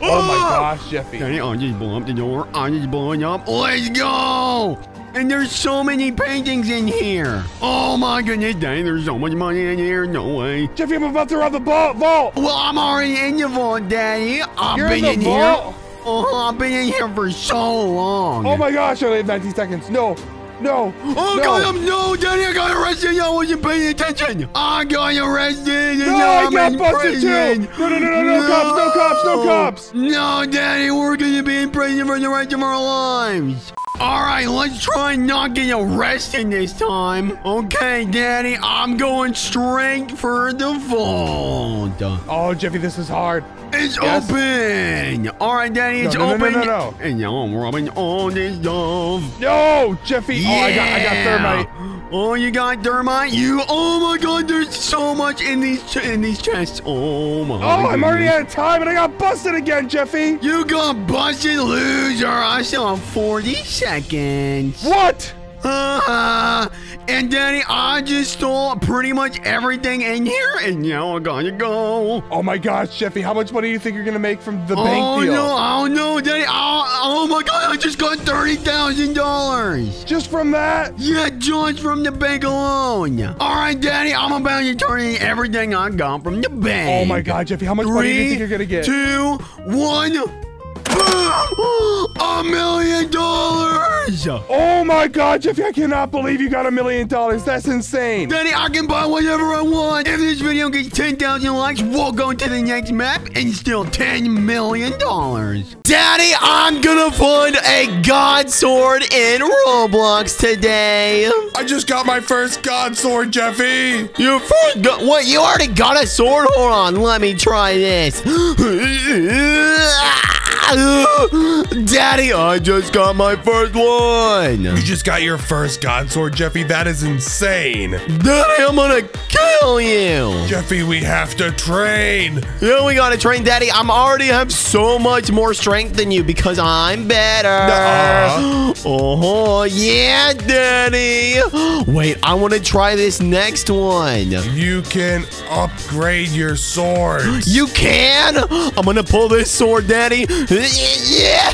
Oh my Ah! gosh, Jeffy. Daddy, I'll just blow up the door. I'll just blow it up. Let's go. And there's so many paintings in here. Oh my goodness, Daddy, there's so much money in here. No way. Jeffy, I'm about to rob the vault. vault. Well, I'm already in the vault, Daddy. I've You're been in, here. Oh, I've been in here for so long. Oh my gosh, I only have 19 seconds. No, no, Oh, no. God, I'm no, Daddy, I got arrested. I wasn't paying attention. I got arrested. No, I I'm got busted too. prison. No, no, no, no, no, cops, no cops, no cops. No, Daddy, we're gonna be in prison for the rest of our lives. All right, let's try not get arrested this time. Okay, Daddy, I'm going straight for the vault. Oh, Jeffy, this is hard. It's Yes. open. All right, Daddy, it's no, no, no, open. no, no. And now I'm robbing all this stuff. No, Jeffy. Yeah. Oh, I got, I got thermite. Oh, you got thermite. You. Oh my God, there's so much in these in these chests. Oh my. Oh, I'm already out of time, and I got busted again, Jeffy. You got busted, loser. I have 40 seconds. What? Uh, and Daddy, I just stole pretty much everything in here, and now I gotta go. Oh my gosh, Jeffy, how much money do you think you're gonna make from the bank Oh deal? no! Oh no, Daddy! Oh, oh my God! I just got thirty thousand dollars. Just from that? Yeah, just from the bank alone. All right, Daddy, I'm about to turn in everything I got from the bank. Oh my God, Jeffy, how much money do you think you're gonna get? Two, one. A million dollars! Oh my God, Jeffy, I cannot believe you got a million dollars. That's insane. Daddy, I can buy whatever I want. If this video gets 10,000 likes, we'll go to the next map and steal $10 million. Daddy, I'm gonna find a God Sword in Roblox today. I just got my first God Sword, Jeffy. You first got what? You already got a sword? Hold on, let me try this. Daddy, I just got my first one. You just got your first God Sword, Jeffy. That is insane. Daddy, I'm gonna kill you. Jeffy, we have to train. Yeah, we gotta train, Daddy. I'm already have so much more strength than you because I'm better. Nuh-uh. Oh, yeah, Daddy. Wait, I want to try this next one. You can upgrade your sword. You can? I'm gonna pull this sword, Daddy. Yeah!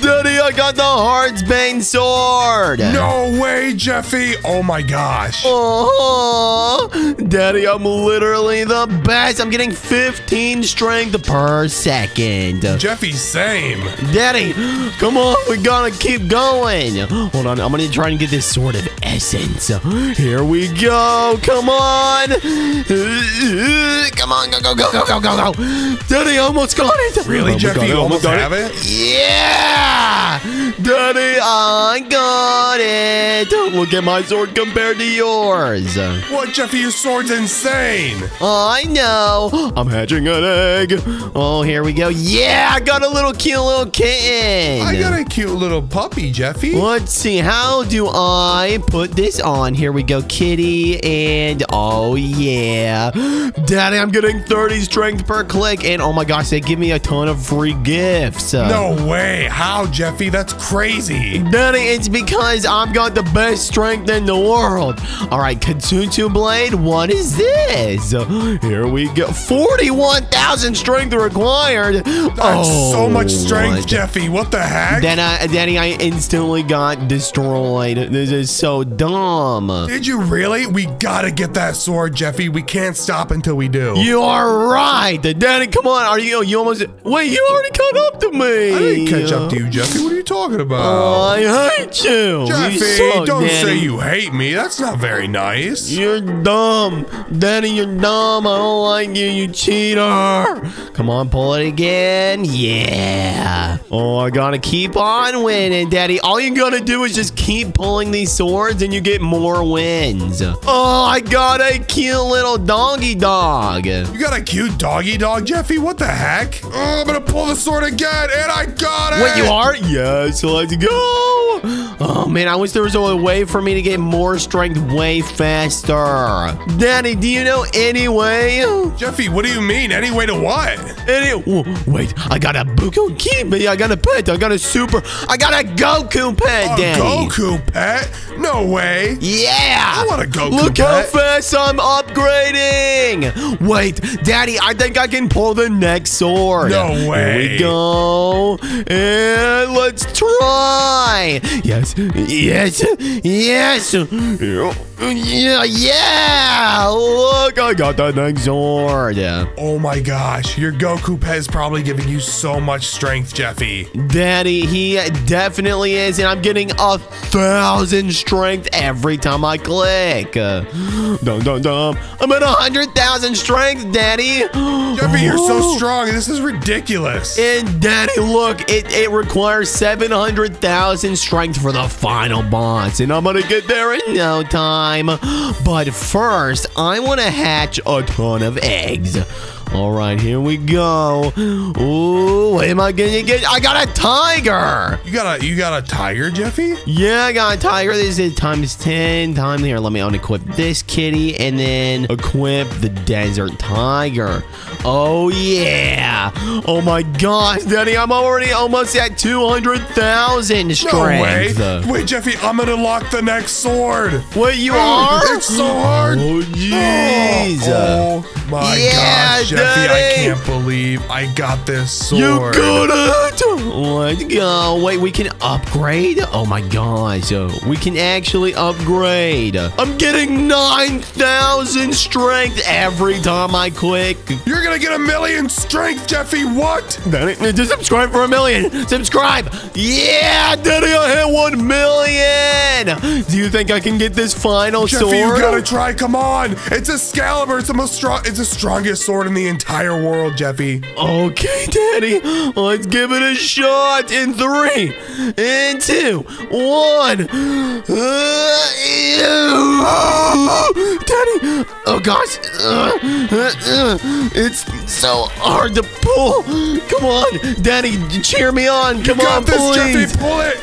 Daddy, I got the Heartsbane sword. No way, Jeffy. Oh my gosh. Oh, Daddy, I'm literally the best. I'm getting 15 strength per second. Jeffy, same. Daddy, come on, we gotta keep going. Hold on, I'm gonna try and get this sword of essence. Here we go. Come on. Come on, go, go, go, go, go, go, go. Daddy, I almost got it. Really, We Jeffy? You almost got have it? Yeah! Daddy, I got it. Look at my sword compared to yours. What, Jeffy? Your sword's insane. I know. I'm hatching an egg. Oh, here we go. Yeah, I got a little cute little kitten. I got a cute little puppy, Jeffy. Let's see. How do I put this on? Here we go, kitty. And oh, yeah. Daddy, I'm getting 30 strength per click. And oh my gosh, they give me a ton of free gifts. No way. How, Jeffy? That's crazy. Daddy, it's because I've got the best strength in the world. All right, Katsutu Blade, what is this? Here we go. 41,000 strength required. That's so oh, much strength, what? Jeffy. What the heck? Then I, Danny, I instantly got destroyed. This is so dumb. Did you really? We gotta get that sword, Jeffy. We can't stop until we do. You are right. Danny, come on. Are you, you almost, wait, you already caught up to me. I didn't catch up to you, Jeffy. What are you talking about? Oh, I hate you. You Jeffy, suck, don't Danny. say you hate me. That's not very nice. You're dumb. Daddy, you're dumb. I don't like you, you cheater. Come on, pull it again. Yeah. Oh, I gotta keep on winning, Daddy. All you gotta do is just keep pulling these swords and you get more wins. Oh, I got a cute little doggy dog. You got a cute doggy dog, Jeffy? What the heck? Oh, gonna pull the sword again, and I got it! Wait, you are? Yes, let's go. Oh, man, I wish there was a way for me to get more strength way faster. Daddy, do you know any way? Jeffy, what do you mean? Any way to what? Any- Whoa, wait, I got a Buko Kimi. I got a pet. I got a super. I got a Goku pet, A Daddy. Goku pet? No way. Yeah! I want a Goku pet. Look how pet. fast I'm upgrading! Wait, Daddy, I think I can pull the next sword. No Here we go. And let's try. Yes, yes, yes. Yeah, yeah. Look, I got the next sword. Oh my gosh, your Goku pet is probably giving you so much strength, Jeffy. Daddy, he definitely is, and I'm getting a thousand strength every time I click. Uh, dum dum dum. I'm at a hundred thousand strength, Daddy. Jeffy, you're so strong. This is ridiculous. And Daddy, look, it, it requires 700,000 strength for the final boss. And I'm going to get there in no time. But first, I want to hatch a ton of eggs. All right, here we go. Ooh, am I to get? I got a tiger. You got a you got a tiger, Jeffy? Yeah, I got a tiger. This is times 10. Time here. Let me unequip this kitty and then equip the desert tiger. Oh, yeah. Oh, my gosh, Daddy. I'm already almost at 200,000 No way. Wait, Jeffy, I'm gonna unlock the next sword. Wait, you oh, are? It's so hard. Oh, oh jeez. Oh, oh my Yeah, gosh, Jeffy, I can't believe I got this sword. You got it! Let's go. Wait, we can upgrade? Oh my gosh. Uh, we can actually upgrade. I'm getting 9,000 strength every time I click. You're gonna get a million strength, Jeffy. What? Just subscribe for a million. Subscribe. Yeah, Daddy, I hit 1 million. Do you think I can get this final Jeffy, sword? you gotta try. Come on. It's a Excalibur. It's the most strong. It's the strongest sword in the entire world, Jeffy. Okay, Daddy, let's give it a shot in three, in two, one. Uh. Daddy, oh gosh, uh, uh, it's so hard to pull. Come on, Daddy, cheer me on. Come Got on, this, please. Jeffy. Pull it.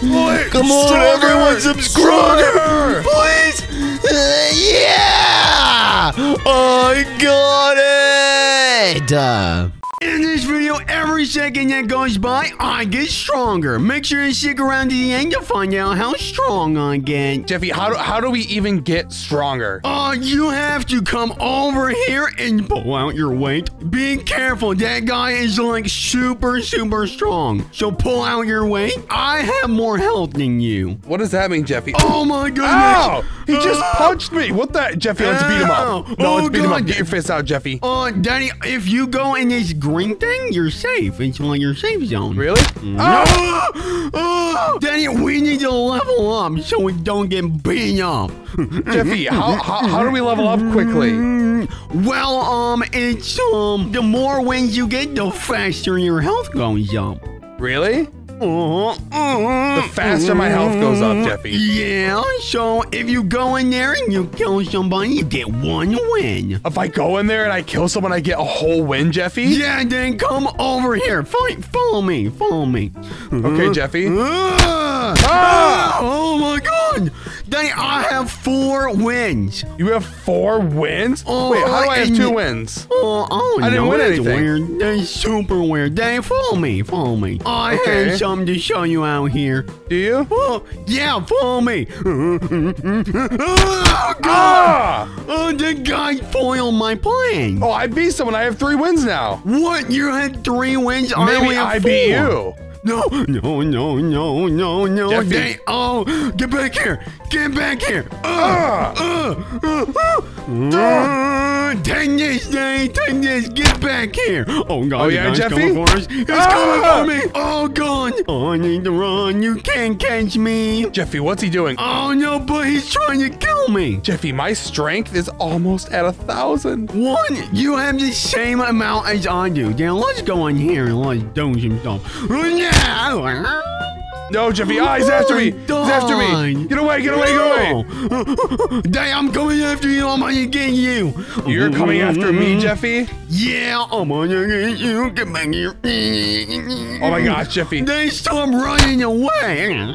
Pull it. Come on, everyone, subscribe, Stronger. please. Yeah, I got it. Uh, in this video, every second that goes by, I get stronger. Make sure you stick around to the end to find out how strong I get. Jeffy, how do, how do we even get stronger? Uh, you have to come over here and pull out your weight. Be careful, that guy is like super, super strong. So pull out your weight. I have more health than you. What does that mean, Jeffy? Oh my goodness. Ow! He just Ah. punched me. What the? Jeffy, let's beat him up. No, let's Oh, beat him up. Get your fist out, Jeffy. Uh, Daddy, if you go in this green thing, you're safe. It's like your safe zone. Really? Ah! Ah! Daddy, we need to level up so we don't get beaten up. Jeffy, how, how, how do we level up quickly? Mm, Well, um, it's um, the more wins you get, the faster your health goes up. Really? The faster my health goes up, Jeffy. Yeah, so if you go in there and you kill somebody, you get one win. If I go in there and I kill someone, I get a whole win, Jeffy? Yeah, then come over here. Fight, follow me, follow me. Okay, Jeffy. Ah! Ah! Oh my god! Daddy, I have four wins. You have four wins? Oh, Wait, how do I have two wins? Oh, oh I didn't no, win that's anything. Weird. That's super weird. Daddy, follow me, follow me. I Okay. have something to show you out here. Do you? Oh, yeah, follow me. oh, God! Ah! Oh, the guy foiled my plan. Oh, I beat someone. I have three wins now. What? You had three wins? I Maybe only have I beat you. No, no, no, no, no, no. Jeffy. They, oh, get back here. Get back here. Uh, uh, uh, uh. Uh, Uh, take this, Danny. Take this. Get back here. Oh, God. Oh, yeah, Jeffy? coming for us. He's Ah! coming for me. Oh, God. Oh, I need to run. You can't catch me. Jeffy, what's he doing? Oh, no, but he's trying to kill me. Jeffy, my strength is almost at a thousand. One, you have the same amount as I do. Now, let's go in here and let's do some stuff. Yeah. No, Jeffy, ah, he's after me. He's after me. Get away, get away, get away. Dang, I'm coming after you. I'm gonna get you. You're coming after me, Jeffy? Yeah, I'm gonna get you. Get back here. Oh my gosh, Jeffy. They stop running away.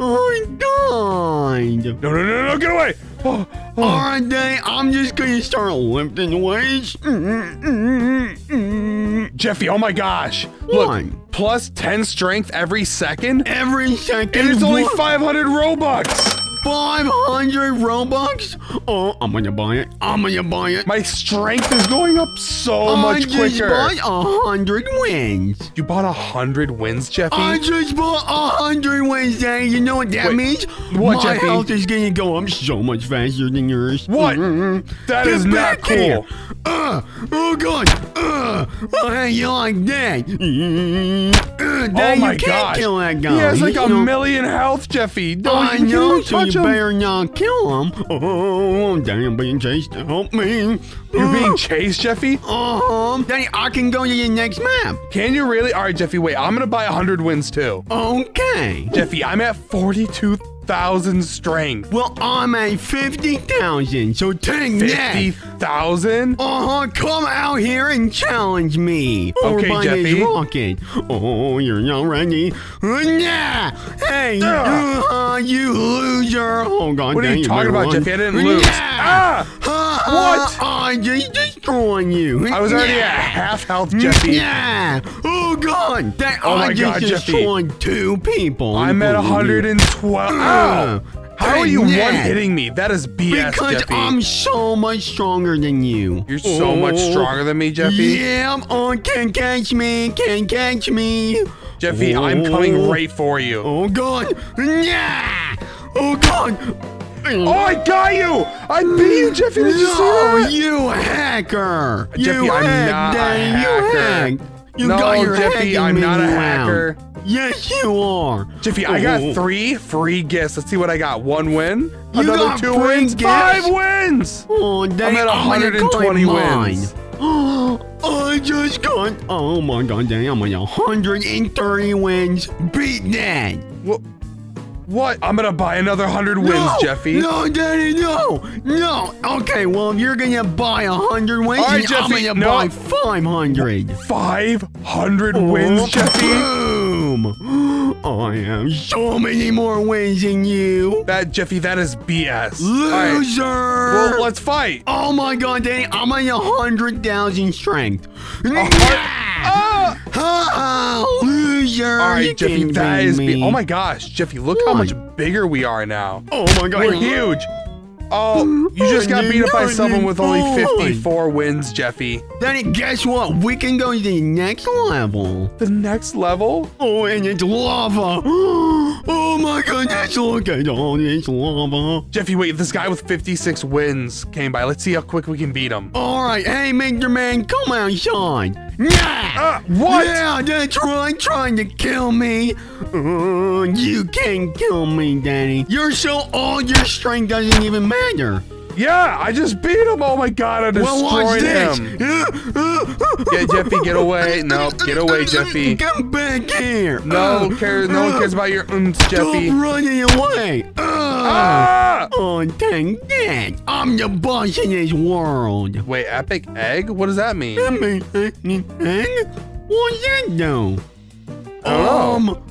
Oh, God. No, no, no, no, get away. Oh, oh. All right, Dang, I'm just gonna start lifting weights. Mm-hmm, mm-hmm, mm-hmm. Mm, Jeffy, oh my gosh. Look, One. plus 10 strength every second? Every second. And it's only 500 Robux. 500 Robux? Oh, I'm gonna buy it. I'm gonna buy it. My strength is going up so much quicker. I just bought a hundred wins. You bought a 100 wins, Jeffy? I just bought a hundred wins, Daddy. You know what that Wait, means? what, My Jeffy? health is gonna go up so much faster than yours. What? Mm-mm. That Get is not cool. Uh, oh god. Uh, oh, hey, you like that? Mm, uh, Oh my you can't gosh. kill that guy. He has like a million health, Jeffy. Don't I you know, so you him. better not kill him. Oh, Daddy, I'm being chased. Help me. You're being chased, Jeffy? Uh-huh. Daddy, I can go to your next map. Can you really? All right, Jeffy, wait. I'm going to buy 100 wins too. Okay. Jeffy, I'm at 42,000 strength. Well, I'm at 50,000, so take that. 50,000? Uh-huh, come out here and challenge me. Okay, Jeffy. this rocket. Oh, you're not ready. Uh, yeah. Hey, Ugh. uh, you loser. Oh, God. What are you talking about, run. Jeffy? I didn't lose. Yeah. Ah! What? I just destroyed you. I was already yeah. at half health, Jeffy. Yeah. Oh, God. That, Oh, I my just God, Jeffy. destroyed two people. I'm at 112. Ow! How are you one hitting me? That is BS, Because Jeffy. I'm so much stronger than you. You're so much Oh. stronger than me, Jeffy. Yeah, I'm on. Can't catch me. Can't catch me. Jeffy, I'm coming Oh. right for you. Oh God. Yeah. Oh God. Oh, I got you! I beat you, Jeffy. Did you see that? you hacker. Jeffy, you I'm hacked, not a Danny. You hacker. hacked. You No, Jeffy, I'm not a hacker. Yes, you are. Jeffy, I got Oh. three free gifts. Let's see what I got. One win, You another got two wins, gifts? five wins. Oh, dang, at I'm gonna 120 claim wins. I just got. Oh my god, dang, I'm at 130 wins. Beat that. What? What? I'm gonna buy another hundred wins, no, Jeffy. No, Daddy, no, no. Okay, well, if you're gonna buy 100 wins, All right, then I'm gonna no. buy 500. Five hundred wins, Oh, Jeffy. Boom! I have so many more wins than you. That Jeffy, that is BS. All right. Loser! Well, let's fight. Oh my god, Danny, I'm on a hundred thousand strength. Ah! Ah, loser! All you Jeffy, that is. me. Oh my gosh, Jeffy, look how much bigger we are now. Oh my god, We're huge. Oh, you just got beat up by someone with only 54 wins, Jeffy. Danny, guess what? We can go to the next level. The next level? Oh, and it's lava. Oh my goodness, look at all this lava. Jeffy, wait, this guy with 56 wins came by. Let's see how quick we can beat him. All right, hey, Major Man, come outside. Yeah! Ah, what? Yeah, that's right, trying to kill me. Uh, you can't kill me, Danny. You're so old, your strength doesn't even matter. Yeah, I just beat him. Oh my god, I destroyed this. him. Yeah, Jeffy, get away. No, get away, Jeffy. Come back here. No Uh, cares. No one uh, cares about your ums, Jeffy. Stop running away. Uh, Ah! Oh, dang that. I'm the boss in this world. Wait, epic egg? What does that mean? Mean, egg? What's that do? I don't know. Um,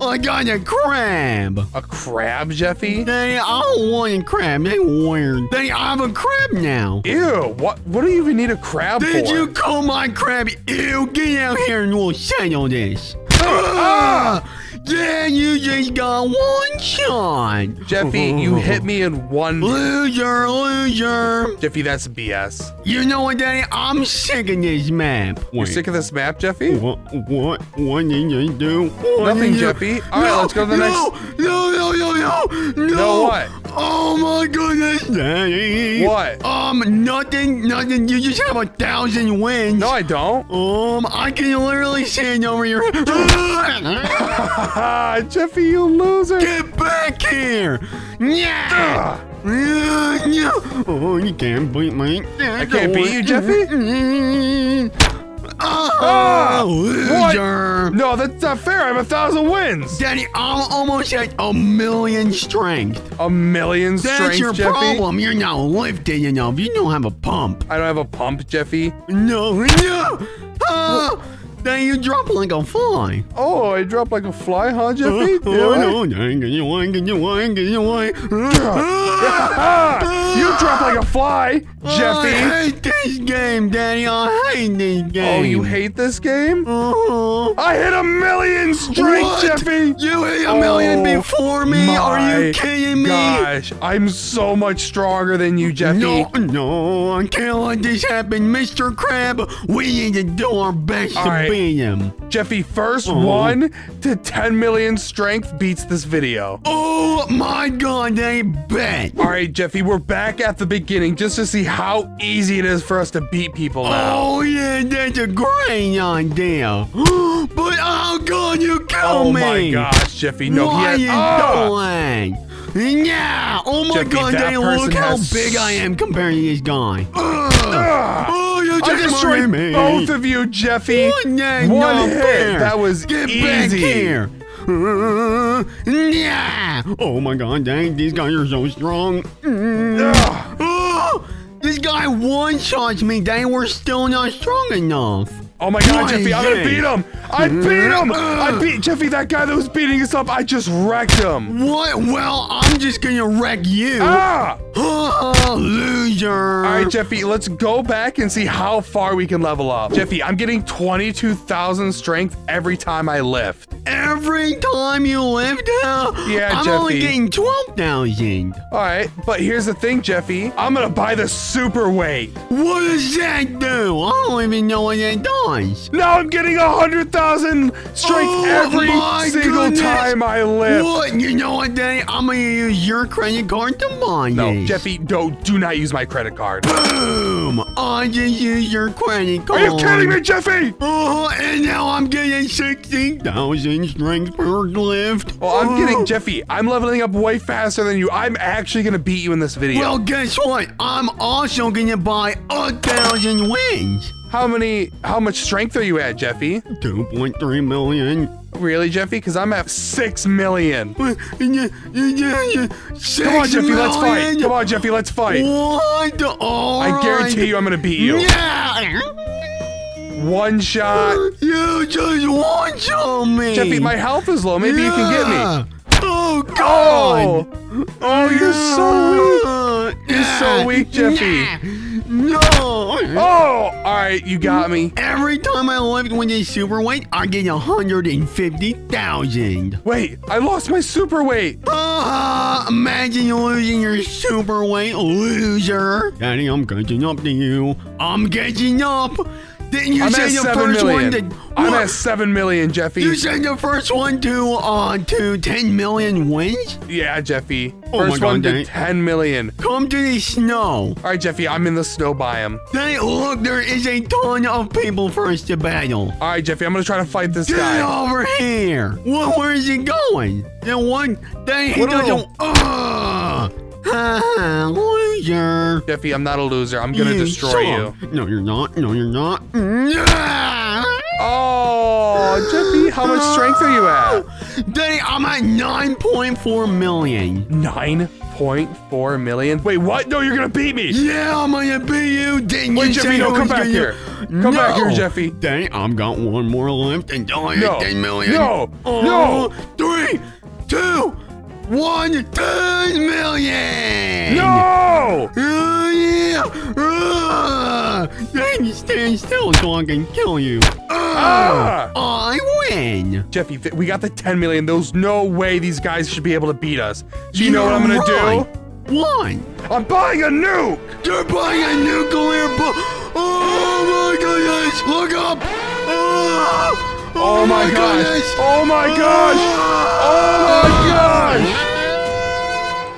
I got a crab. A crab, Jeffy? I don't want a crab. They weird. They have a crab now. Ew, what What do you even need a crab Did for? you call my crab? Ew, get out here and we'll settle this. Ah! Yeah, you just got one shot. Jeffy, you hit me in one. Loser, loser. Jeffy, that's BS. You know what, Daddy? I'm sick of this map. You're sick of this map, Jeffy? What? What? What did you do? What Nothing, you- Jeffy. All right, let's go to the no, next- No, no, no, no, no. No, what? Oh my goodness, Daddy. What? Um, nothing, nothing. You just have a thousand wins. No, I don't. Um, I can literally see it over your. Ah, Jeffy, you loser. Get back here! Yeah! Oh, you can't beat me. I can't beat you, Jeffy? Oh, what? loser! No, that's not fair. I have a thousand wins. Daddy, I'm almost at a million strength. A million That's strength, That's your Jeffy. problem. You're not lifted enough. You don't have a pump. I don't have a pump, Jeffy. No, no. Ah, then you drop like a fly. Oh, I dropped like a fly, huh, Jeffy? Oh, Yeah, right? no. Ah, you dropped like a fly, Jeffy. I hate this game, Daddy. I hate this game. Oh, you hate this game? Uh-huh. I hit a million strength, What? Jeffy. You hit a million Oh, before me? Are you kidding me? Gosh, I'm so much stronger than you, Jeffy. No, no, I can't let this happen, Mr. Crab. We need to do our best All to right. Him. Jeffy, first Oh. one to 10 million strength beats this video. Oh my god, they bet. All right, Jeffy, we're back at the beginning just to see how easy it is for us to beat people now. Oh yeah, that's a great idea. but how can you kill Oh me? my gosh, Jeffy. No, what he are you Ah! doing? Yeah. Oh my Jeffy, god, Daniel, look how big I am compared to this guy. Ah! Oh, you just destroyed me. both of you, Jeffy. Yeah, One no hit. fair. That was Get easy. back here. Uh, yeah. Oh my god, dang, these guys are so strong. Ugh. Oh, this guy one shots me, dang, we're still not strong enough. Oh my god, Jeffy, I'm gonna beat him! I beat him! I beat Jeffy, that guy that was beating us up, I just wrecked him! What? Well, I'm just gonna wreck you. Ah! Oh, loser. Alright, Jeffy, let's go back and see how far we can level up. Jeffy, I'm getting 22,000 strength every time I lift. Every time you lift Yeah, I'm only Jeffy. getting 12,000. Alright, but here's the thing, Jeffy. I'm gonna buy the super weight. What does that do? I don't even know what that does. Now I'm getting 100,000 strength Oh every single goodness. time I lift. What? You know what, Danny? I'm gonna use your credit card to buy No. Jeffy, don't, do not use my credit card. Boom! I just used your credit card. Are you kidding me, Jeffy? Oh, and now I'm getting 60,000 strength per lift. Well, I'm Oh. kidding, Jeffy. I'm leveling up way faster than you. I'm actually gonna beat you in this video. Well, guess what? I'm also gonna buy a thousand wins. How many? How much strength are you at, Jeffy? 2.3 million. Really, Jeffy? Because I'm at six million. Come Come on, Jeffy. Let's fight. Come on, Jeffy. Let's fight. What? All I guarantee you, I'm gonna beat you. Yeah. One shot. You just one shot me. Jeffy, my health is low. Maybe you can get me. Oh, oh God. Oh, oh, you're so weak. You're so weak, Jeffy. No. Oh, all right, you got me. Every time I lift with a super weight, I get 150,000. Wait, I lost my super weight. Ah, imagine you losing your super weight, loser. Daddy, I'm catching up to you. I'm catching up. Didn't you I'm say the first million. one to... I'm What? at seven million, Jeffy. You said the first one to, uh, to 10 million wins? Yeah, Jeffy. Oh my First God, one to 10 million. Come to the snow. All right, Jeffy, I'm in the snow biome. Hey, look, there is a ton of people for us to battle. All right, Jeffy, I'm gonna try to fight this Get guy. over here. What, where is he going? The one that he What doesn't... Ugh. Loser. Jeffy, I'm not a loser. I'm gonna You destroy suck. you. No, you're not. No, you're not. Oh, Jeffy, how much strength are you at? Daddy, I'm at 9.4 million. 9.4 million. Wait, what? No, you're gonna beat me. Yeah, I'm gonna beat you. Didn't Wait, you Jeffy, no, come back here. Come back here, Jeffy. Daddy, I've got one more left until I hit No. 10 million. No. Oh, No. Three, two, one, 10 million. No! Uh, yeah. Uh, Then stand still so I can kill you. Ah! I win. Jeffy, we got the 10 million. There's no way these guys should be able to beat us. Do you know what I'm gonna right. One. do? I'm buying a nuke! They're buying a nuclear bomb. Oh my goodness! Look up! Oh, Oh, my, gosh! goodness! Oh my gosh! Oh my ah.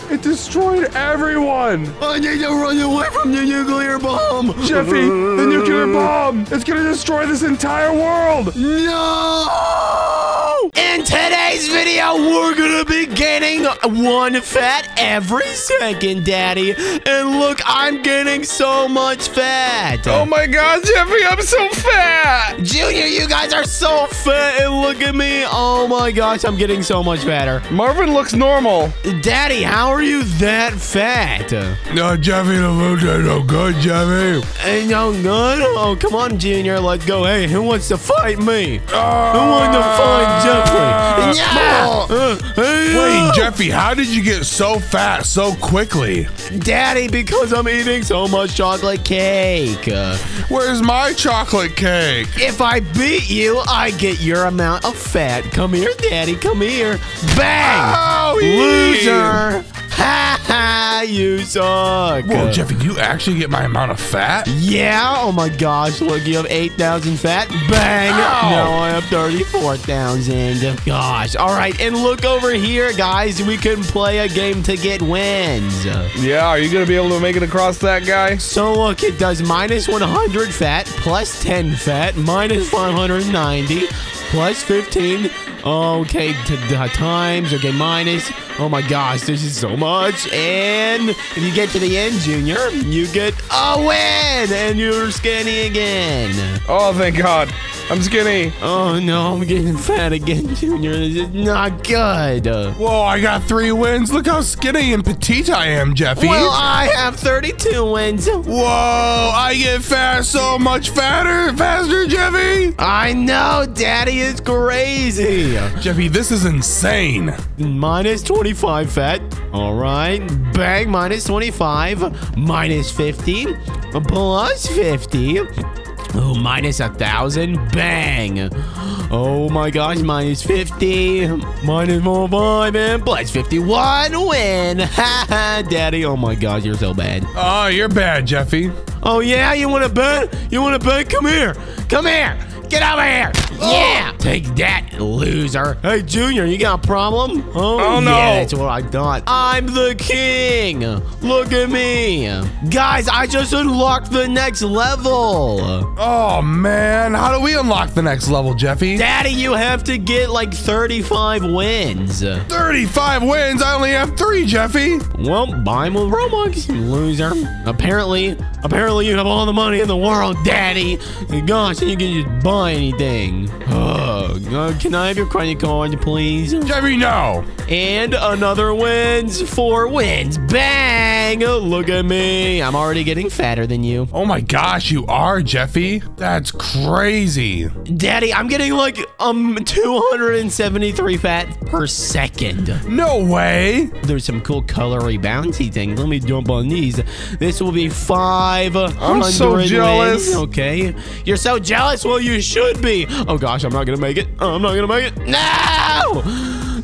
gosh! It destroyed everyone! I need to run away from the nuclear bomb. Jeffy, the nuclear bomb! It's gonna destroy this entire world! No! In today's video, we're gonna be gaining one fat every second, Daddy. And look, I'm gaining so much fat. Oh my god, Jeffy, I'm so fat! Junior, you guys are so fat, and look at me. Oh my gosh, I'm getting so much fatter. Marvin looks normal. Daddy, how are you that fat? No, Jeffy, the food no good, Jeffy. Ain't no good? Oh, come on, Junior, let's go. Hey, who wants to fight me? Who wants to fight ah. Yeah! Wait, Jeffy, how did you get so fat so quickly? Daddy, because I'm eating so much chocolate cake. Where's my chocolate cake? if I beat you, I get your amount of fat. Come here, Daddy, come here. Bang! Oh, Loser! Ha ha! You suck. Whoa, Jeffy, do you actually get my amount of fat? Yeah. Oh my gosh. Look, you have 8,000 fat. Bang. Ow. Now I have 34,000. Gosh. All right. And look over here, guys. We can play a game to get wins. Yeah, are you gonna be able to make it across that guy? So look, it does minus 100 fat, plus 10 fat, minus 590, plus 15. Okay, t- t- uh, times. Okay, minus. Oh my gosh, this is so much. And if you get to the end, Junior, you get a win, and you're skinny again. Oh, thank God. I'm skinny. Oh no, I'm getting fat again, Junior. This is not good. Whoa, I got three wins. Look how skinny and petite I am, Jeffy. Well, I have 32 wins. Whoa, I get fat so much fatter, faster, Jeffy. I know, Daddy is crazy. Jeffy, this is insane. Minus 25 fat. All right. Bang, minus 25. Minus 50. Plus 50. Oh, minus a thousand. Bang. Oh my gosh, minus 50. Minus more five and plus 51. Win. Ha ha, Daddy. Oh my gosh, you're so bad. Oh, you're bad, Jeffy. Oh yeah, you want to bet? You want to bet? Come here. Come here. Get over here. Oh! Yeah. Take that, loser. Hey, Junior, you got a problem? Oh, Oh, no. Yeah, that's what I thought. I'm the king. Look at me. Guys, I just unlocked the next level. Oh, man. How do we unlock the next level, Jeffy? Daddy, you have to get like 35 wins. 35 wins. I only have three, Jeffy. Well, buy them with Robux, loser. Apparently, apparently you have all the money in the world, Daddy. Gosh, you can just buy anything. Oh, uh, can I have your credit card, please? Jeffy, no. And another wins, four wins. Bang! Look at me. I'm already getting fatter than you. Oh my gosh, you are, Jeffy. That's crazy. Daddy, I'm getting like um 273 fat per second. No way. There's some cool colory bouncy things. Let me jump on these. This will be five. I'm so jealous. Okay. You're so jealous? Well, you should be. Oh gosh, I'm not gonna make it. Oh, I'm not gonna make it. No!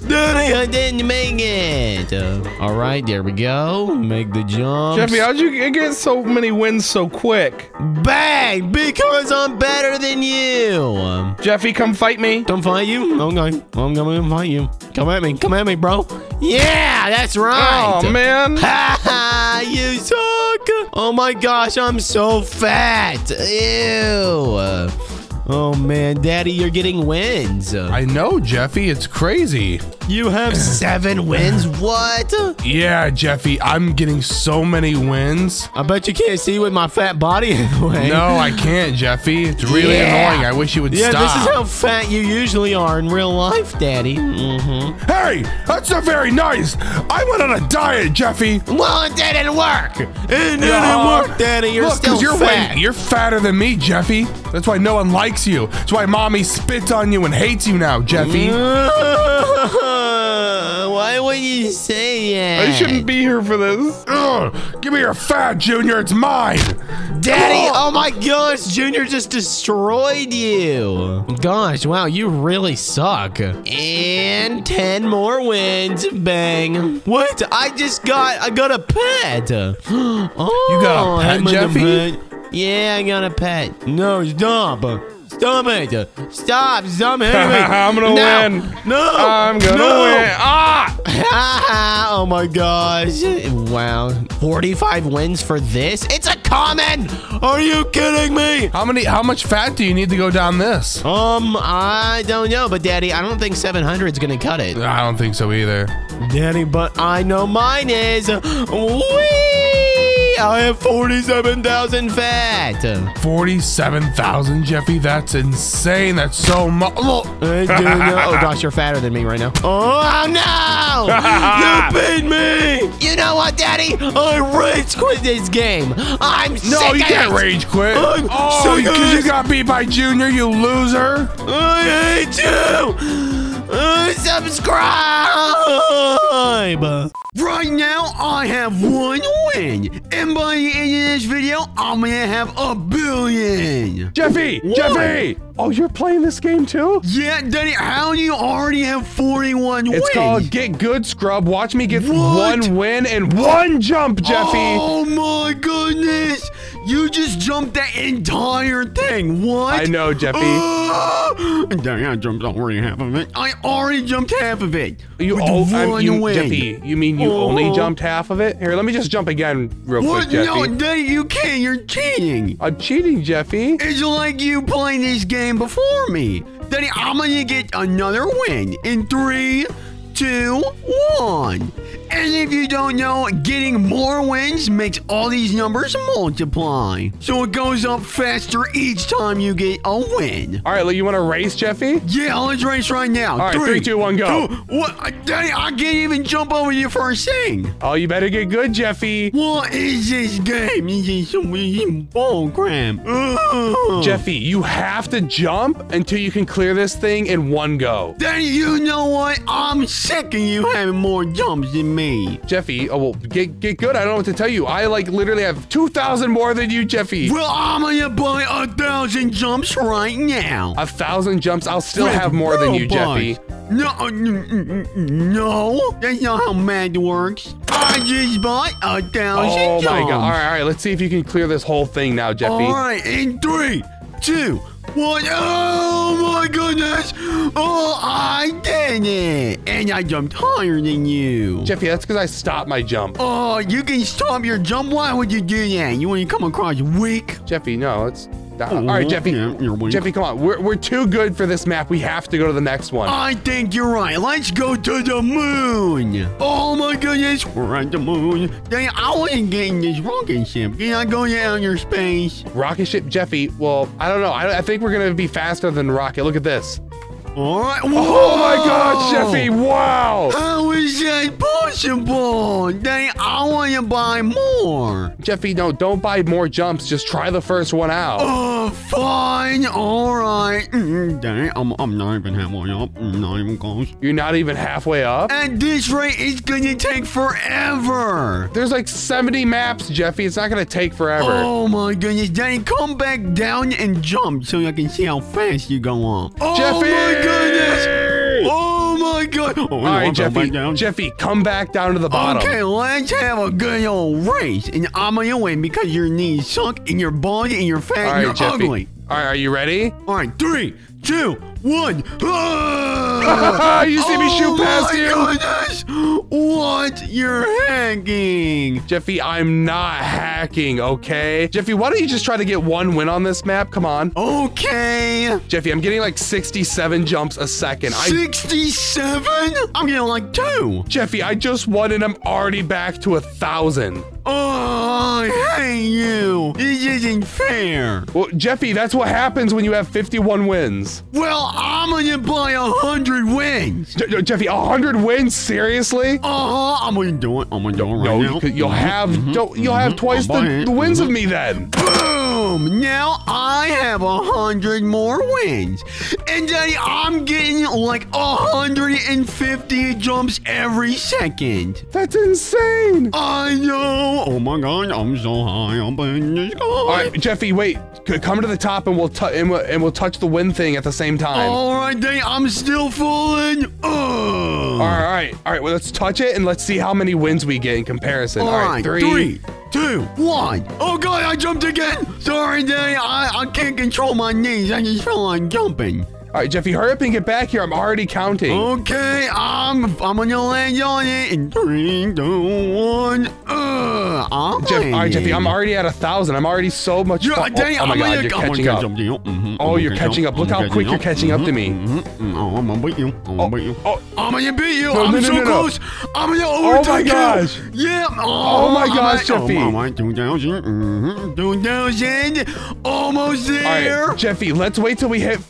Daddy, I didn't make it. Uh, all right, there we go. Make the jump. Jeffy, how'd you get so many wins so quick? Bang! Because I'm better than you. Um, Jeffy, come fight me. don't fight you? Okay. I'm gonna fight you. Come at me. Come at me, bro. Yeah, that's right. Oh, man. Ha ha! You suck! Oh my gosh, I'm so fat! Ew! Oh man, Daddy, you're getting wins. I know, Jeffy. It's crazy. You have seven wins? What? Yeah, Jeffy. I'm getting so many wins. I bet you can't see with my fat body in the way. No, I can't, Jeffy. It's really Yeah. annoying. I wish you would Yeah, stop. this is how fat you usually are in real life, Daddy. Mm-hmm. Hey, that's not very nice. I went on a diet, Jeffy. Well, it didn't work. It didn't Uh, work, Daddy. You're Look, still you're fat. way, you're fatter than me, Jeffy. That's why no one likes you. That's why mommy spits on you and hates you now, Jeffy. Why would you say that? I shouldn't be here for this. Ugh, give me your fat, Junior. It's mine. Daddy, oh my gosh, Junior just destroyed you. Gosh, wow, you really suck. And 10 more wins. Bang. What? I just got, I got a pet. Oh, You got a pet, oh, I'm a Jeffy? pet. Yeah, I got a pet. No, stop. Stop it. Stop. Stop hitting me. I'm gonna No. win. No. I'm gonna no. win. Ah! oh my gosh. Wow. 45 wins for this? It's a common! Are you kidding me? How many? How much fat do you need to go down this? Um, I don't know, but Daddy, I don't think 700 is gonna cut it. I don't think so either. Daddy, but I know mine is. Whee! I have 47,000 fat. Forty-seven thousand, Jeffy. That's insane. That's so much. I do. Oh gosh, you're fatter than me right now. Oh no! you beat me! You know what, Daddy? I rage quit this game. I'm No, sick you of can't it. rage quit. I'm oh, because you got beat by Junior, you loser. I hate you! Uh, subscribe! Right now, I have one win. And by the end of this video, I'm gonna have a billion. Jeffy! Jeffy! Oh, you're playing this game too? Yeah, Daddy, how do you already have 41 wins? It's called Get Good Scrub. Watch me get What? one win and one jump, Jeffy. Oh my goodness! You just jumped that entire thing. What? I know, Jeffy. Ah! Daddy, I jumped already half of it. I already jumped half of it. You, oh, I'm- you win. Jeffy, you mean you only Oh. jumped half of it? Here, let me just jump again real What? quick, No, Jeffy. Daddy, you can't. You're cheating. I'm cheating, Jeffy. It's like you playing this game before me. Then I'm gonna get another win in three, two, one. And if you don't know, getting more wins makes all these numbers multiply. So it goes up faster each time you get a win. All right, look, you want to race, Jeffy? Yeah, let's race right now. All right, three, two, one, go. two- what? Uh, Daddy, I can't even jump over you first thing. Oh, you better get good, Jeffy. What is this game? This is some bull crap. Jeffy, you have to jump until you can clear this thing in one go. Daddy, you know what? I'm sick of you having more jumps than me. Jeffy, oh well, get get good. I don't know what to tell you. I like literally have two thousand more than you, Jeffy. Well, I'm gonna buy a thousand jumps right now. A thousand jumps. I'll still have more than you, Jeffy. No, uh, no, that's not how math works. I just bought a thousand Oh jumps. my god! All right, all right. Let's see if you can clear this whole thing now, Jeffy. All right, in three, two, one. Oh my goodness! Oh, I did it, and I jumped higher than you. Jeffy, that's because I stopped my jump. Oh, you can stop your jump. Why would you do that? You want to come across weak? Jeffy, no, it's. All right, Jeffy. Yeah, you're weak. Jeffy, come on. We're, we're too good for this map. We have to go to the next one. I think you're right. Let's go to the moon. Oh my goodness, we're at the moon. Dang, I wasn't getting this rocket ship. Can I go down your space? Rocket ship, Jeffy. Well, I don't know. I, I think we're gonna be faster than Rocket. Look at this. All right. Oh my god, Jeffy! Wow. How is that possible? Dang, I want to buy more. Jeffy, no, don't buy more jumps. Just try the first one out. Oh, fine. All right. Mm, dang, I'm, I'm not even halfway up. Mm, Not even close. You're not even halfway up. At this rate, it's gonna take forever. There's like 70 maps, Jeffy. It's not gonna take forever. Oh my goodness, Daddy, come back down and jump so I can see how fast you go up. Oh Jeffy! Goodness! Oh my god! Oh, All right, Jeffy. Jeffy, come back down to the bottom. Okay, let's have a good old race, and I'm gonna win because your knees suck, and your body, and you're fat, All and right, you're Jeffy. ugly. All right, are you ready? All right, three, two, one. Ah! you see me shoot past oh you? my goodness! What? You're hacking. Jeffy, I'm not hacking, okay? Jeffy, why don't you just try to get one win on this map? Come on. Okay. Jeffy, I'm getting like 67 jumps a second. I 67? I'm getting like two. Jeffy, I just won and I'm already back to a thousand. Oh, I hate you. This isn't fair. Well, Jeffy, that's what happens when you have 51 wins. Well, I'm gonna buy a hundred wins. Je- Je- Jeffy, 100 wins? Seriously? Uh-huh, I'm gonna do it. I'm gonna do it right No, now. you could, you'll have mhm, don't- you'll have twice the, the wins of Mhm. me then. Boom! Now I have a hundred more wins. And Daddy, I'm getting like a hundred and fifty jumps every second. That's insane. I know. Oh my god, I'm so high up in the sky. All right, Jeffy, wait. Come to the top and we'll and, we'll, and we'll touch the win thing at the same time. All right, Daddy, I'm still falling. Ugh. All right, all right, all right. Well, let's touch it and let's see how many wins we get in comparison. All right, three. three, two, one. Oh god, I jumped again. Sorry, Daddy, I, I can't control my knees. I just feel like jumping. All right, Jeffy, hurry up and get back here. I'm already counting. Okay, I'm I'm gonna land on it in three, two, one. Uh, I'm Jeff, all right, Jeffy, I'm already at a thousand. I'm already so much. Yeah, fu- dang, oh, oh my I'm god, you're catching catch up. Mhm, Oh, I'm you're catching catch up. Look how quick you're catching up to me. Mhm, mhm. Oh, I'm gonna beat you. I'm gonna beat you. Oh, I'm gonna beat you. I'm so close. I'm gonna overtake Oh my you. gosh. Yeah. Oh my I'm gosh, Jeffy. Oh, my 2,000. Mhm, 2,000. Almost there. right, Jeffy, let's wait till we hit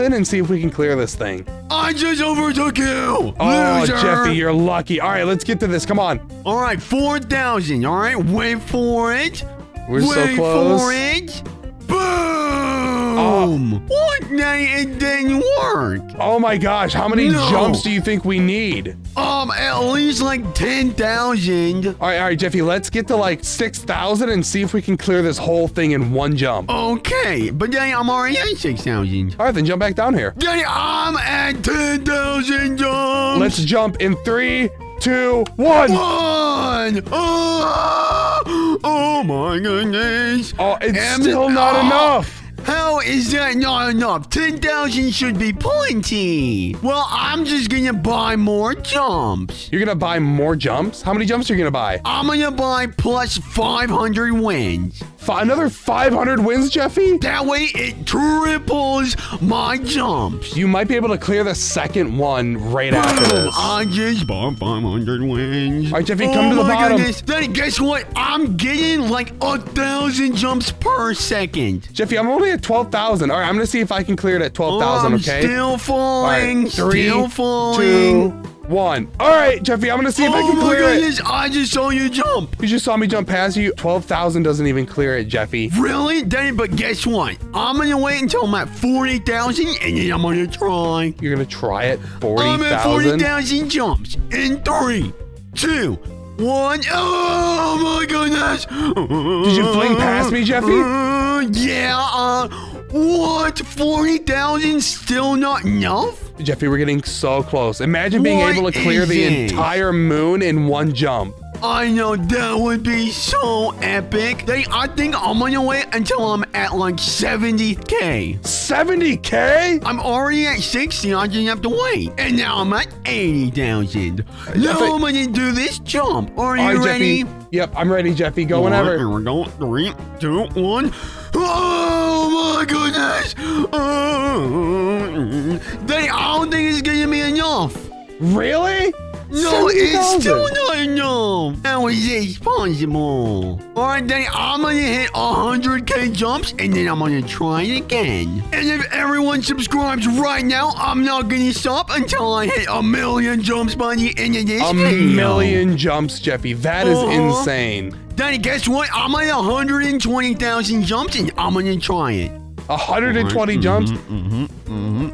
4,000 and see if we can clear this thing. I just overtook you. Oh, Loser. Jeffy, you're lucky. All right, let's get to this. Come on. All right, 4,000. All right, wait for it. We're so close. wait for it. Boom. What? Now it didn't work. Oh my gosh, how many No. jumps do you think we need? Um, at least like 10,000. All right, all right, Jeffy, let's get to like 6,000 and see if we can clear this whole thing in one jump. Okay, but then I'm already at 6,000. All right, then jump back down here. Then I'm at 10,000 jumps. Let's jump in three, two, one. One. Oh, oh my goodness. Oh, it's Am- still not Oh. enough. How is that not enough? 10,000 should be plenty. Well, I'm just gonna buy more jumps. You're gonna buy more jumps? How many jumps are you gonna buy? I'm gonna buy plus 500 wins. Another 500 wins, Jeffy? That way it triples my jumps. You might be able to clear the second one right after Boom, this. I just bought 500 wins. All right, Jeffy, oh come to the bottom. Goodness. Then guess what? I'm getting like a thousand jumps per second. Jeffy, I'm only at 12,000. All right, I'm gonna see if I can clear it at 12,000, I'm okay? still falling. right, three, still two, falling. One. All right, Jeffy, I'm gonna see if I oh can my clear it. goodness! I just saw you jump. You just saw me jump past you. 12,000 doesn't even clear it, Jeffy. Really? Daddy, but guess what? I'm gonna wait until I'm at 40,000 and then I'm gonna try. You're gonna try it? 40,000? I'm at 40,000? 40,000 jumps in three, two, one. Oh my goodness! Did you fling past me, Jeffy? Uh, yeah, uh, what? 40,000 still not enough? Jeffy, we're getting so close. Imagine being What able to clear the it? entire moon in one jump. I know that would be so epic. They, I think I'm gonna wait until I'm at like 70k. 70k? I'm already at 60, I just have to wait. And now I'm at 80,000. Now I'm gonna do this jump. Are you right, ready? Jeffy. Yep, I'm ready, Jeffy. Go right, whenever. here we go. Three, two, one. Oh my goodness! Oh, Dang, I don't think it's gonna be enough. Really? No, it's 70,000. still not enough. How is this possible? All right, then I'm gonna hit 100k jumps and then I'm gonna try it again. And if everyone subscribes right now, I'm not gonna stop until I hit a million jumps by the end of this A video. million jumps, Jeffy. That is Uh-huh. insane. Daddy, guess what? I'm at 120,000 jumps and I'm gonna try it. 120 jumps? Mm-hmm.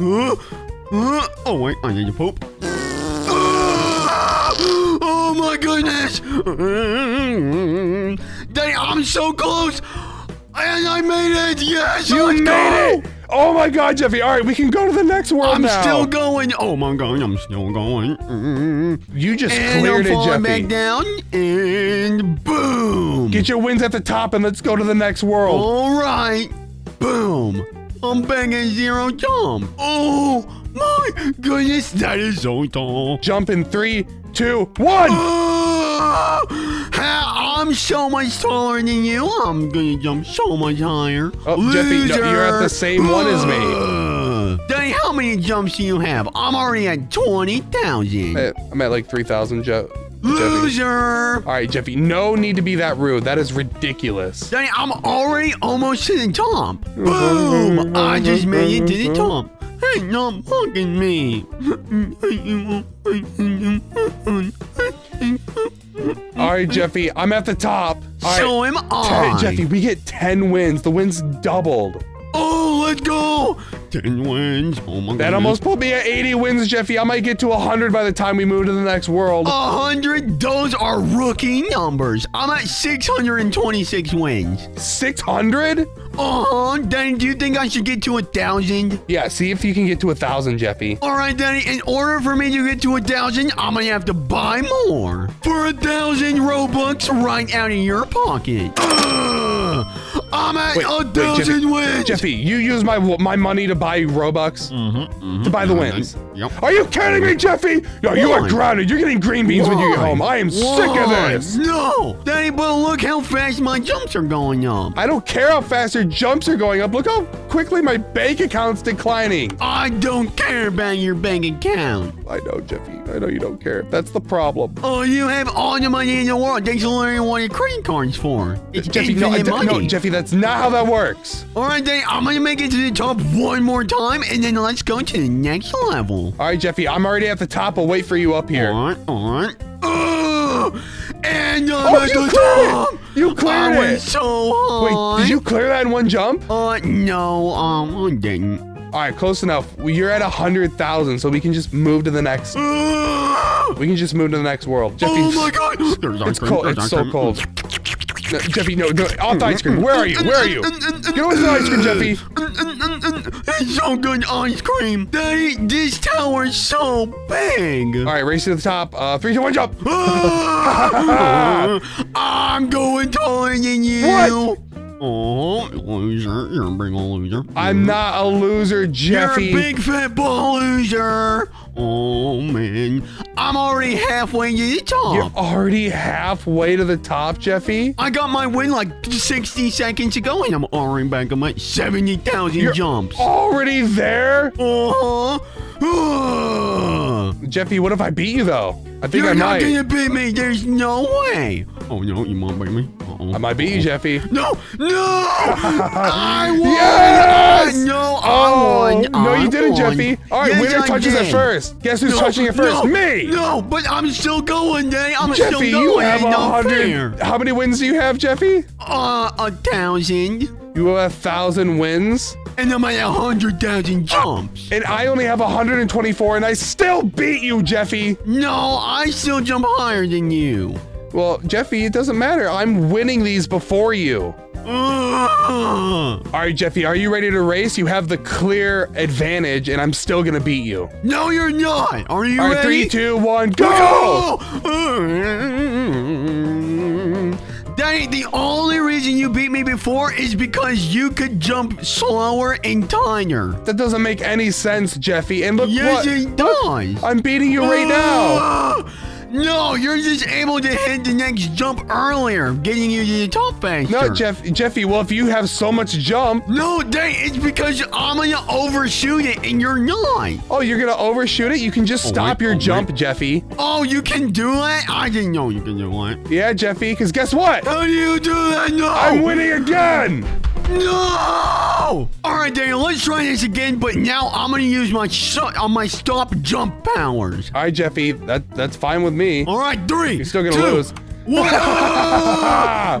Uh, uh, oh wait, I need to poop. Oh my goodness! I'm so close! And I made it! Yes! You let's made go! it! Oh my god, Jeffy. All right, we can go to the next world I'm now. still going. Oh my god, I'm still going. Mm. You just And cleared I'm it, Jeffy. back down, and boom! Get your wins at the top and let's go to the next world. All right, boom! I'm banging zero jump. Oh my goodness, that is so tall. Jump in three, two, one. I'm so much taller than you. I'm gonna jump so much higher. Oh, Jeffy, no, you're at the Loser. same one as me. Daddy, how many jumps do you have? I'm already at 20,000. Eh, I'm at like 3,000, Je- Jeffy. Loser. All right, Jeffy, no need to be that rude. That is ridiculous. Daddy, I'm already almost to the top. Boom! I just made it to the top. Quit not mocking me. All right, Jeffy, I'm at the top. All right. So am Hey, I. Jeffy, we get 10 wins. The wins doubled. Oh, let's go. 10 wins. Oh my god. That almost put me at 80 wins, Jeffy. I might get to 100 by the time we move to the next world. A hundred, those are rookie numbers. I'm at 626 wins. 600? Uh-huh. Daddy, do you think I should get to a thousand? Yeah, see if you can get to a 1,000, Jeffy. All right, Daddy, in order for me to get to a thousand, I'm gonna have to buy more. For a thousand Robux right out of your pocket. Ugh. I'm at Wait, a wait, Jeffy, wins. Jeffy, you use my my money to buy Robux mm-hmm, mm-hmm. to buy the wins. Yep. Are you kidding me, Jeffy? No, you are grounded. You're getting green beans when you get home. I am sick of this. No, Daddy, but look how fast my jumps are going up. I don't care how fast your jumps are going up. Look how quickly my bank account's declining. I don't care about your bank account. I know, Jeffy. I know you don't care. That's the problem. Oh, you have all the money in the world. That's literally what your credit card's for. It's Jeffy, no, infinite I- no. Jeffy, that's not how that works. All right, then I'm gonna make it to the top one more time, and then let's go to the next level. All right, Jeffy, I'm already at the top. I'll wait for you up here. All right, all right. Ugh, and I'm Oh, at the it! top. You cleared I it! so high. Wait, did you clear that in one jump? Uh, no, um, I didn't. All right, close enough. You're at a hundred thousand, so we can just move to the next. Ugh. We can just move to the next world. Jeffy, oh my god! There's it's cold. It's so cold. No, Jeffy, no, no, off the ice cream. Where are you? Where are you? Get away from the ice cream, Jeffy. It's so good ice cream. Daddy, this tower is so big. All right, race to the top. Uh, three, two, one, jump. Ah! I'm going taller than you. What? Oh, loser. You're a big old loser. I'm not a loser, Jeffy. You're a big fat ball loser. Oh, man. I'm already halfway to the top. You're already halfway to the top, Jeffy. I got my win like 60 seconds ago, and I'm already back on my 70,000 jumps. already there. Uh-huh. Jeffy, what if I beat you though? I think You're I not gonna beat me. There's no way. Oh no, you might beat me. Uh-oh. I might beat you, Jeffy. No, no! I won! Yes! I- no, Oh, I won. no, you I didn't, won. Jeffy. All right, Yes, winner I touches it first. Guess who's No, touching it first? no, Me. No, but I'm still going, Daddy. I'm still going. Jeffy, you have a no hundred. fair. How many wins do you have, Jeffy? Uh, a thousand. You have a thousand wins, And I'm at a hundred thousand jumps. and I only have 124, and I still beat you, Jeffy. No, I still jump higher than you. Well, Jeffy, it doesn't matter. I'm winning these before you. All right, Jeffy, are you ready to race? You have the clear advantage, and I'm still gonna beat you. no, you're not. Are you All right, ready? three, two, one, go! Daddy, the only reason you beat me before is because you could jump slower and tighter. That doesn't make any sense, Jeffy. And look Yes, what it does. I'm beating you right now. Ah! No, you're just able to hit the next jump earlier, getting you to the top faster. No, Jeff, Jeffy. Well, if you have so much jump, No, Daddy, it's because I'm gonna overshoot it and you're not. oh, you're gonna overshoot it. You can just Oh, stop wait, your oh, jump, wait. Jeffy. Oh, you can do it? I didn't know you can do that. Yeah, Jeffy. Because guess what? How do you do that? No! I'm winning again. No! All right, Daniel, let's try this again, but now I'm gonna use my shot on my stop jump powers. All right, Jeffy. That that's fine with me. All right, 3 You're still gonna two, lose. One. Ah,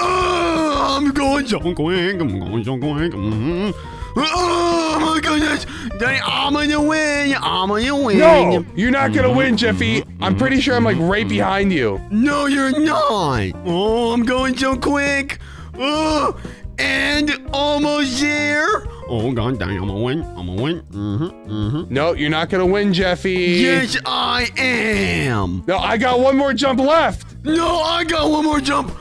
I'm going quick. I'm going so quick. Mhm. Oh my goodness! I'm gonna win. I'm gonna win. No, you're not gonna win, Jeffy. I'm pretty sure I'm like right behind you. No, you're not. Oh, I'm going so quick. Oh, and almost there. Oh god dang, I'm gonna win. I'm gonna win. Mm-hmm. Mm-hmm. No, you're not gonna win, Jeffy. Yes, I am. No, I got one more jump left. No, I got one more jump.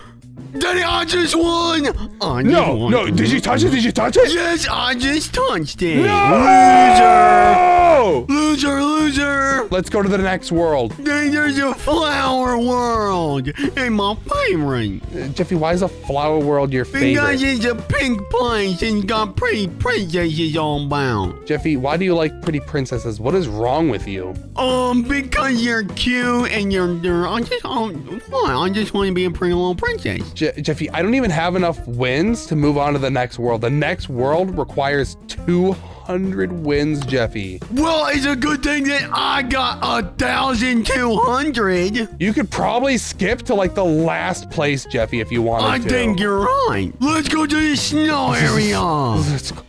Daddy, I just won. I just No, won. no. Did you touch it? Did you touch it? Yes, I just touched it. No! Loser. Loser, loser. Let's go to the next world. There's a flower world. And my favorite. Uh, Jeffy, why is a flower world your favorite? Because it's a pink place and got pretty princesses all about. Jeffy, why do you like pretty princesses? What is wrong with you? Um, because you're cute and you're, you're I just, um, what? I just want to be a pretty little princess. Je- Jeffy, I don't even have enough wins to move on to the next world. The next world requires 200 wins, Jeffy. Well, it's a good thing that I got thousand two hundred. You could probably skip to like the last place, Jeffy, if you wanted I to. I think you're right. Let's go to the snow area. Let's go,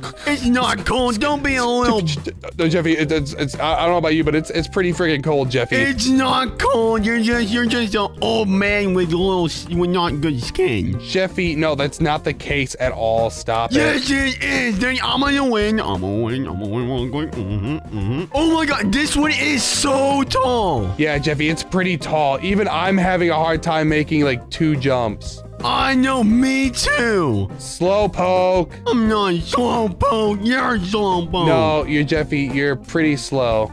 let's go, let's go. it's not cold. Don't be a little. No, Jeffy, it, it's, it's, I don't know about you, but it's it's pretty freaking cold, Jeffy. It's not cold. You're just you're just an old man with a little with not good skin. Jeffy, no, that's not the case at all. Stop it. Yes, it is. Then I'm gonna win. I'm gonna win. I'm gonna win. I'm gonna win. Mm-hmm, mm-hmm. Oh my god, this one is so tall. Yeah, Jeffy, it's pretty tall. Even I'm having a hard time making like two jumps. I know, me too. Slowpoke. I'm not slowpoke. You're slowpoke. No, you're Jeffy. You're pretty slow.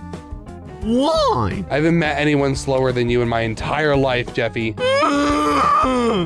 Why? I haven't met anyone slower than you in my entire life, Jeffy.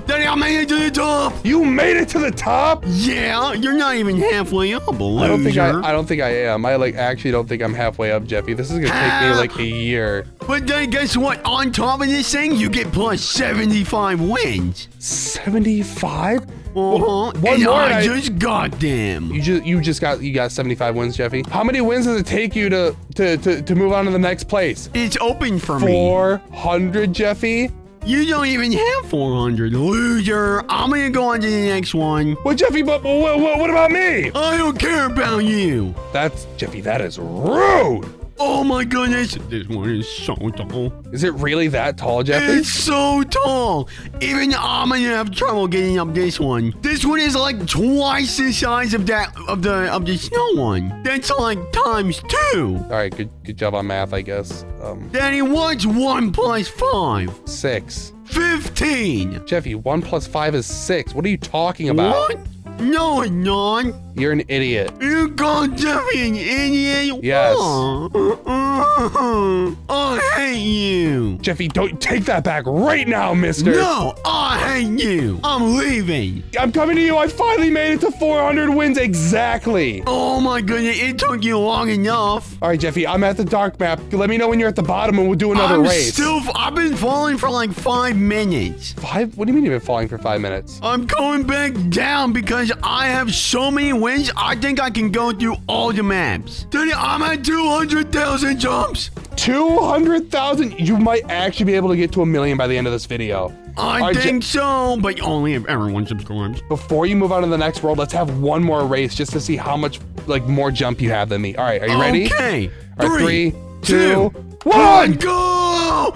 Daddy, I made it to the top. You made it to the top. Yeah, you're not even halfway up, loser. I don't think I. I don't think I am. I like actually don't think I'm halfway up, Jeffy. This is gonna take me like a year. But then guess what? On top of this thing, you get plus 75 wins. Seventy-five. Uh-huh. One and more I I- just got them. You just you just got you got 75 wins, Jeffy. How many wins does it take you to to to, to move on to the next place? It's open for me. 400, Jeffy. You don't even have 400, loser. I'm gonna go on to the next one. Well, Jeffy, but what, what, what about me? I don't care about you. That's Jeffy. That is rude. Oh my goodness. This one is so tall. Is it really that tall, Jeffy? It's so tall. Even I'm gonna have trouble getting up this one. This one is like twice the size of that of the of the snow one. That's like times two. All right, good good job on math, I guess. Um, Daddy, what's one plus five? six. Fifteen. Jeffy, one plus five is six. What are you talking about? What? No, it's not. You're an idiot. You called Jeffy an idiot? Yes. I hate you. Jeffy, don't take that back right now, mister. No, I hate you. I'm leaving. I'm coming to you. I finally made it to 400 wins exactly. Oh my goodness, it took you long enough. All right, Jeffy, I'm at the dark map. Let me know when you're at the bottom and we'll do another I'm race. still. I've been falling for like five minutes. Five? What do you mean you've been falling for five minutes? I'm going back down because I have so many wins. I think I can go through all the maps. Daddy, I'm at 200,000 jumps. 200,000? You might actually be able to get to a million by the end of this video. I right, think so, but only if everyone subscribes. Before you move on to the next world, let's have one more race just to see how much like more jump you have than me. All right, are you ready? Okay. All right, Three, three, two, one, one. go!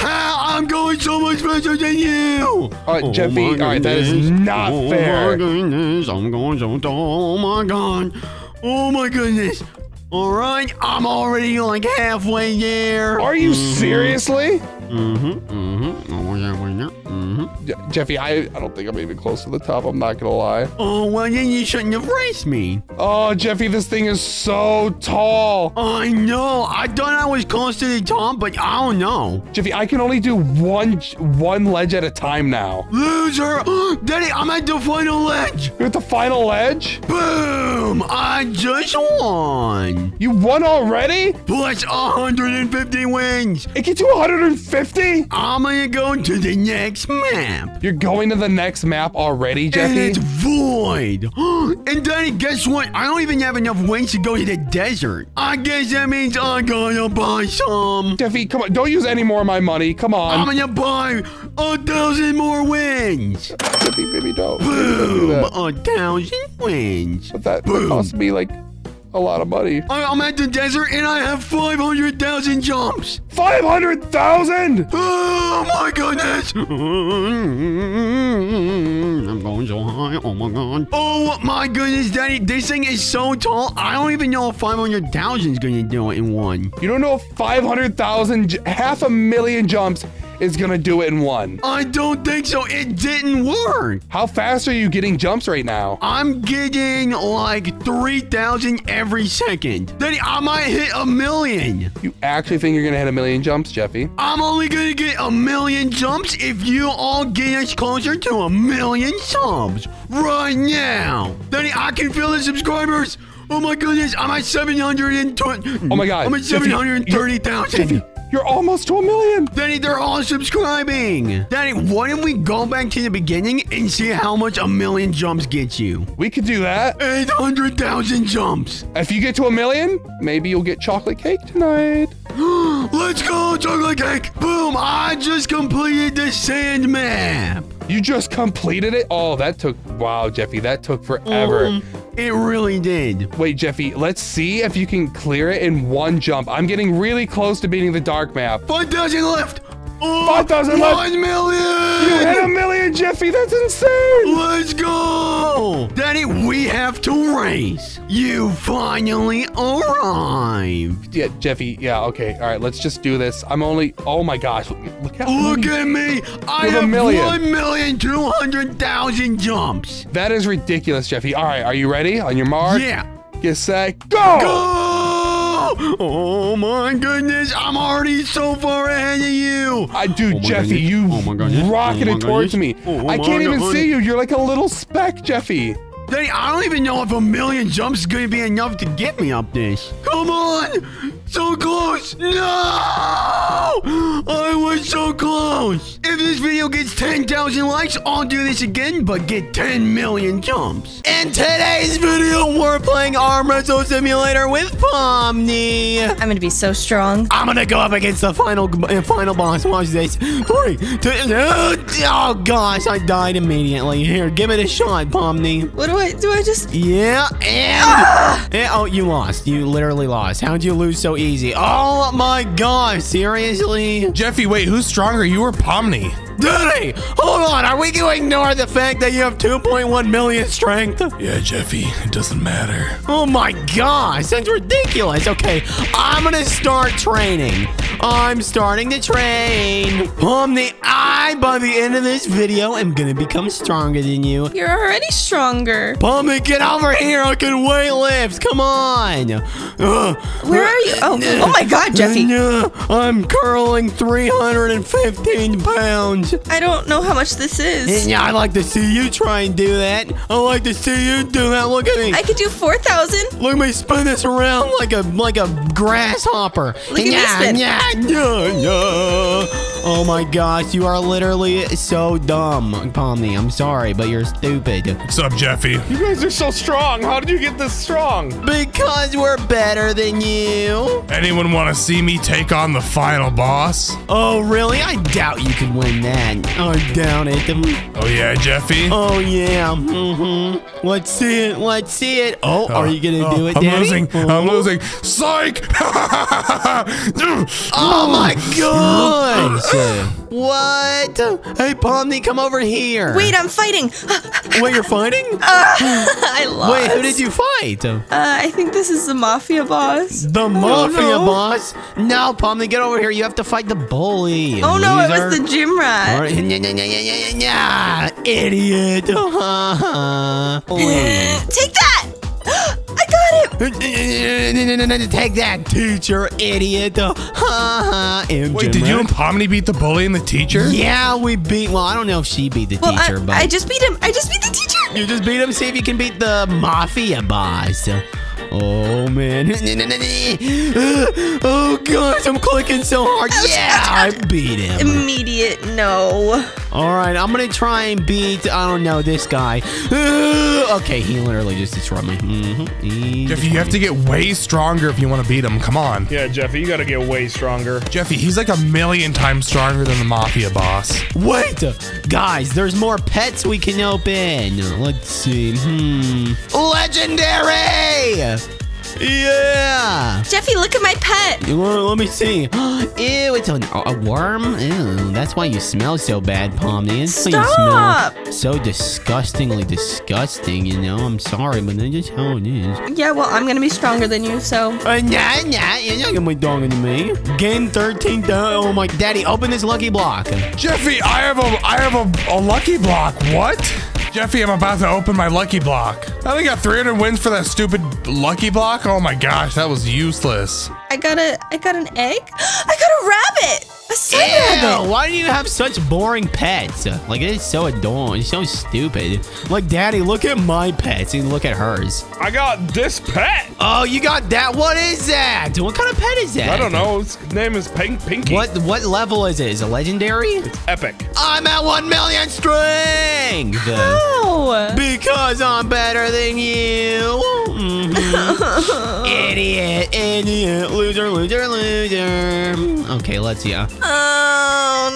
Ah, I'm going so much faster than you. All right, Jeffy, all right, that is oh goodness. not oh fair. my goodness, I'm going so tall. Oh my god. Oh my goodness. All right, I'm already like halfway there. Are you mm-hmm. seriously? Mm-hmm. Mm-hmm. Oh yeah, well, yeah. Mm-hmm. Je- Jeffy, I, I don't think I'm even close to the top. I'm not gonna lie. Oh well, then you shouldn't have raced me. Oh, Jeffy, this thing is so tall. I know. I thought I was close to the top, but I don't know. Jeffy, I can only do one one ledge at a time now. Loser! Daddy, I'm at the final ledge! You're at the final ledge? Boom! I just won! You won already? Plus 150 wins! It gets you 150? I'm gonna go to the next map. You're going to the next map already, Jeffy? And it's void. and Daddy, guess what? I don't even have enough wins to go to the desert. I guess that means I gotta buy some. Jeffy, come on. Don't use any more of my money. Come on. I'm gonna buy a thousand more wins. Jeffy, maybe don't. Don't do Boom! A thousand wins. But that, that cost me like a lot of money. I- I'm at the desert and I have 500,000 jumps. 500,000! Oh my goodness! I'm going so high. Oh my god. Oh my goodness, Daddy. This thing is so tall. I don't even know if 500,000 is going to do it in one. You don't know if 500,000, half a million jumps is gonna do it in one. I don't think so. It didn't work. How fast are you getting jumps right now? I'm getting like 3,000 every second. Then I might hit a million. You actually think you're gonna hit a million jumps, Jeffy? I'm only gonna get a million jumps if you all get us closer to a million subs right now. Then I can feel the subscribers. Oh my goodness, I'm at 720. Oh my God, I'm at 730,000. You're almost to a million. Daddy, they're all subscribing. Daddy, why don't we go back to the beginning and see how much a million jumps gets you? We could do that. 800,000 jumps. If you get to a million, maybe you'll get chocolate cake tonight. Let's go, chocolate cake. Boom, I just completed the sand map. You just completed it? Oh, that took, wow, Jeffy, that took forever. Um, it really did. Wait, Jeffy, let's see if you can clear it in one jump. I'm getting really close to beating the dark map. 5,000 left. Oh, 5,000 left. 1 million. You hit a million, Jeffy. That's insane. Let's go! Daddy, we have to race. You finally arrived. Yeah, Jeffy. Yeah, okay. All right, let's just do this. I'm only, oh my gosh. Look, how Look many- at me. I have a have million. 1,200,000 jumps. That is ridiculous, Jeffy. All right, are you ready? On your mark? Yeah. Get set, go! Go! Oh my goodness, I'm already so far ahead of you. I do, Oh Jeffy. goodness. You Oh my goodness. rocketed Oh towards me. Oh I can't even see you. You're like a little speck, Jeffy. Daddy, I don't even know if a million jumps is going to be enough to get me up this. Come on! So close! No! I was so close! If this video gets 10,000 likes, I'll do this again, but get 10 million jumps. In today's video, we're playing Arm Wrestle Simulator with Pomni. I'm gonna be so strong. I'm gonna go up against the final uh, final boss. Watch this. Three, two, uh, oh gosh, I died immediately. Here, give it a shot, Pomni. What do I do? I just Yeah, and, and- oh, you lost. You literally lost. How'd you lose so easy? Oh my gosh, seriously? Jeffy, wait, who's stronger, you or Pomni? Daddy, hold on. Are we going to ignore the fact that you have 2.1 million strength? Yeah, Jeffy, it doesn't matter. Oh my gosh, that's ridiculous. Okay, I'm gonna start training. I'm starting to train. Pomni, I, by the end of this video, am gonna become stronger than you. you're already stronger. Pomni, get over here. I can weight lift. Come on. Uh, Where are you? Oh, oh my God, Jeffy. uh, I'm curling 315 pounds. I don't know how much this is. Yeah, I'd like to see you try and do that. I'd like to see you do that. Look at me. I could do four thousand. Look at me spin this around like a like a grasshopper. Look at me yeah, spin. yeah, yeah, yeah. Oh my gosh, you are literally so dumb, Pomni. I'm sorry, but you're stupid. What's up, Jeffy? You guys are so strong. How did you get this strong? Because we're better than you. Anyone want to see me take on the final boss? Oh really? I doubt you can win that. I doubt it. Oh yeah, Jeffy? Oh yeah. Mm-hmm. Let's see it. Let's see it. Oh, are you gonna do it, I'm Daddy? losing. I'm Oh. losing. Psych! Oh my gosh! What? Hey, Pomni, come over here. Wait, I'm fighting. Wait, you're fighting? I lost. Wait, who did you fight? Uh, I think this is the mafia boss. The mafia boss? No, Pomni, get over here. You have to fight the bully. Oh no, it was the gym rat. Right, idiot. Take that! I got it. Take that, teacher, idiot. Uh-huh, uh-huh, Wait, did you and Pomni beat the bully and the teacher? Yeah, we beat. Well, I don't know if she beat the Well, teacher, I, but I just beat him. I just beat the teacher. You just beat him. See if you can beat the mafia boss. Oh man! oh gosh, I'm clicking so hard. Yeah, I beat him. Immediate no. All right, I'm gonna try and beat. I don't know this guy. okay, he literally just destroyed me. Mm-hmm. Jeffy, you have to get way stronger if you want to beat him. Come on. Yeah, Jeffy, you gotta get way stronger. Jeffy, he's like a million times stronger than the mafia boss. Wait, guys, there's more pets we can open. Let's see. Hmm. Legendary! Yeah. Jeffy, look at my pet. Well, let me see. Ew, it's a, a worm? Ew, that's why you smell so bad, Pomni. That's why Stop. you smell so disgustingly disgusting, you know? I'm sorry, but that's just how it is. Yeah, well, I'm gonna be stronger than you, so. Uh, nah, nah, you're not gonna be talking to me. Game 13, oh my, daddy, open this lucky block. Jeffy, I have a I have a, a lucky block. What? Jeffy, I'm about to open my lucky block. I only got 300 wins for that stupid lucky block. Oh my gosh, that was useless. I got a, I got an egg. I got a rabbit. A sun rabbit. Ew, why do you have such boring pets? Like, it's so adorable. It's so stupid. Like, daddy, look at my pets and look at hers. I got this pet. Oh, you got that? What is that? What kind of pet is that? I don't know. His name is Pink Pinky. What what level is it? Is it legendary? It's Epic. I'm at one million strength. Oh. Because I'm better than you. Mhm. idiot, idiot, loser, loser, loser. Okay, let's see. Oh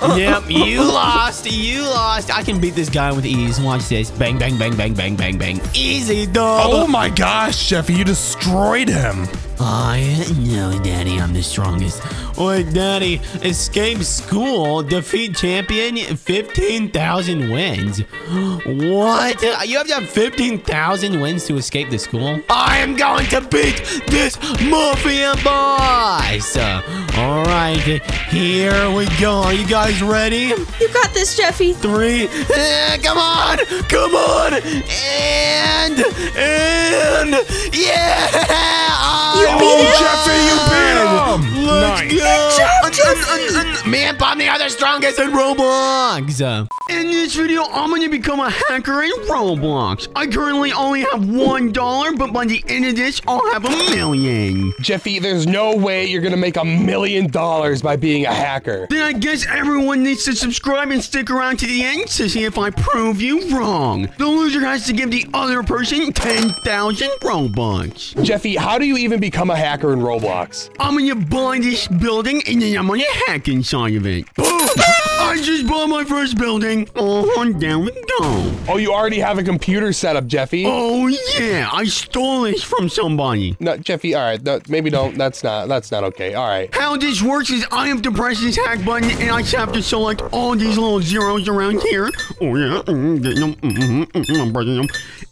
no. yep, you lost. You lost. I can beat this guy with ease. Watch this. Bang, bang, bang, bang, bang, bang, bang. Easy, dog. Oh my gosh, Jeffy, you destroyed him. I know, Daddy, I'm the strongest. Wait, Daddy, escape school, defeat champion, 15,000 wins. What? You have to have 15,000 wins to escape the school? I am going to beat this mafia boss. All right, here we go. Are you guys ready? You got this, Jeffy. Three, eh, come on, come on, and, and, yeah! You Oh, beat him? Jeffy, you beat him. Let's Nice. go! job, Un- un- un- un- Me and Pomni are the strongest in Roblox! In this video, I'm gonna become a hacker in Roblox. I currently only have one dollar, but by the end of this, I'll have a million. Jeffy, there's no way you're gonna make a million dollars by being a hacker. Then I guess everyone needs to subscribe and stick around to the end to see if I prove you wrong. The loser has to give the other person 10,000 Robux. Jeffy, how do you even become a hacker in Roblox? I'm gonna buy this building and then I'm gonna hack inside of it. Boom! I just bought my first building. Oh, and down we go. Oh, you already have a computer set up, Jeffy. Oh yeah, I stole this from somebody. No, Jeffy. All right, no, maybe don't. That's not. That's not okay. All right. How this works is I have to press this hack button and I just have to select all these little zeros around here. Oh yeah, mm, getting them, mm, mm, mm, I'm pressing them.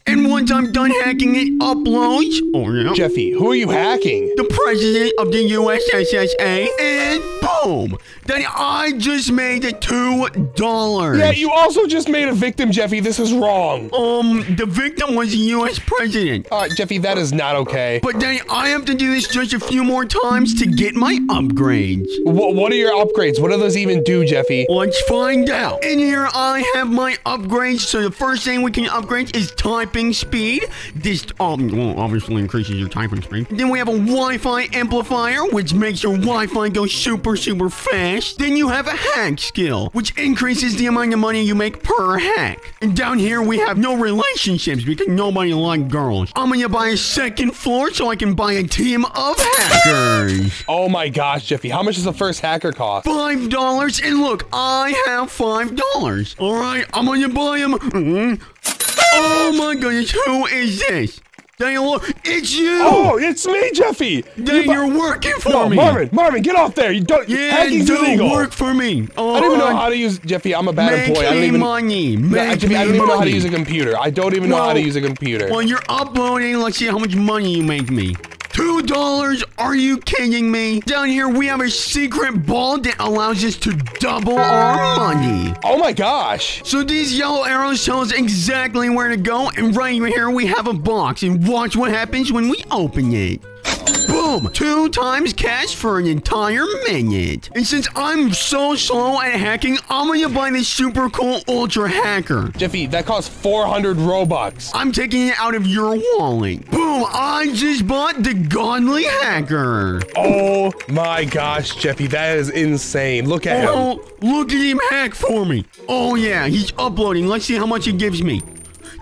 And once I'm done hacking it, uploads. Oh yeah. Jeffy, who are you hacking? the president of the USSSA, and boom! Then I just made it two dollars. Yeah, you also just made a victim, Jeffy. This is wrong. Um, the victim was the U.S. president. All right, Jeffy, that is not okay. But then I have to do this just a few more times to get my upgrades. What, what are your upgrades? What do those even do, Jeffy? Let's find out. In here, I have my upgrades. So the first thing we can upgrade is typing speed. This um, well, obviously increases your typing speed. Then we have a Wi-Fi amplifier, which makes your Wi-Fi go super, super fast. Then you have a hack skill, which increases the amount of money you make per hack. And down here, we have no relationships because nobody like girls. I'm gonna buy a second floor so I can buy a team of hackers. Oh my gosh, Jeffy, how much does the first hacker cost? Five dollars, and look, I have five dollars. All right, I'm gonna buy them. Mhm. Oh my goodness, who is this? Daniel, look, it's you. Oh, it's me, Jeffy. Dang, bu- you're working for no, me. Marvin, Marvin, get off there. You don't. yeah, hacking's don't illegal. work for me. Oh, I don't even know oh, how to use Jeffy. I'm a bad Make employee. I don't even. money. No, Make Jeffy, I don't even know how to use a computer. I don't even know how to use a computer. When you're uploading, let's see how much money you make me. Two dollars? Are you kidding me? Down here, we have a secret ball that allows us to double our money. Oh my gosh. So these yellow arrows tell us exactly where to go, and right here we have a box, and watch what happens when we open it. Boom! Two times cash for an entire minute. And since I'm so slow at hacking, I'm gonna buy this super cool ultra hacker. Jeffy, that costs 400 Robux. I'm taking it out of your wallet. Boom! I just bought the godly hacker. Oh my gosh, Jeffy, that is insane. Look at him. Oh, look at him hack for me. Oh yeah, he's uploading. Let's see how much he gives me.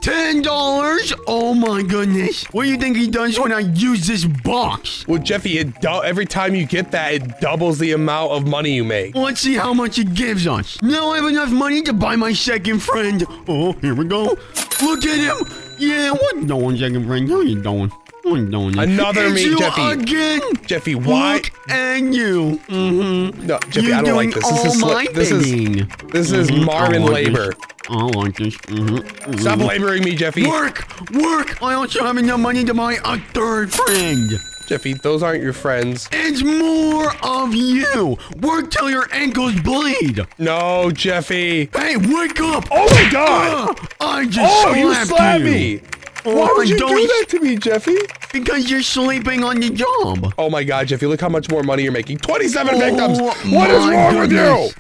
Ten dollars? Oh my goodness. What do you think he does when I use this box? Well, Jeffy, every time you get that, it doubles the amount of money you make. Let's see how much it gives us. Now I have enough money to buy my second friend. Oh, here we go. Look at him. Yeah, what doing, second friend? How you doing? I'm doing. Another it's me, you Jeffy. again. Jeffy, why? Look and you. Mm-hmm. No, Jeffy, You're I don't like this. This is my sli- this is this is Mhm, Marvin I labor. This. I don't like this. Mm-hmm. Stop laboring me, Jeffy. Work, work. I also have enough money to buy a third friend. Jeffy, those aren't your friends. It's more of you. Work till your ankles bleed. No, Jeffy. Hey, wake up. Oh my God! Ah, I just Oh, you slapped slapped you. me. Oh, Why would you do that to me, Jeffy? Because you're sleeping on your job. Oh my God, Jeffy! Look how much more money you're making. Twenty-seven victims. Oh, What is wrong with you?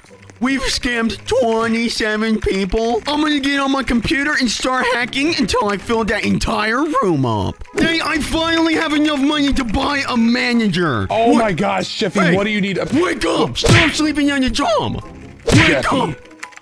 We've scammed 27 people. I'm gonna get on my computer and start hacking until I fill that entire room up. Hey, I finally have enough money to buy a manager. Oh What- my gosh, Jeffy! Hey, what do you need? Wake up! Stop sleeping on your job. Wake Jeffy. up!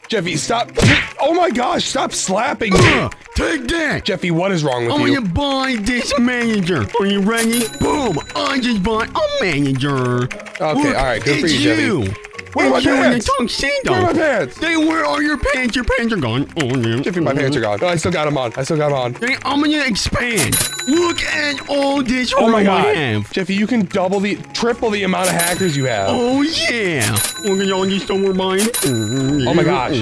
Jeffy, stop! Oh my gosh, stop slapping me! Ugh, take that! Jeffy, what is wrong with you? I'm gonna buy this manager. Are you ready? Boom! I just bought a manager. Okay, all right, good for it's you, Jeffy. Where are you pants? tuxedo. Where are my pants? Hey, where are your pants? Your pants are gone. Oh, yeah. Jeffy, my pants are gone. No, I still got them on. I still got them on. Hey, I'm gonna expand. Look at all this Oh my I god. have. Jeffy, you can double the, triple the amount of hackers you have. Oh yeah. Look at all this stuff we're. Oh my gosh.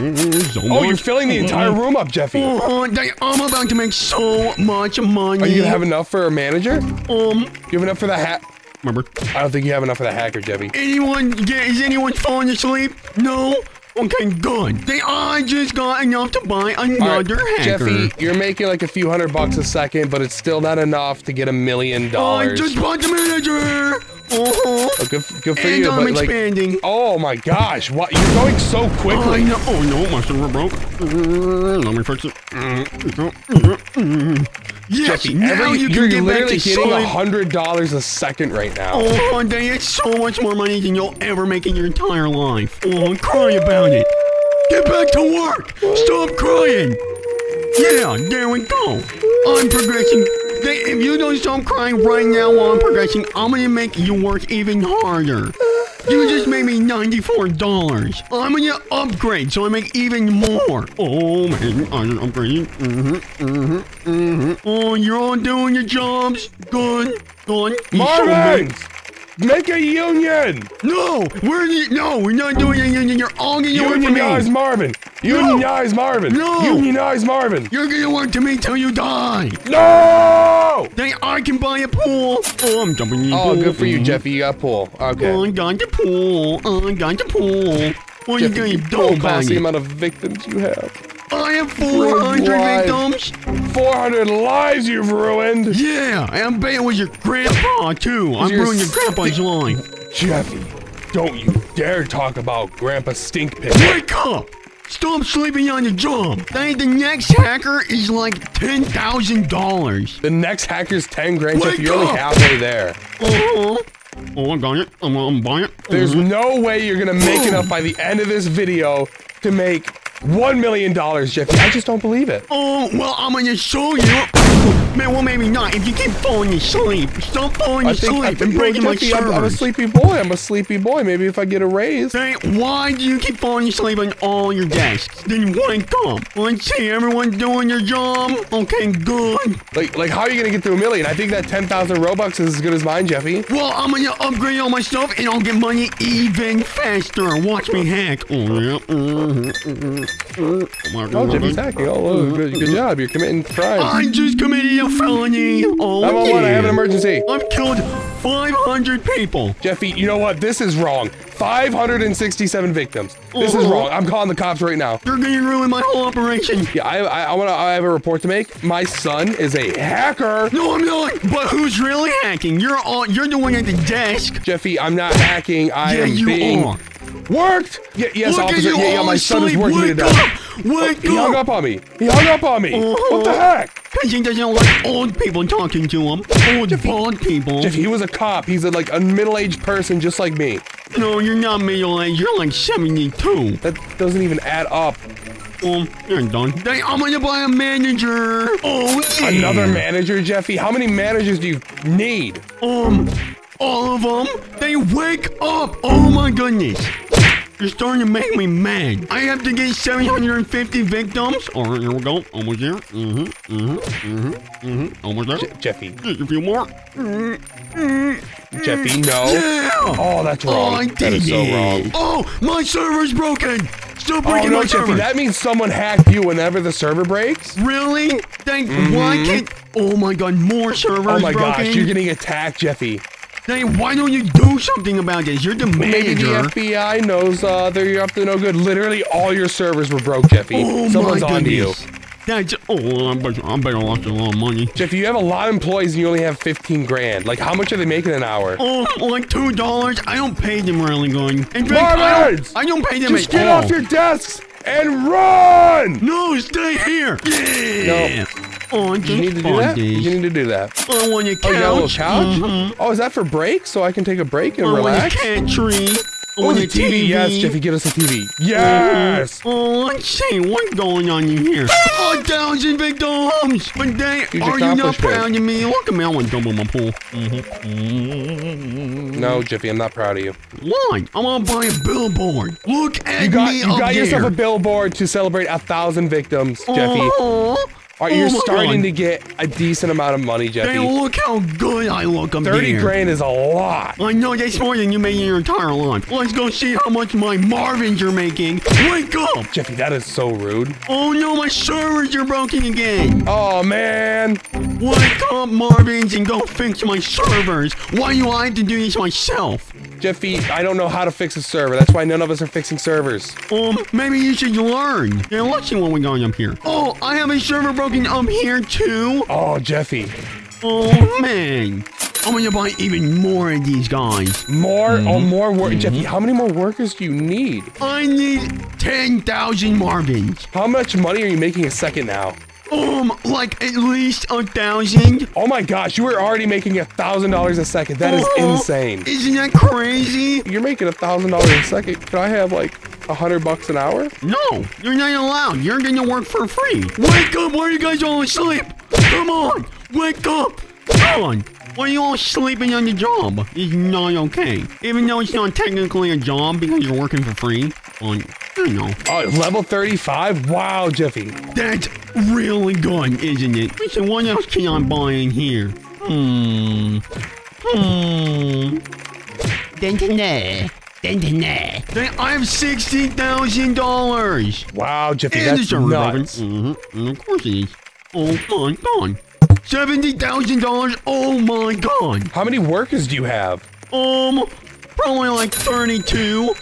So Oh, you're filling the entire room up, Jeffy. Are Uh, they- I'm about to make so much money. Are you gonna have enough for a manager? Um, You have enough for the hack? Remember? I don't think you have enough for the hacker, Jeffy. Anyone get? Is anyone falling asleep? No. Oh, okay, good. They I just got enough to buy All right, another hacker. Jeffy, you're making like a few hundred bucks a second, but it's still not enough to get a million dollars. I just bought the manager! Uh-huh. Oh, good, good, for and you, I'm but like, expanding. oh my gosh, what? You're going so I quickly. know. Oh no, my server broke. Uh, Let me fix it. Uh, uh, uh, Yes, Jeffy, now every, you you're can get back literally to getting a hundred dollars a second right now. Oh, Hyundai, it's so much more money than you'll ever make in your entire life. Oh, cry about it. Get back to work. Stop crying. Yeah, there we go. I'm progressing. They, if you don't stop crying right now while I'm progressing, I'm gonna make you work even harder. You just made me $94. I'm gonna upgrade so I make even more. Oh man, I'm upgrading. Mm-hmm, mm-hmm, mm-hmm. Oh, you're all doing your jobs. Good, good. You so Marvin, good. Make a union. No, we're the, no, we're not doing a union. You're all gonna work for Unionize. Marvin. Unionize Marvin. No. Unionize Marvin. You're gonna work to me till you die. No! Then I can buy a pool. Oh, I'm jumping in the Oh, pool. good for you. Jeffy. You got a pool. Okay. Oh, I got the pool. Oh, I got the pool. What are you Jeffy, gonna you do don't about cost the amount of victims you have. I have 400 lives. victims. 400 lives you've ruined. Yeah, and I'm it with your grandpa too. I your ruining your grandpa's life. Jeffy, don't you dare talk about Grandpa Stink Pit. Wake up! Stop sleeping on your job. Hey, the next hacker is like ten thousand dollars. The next hacker's 10 grand, Wake Jeffy. You're only halfway there. Uh-huh. Oh, I got it. I'm, I'm buying it. There's Mhm. no way you're gonna make enough by the end of this video to make $1 million, Jeffy. I just don't believe it. Oh, well, I'm gonna show you. Man, well, maybe not. If you keep falling asleep, stop falling I asleep think, I and breaking my Jeffy, I'm, I'm a sleepy boy. I'm a sleepy boy. Maybe if I get a raise. Hey, why do you keep falling asleep on all your desks? Then wake up. Let's see, everyone doing your job? Okay, good. Like, like how are you gonna get to a million? I think that 10,000 Robux is as good as mine, Jeffy. Well, I'm gonna upgrade all my stuff and I'll get money even faster. Watch me hack. Oh, mm-hmm, mm-hmm. Oh, yeah. Mhm, mhm. Oh, my Oh, Jeffy's hacking. Oh, well, good, good job. You're committing crimes. I just committed a felony. Oh, 911, I have an emergency. I've killed 500 people. Jeffy, you know what? This is wrong. 567 victims. This is Uh-huh. wrong. I'm calling the cops right now. You're gonna ruin my whole operation. Yeah, I, I, I want to. I have a report to make. My son is a hacker. No, I'm not. But who's really hacking? You're on. You're the one at the desk. Jeffy, I'm not hacking. I yeah, am you being are. Worked. Yeah, yes, Look at you Yeah, yeah, my son is working me to Wake death. up. Wake He hung up. up on me. He hung up on me. What the Uh-huh. heck? He doesn't like old people talking to him. Old bald people. Jeffy, he was a cop. He's a, like a middle-aged person just like me. No, you're not middle aged. You're like 72. That doesn't even add up. Um, you're done. I'm gonna buy a manager. Oh, yeah. Another manager, Jeffy. How many managers do you need? Um, all of them. They wake up. Oh my goodness. You're starting to make me mad. I have to get 750 victims. All right, here we go. Almost there. Mm-hmm, mm-hmm, mm-hmm, mm-hmm. Almost there. Jeffy, Just a few more. Jeffy, no. Yeah. Oh, that's Oh, wrong. I that did is so wrong. Oh, my server's broken. Still breaking Oh no, my Jeffy, server. that means someone hacked you whenever the server breaks. Really? Thank. Why can't? Oh my God! More servers Mm-hmm. Oh my broken. gosh, you're getting attacked, Jeffy. Dang, why don't you do something about this? You're the Maybe the. FBI knows uh, they're you're up to no good. Literally, all your servers were broke, Jeffy. Oh Someone's on to you. That's oh, I bet I better lost a lot of money. Jeffy, you have a lot of employees and you only have 15 grand. Like, how much are they making an hour? Oh, like two dollars. I don't pay them really good. In fact, Marvins! I don't, I don't pay them Just get all. off your desks and run! No, stay here. Yeah. Oh, I you need to do that? Did you need to do that? I want your couch. Oh, you got a little couch? Mhm. Oh, is that for breaks? So I can take a break and I want relax? a cat tree. I Oh, want the a TV. Yes, Jeffy, get us a TV. Yes! Mm-hmm. Oh, let's see what's going on in here. A thousand victims! But they Huge are you not proud of me? Look at me, I want to double my pool. Mm-hmm. No, Jeffy, I'm not proud of you. Why? I want to buy a billboard. Look at You got me you up got yourself a billboard to celebrate a thousand victims, Jeffy. Oh, Are you're oh starting God. to get a decent amount of money, Hey, Jeffy. look how good I look up 30 there. grand is a lot. I know that's more than you made in your entire life. Let's go see how much my Marvins are making. Wake up! Jeffy, that is so rude. Oh no, my servers are broken again. Oh man. Wake up, Marvins, and go fix my servers. Why do I have to do this myself? Jeffy, I don't know how to fix a server. That's why none of us are fixing servers. Um, maybe you should learn. Yeah, let's see what we got up here. Oh, I have a server broken up here too. Oh, Jeffy. Oh man, I'm gonna buy even more of these guys. More, oh, more work. Jeffy, how many more workers do you need? I need ten thousand Marvins. How much money are you making a second now? Um, like at least a thousand. Oh my gosh, you were already making a thousand dollars a second. That is Oh, insane. Isn't that crazy? You're making a thousand dollars a second. Can I have like a hundred bucks an hour? No, you're not allowed. You're gonna work for free. Wake up! Why are you guys all asleep? Come on, wake up! Come on. Why are you all sleeping on your job? It's not okay. Even though it's not technically a job because you're working for free. On, I know. Oh, level 35? Wow, Jeffy. That's really good, isn't it? Listen, what else can I buy in here? Hmm. Hmm. Dentine. Dentine. I have sixty thousand dollars. Wow, Jeffy, And that's nuts. Mm-hmm. Of course it is. Oh my god. Seventy thousand dollars. Oh my god. How many workers do you have? Um, probably like thirty-two.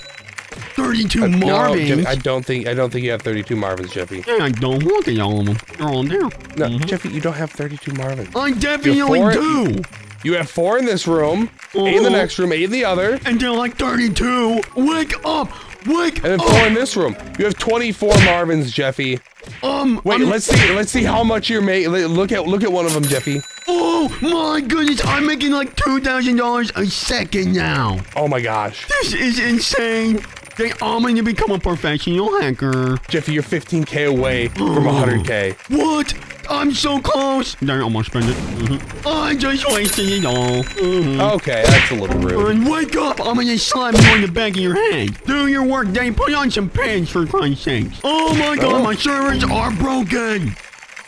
Thirty-two Uh, No, Marvins. Jeffy, I don't think I don't think you have 32 Marvins, Jeffy. yeah, I don't look at all of them. They're all there. No, Jeffy, you don't have 32 Marvins. I definitely four- do. You have four in this room, eight in the Uh-huh. next room, eight in the other, And they're like thirty-two. Wake up. Wake and then up. four in this room. You have 24 Marvins, Jeffy. Um, Wait, I'm- let's see. Let's see how much you're making. Look at look at one of them, Jeffy. Oh my goodness, I'm making like two thousand dollars a second now. Oh my gosh, This is insane. They, I'm gonna become a professional hacker. Jeffy, you're 15k away from 100k. What? I'm so close. Dang, I almost spend it. Mhm. I just wasted it all. Mhm. Okay, that's a little rude. And wake up! I'm gonna slap you on the back of your head. Do your work, Dane. Put on some pants for Christ's sakes. Oh my God, Oh. my servers are broken.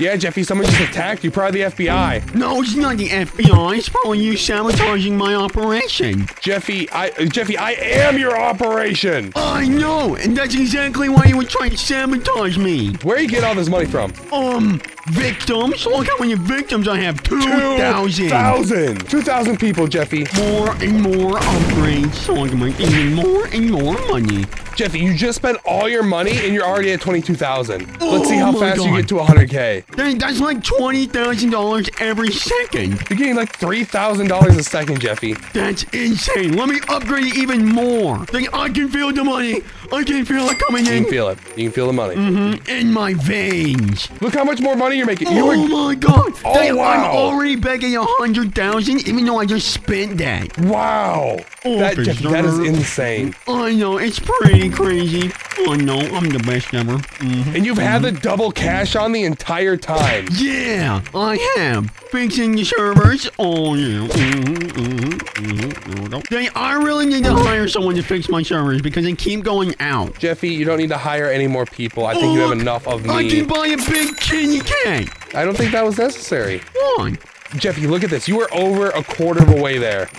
Yeah, Jeffy, someone just attacked you. Probably the FBI. No, it's not the FBI. It's probably you sabotaging my operation. Jeffy, I Jeffy, I am your operation. I know, and that's exactly why you were trying to sabotage me. Where you get all this money from? Um, victims? Look how many victims I have. 2,000. 2,000. 2,000 people, Jeffy. More and more upgrades so I can make even more and more money. Jeffy, you just spent all your money and you're already at 22,000. Let's see how Oh my fast you get to 100k. That- That's like $20,000 every second. You're getting like $3,000 a second, Jeffy. That's insane. Let me upgrade even more. Then I can feel the money. I can feel it coming in. You can feel it. You can feel the money. Mhm, in my veins. Look how much more money you're making. You Oh my god! Oh, Dang, I'm already begging a hundred thousand, even though I just spent that. wow. Oh, that, for Jeffy, that is insane. I know it's pretty crazy. I know I'm the best ever. Mhm. And you've had the double cash on the entire time. Yeah, I have fixing the servers. Oh yeah. Mm-hmm. We go. Dang, I really need to hire someone to fix my servers because they keep going out. Jeffy, you don't need to hire any more people. I think you have enough of me. I can buy a big kitty cat. I don't think that was necessary. Why? Jeffy, look at this. You were over a quarter of a way there.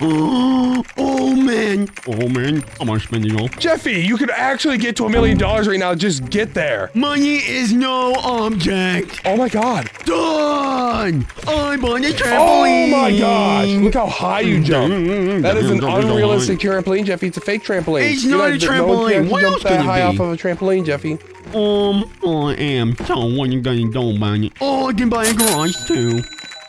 Oh, man. Oh man. I'm gonna spend all. Jeffy, you could actually get to a million dollars right now. Just get there. Money is no object. Oh my god. Done. I'm on a trampoline. Oh my gosh. Look how high you jump. Mm, mm, mm. That is an unrealistic trampoline, Jeffy. It's a fake trampoline. It's You're not a no trampoline. actually What else that high be? off of a trampoline, Jeffy. Um, I am. So what you gonna do about it? Oh, I can buy a garage too.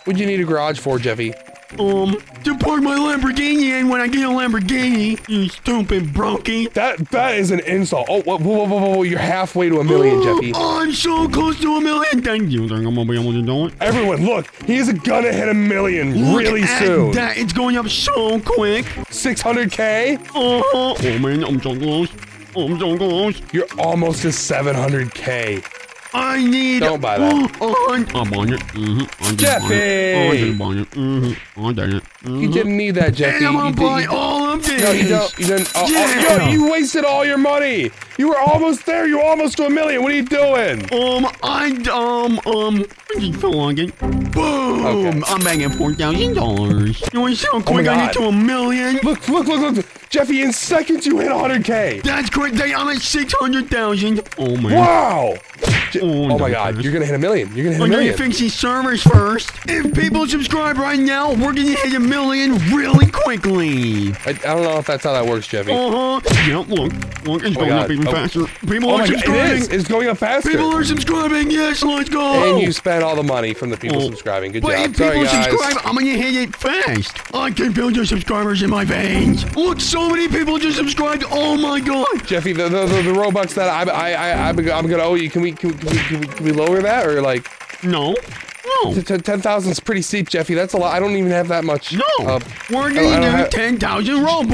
What'd you need a garage for, Jeffy? Um, to park my Lamborghini in when I get a Lamborghini. You stupid brokey. That that is an insult. Oh, whoa, whoa, whoa, whoa, whoa. You're halfway to a million, Jeffy. I'm so close to a million. Thank you. I'm gonna be able to do it? Everyone, look. He's gonna hit a million Look really soon. That it's going up so quick. 600k? Uh-huh. Oh man, I'm so close. I'm so close. You're almost to 700k. I need. Don't buy that. Oh, I'm on it. Mm-hmm. I'm Jeffy! I'm just on it. Mm-hmm. I did it. You didn't need that, Jeffy. And I'm You gonna buy all of this. No, you don't. You didn't. Oh, oh, yo, you wasted all your money. You were almost there. You were almost to a million. What are you doing? Um, I um um I just feel like it. Boom! Okay. I'm back at four thousand dollars. You want to see how quick I God. get to a million? Look, look, look, look. Jeffy, in seconds you hit 100k. That's great. They- I'm at six hundred thousand. Oh my. Wow. Oh, oh my God, you're gonna hit a million. You're gonna hit a gonna million. fix these servers first. If people subscribe right now, we're gonna hit a million really quickly. I, I don't know if that's how that works, Jeffy. Uh huh. Yeah, look, look, it's Oh going up God. even Oh. faster. People Oh are God, it subscribing. is. It's going up faster. People are subscribing. Yes, let's go. and you spent all the money from the people Oh. subscribing. Good But job. if Sorry, people guys. subscribe, I'm gonna hit it fast. I can feel the subscribers in my veins. Look, so many people just subscribed. Oh my god. Jeffy, the, the, the, the Robux that I, I, I, I'm gonna owe you, can we, can we, can we, can we, we lower that? Or like, No. No. 10,000 is pretty steep, Jeffy. That's a lot. I don't even have that much. No. uh, We're I don't gonna do have- 10,000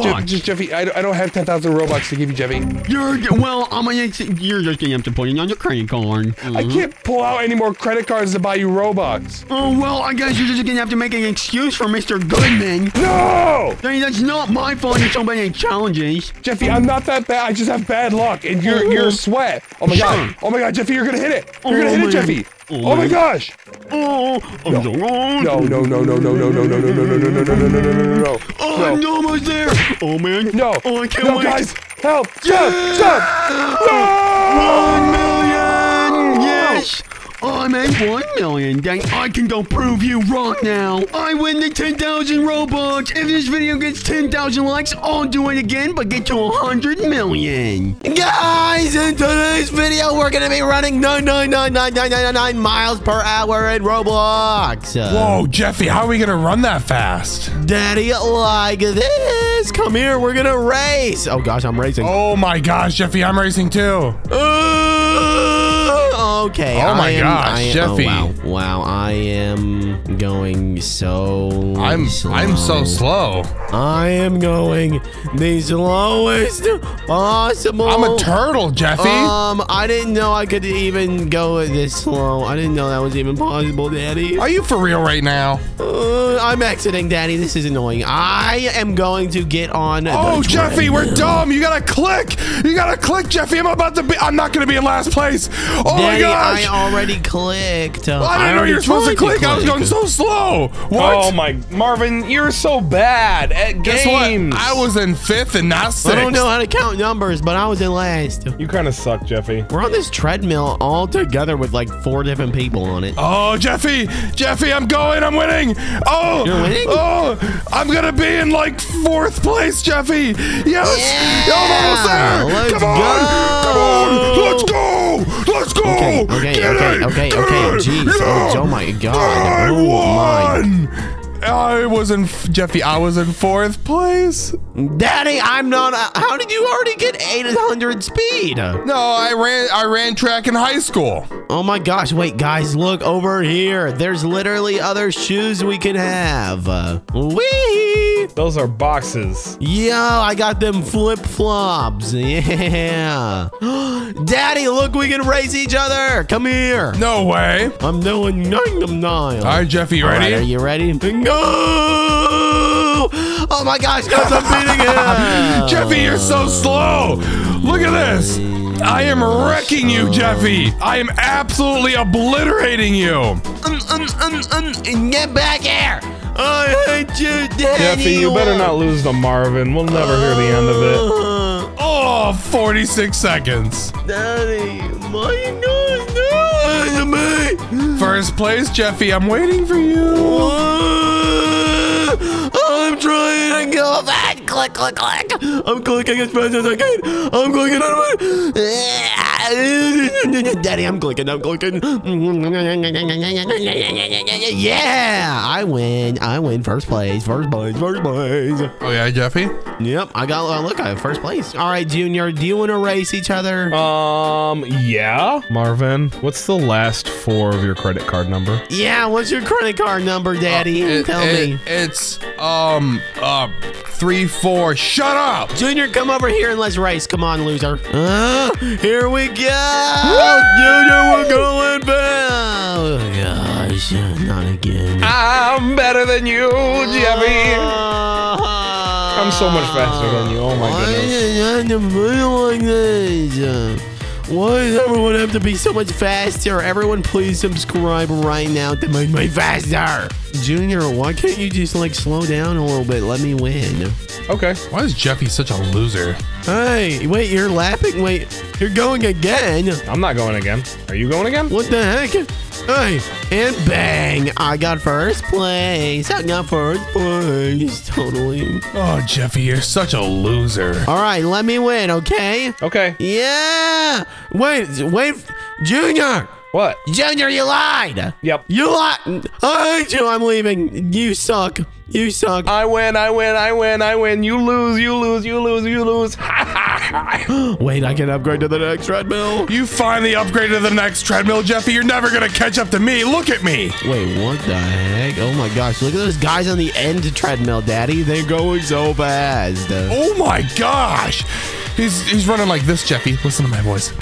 Je- just Jeffy, I, don't- I don't have 10,000 Robux to give you, Jeffy. You're well. I'm gonna. You're just gonna have to put it on your credit card. I Mhm. can't pull out any more credit cards to buy you Robux. Oh well, I guess you're just gonna have to make an excuse for Mr. Goodman. No! Hey, that's not my fault. You're so many challenges. Jeffy, I'm not that bad. I just have bad luck, and you're you're sweat. Oh my god! Oh my god, Jeffy, you're gonna hit it! You're Oh, gonna hit man. it, Jeffy! Oh, Oh my gosh! Oh, I'm so No, no, no, no, no, no, no, no, no, no, no, no, no, no, no, no, no, no, no. Oh, I'm No, almost there. Oh man. no, Oh, I can't no, wait. guys, help! Jump! One No! million! Yes! I'm at one million. Dang, I can go prove you wrong now. I win the 10,000 Robux. If this video gets 10,000 likes, I'll do it again, but get to 100 million. Guys, in today's video, we're gonna be running 9999999 miles per hour in Roblox. Whoa, Jeffy, how are we gonna run that fast? Daddy, like this. Come here, we're gonna race. Oh gosh, I'm racing. Oh my gosh, Jeffy, I'm racing too. Uh, okay. Oh my I am, gosh, I Jeffy. Oh, wow, wow, I am going so. I'm slow. I'm so slow. I am going the slowest possible. I'm a turtle, Jeffy. Um, I didn't know I could even go this slow. I didn't know that was even possible, Daddy. Are you for real right now? Uh, I'm exiting, Daddy. This is annoying. I am going to get on. Oh, Jeffy, we're dumb. You gotta click. You gotta click, Jeffy. I'm about to be. I'm not gonna be in last place. Oh my Daddy, gosh. I already clicked. I didn't know you were supposed to tried click. I was going so slow. What? Oh my, Marvin, you're so bad at Guess games. what? I was in fifth and not sixth. I don't know how to count numbers, but I was in last. You kind of suck, Jeffy. We're on this treadmill all together with like four different people on it. Oh, Jeffy, Jeffy, I'm going. I'm winning. Oh, You're winning? Oh, I'm gonna be in like fourth place, Jeffy. Yes, Yeah, I'm almost there. let's come on, come on, let's go, let's go. Okay, okay, Get okay, it, okay, okay. Jeez, Yeah. oh, oh my God. I Oh, my. won. I was in Jeffy. I was in fourth place. Daddy, I'm not. Uh, how did you already get 800 speed? No, I ran. I ran track in high school. Oh my gosh, wait, guys, look over here. There's literally other shoes we can have. Uh, wee! Those are boxes. Yeah, I got them flip flops. Yeah. Daddy, look, we can race each other. Come here. No way. I'm doing nine of nine. All right, Jeffy, you All ready? right, are you ready? Go! Oh my gosh, guys, I'm beating him. Jeffy, you're so slow. Look at this. I am wrecking you, Jeffy. I am absolutely obliterating you. Um, um, um, um, get back here. I hate you, Daddy. Jeffy, you better not lose to Marvin. We'll never hear the end of it. Uh, Oh, 46 seconds. Daddy, why you guys doing to me? First place, Jeffy. I'm waiting for you. I'm trying to go fast. Click, click, click. I'm clicking as fast as I can. I'm clicking on my. Daddy, I'm clicking. I'm clicking. Yeah, I win. I win. First place. First place. First place. Oh, yeah, Jeffy? Yep, I got. Uh, look, I have first place. All right, Junior. Do you want to race each other? Um, yeah. Marvin, what's the last four of your credit card number? yeah. What's your credit card number, Daddy? It- Tell it- me. It's, um, uh, three, four. Shut up. Junior, come over here and let's race. Come on, loser. Uh, here we go. Junior, we're going back. Oh, gosh. Not again. I'm better than you, Jeffy. I'm so much faster than you. Oh my Why goodness. is it on like this? Uh, Why does everyone have to be so much faster? Everyone, please subscribe right now to make me faster. Junior, why can't you just like slow down a little bit? Let me win. Okay. Why is Jeffy such a loser? Hey, wait, you're laughing? Wait, you're going again? I'm not going again. Are you going again? What the heck? Hey, and bang! I got first place. I got first place. Totally. Oh, Jeffy, you're such a loser. All right, let me win, okay? Okay. Yeah. Wait, wait, Junior. What? Junior, you lied. Yep. You lied. I hate you. I'm leaving. You suck. You suck. I win, I win, I win, I win. You lose, you lose, you lose, you lose. Wait, I can upgrade to the next treadmill. You finally upgraded to the next treadmill, Jeffy. You're never gonna catch up to me. Look at me. Wait, what the heck? Oh my gosh, look at those guys on the end treadmill, Daddy. They're going so fast. Oh my gosh. He's he's running like this, Jeffy. Listen to my voice.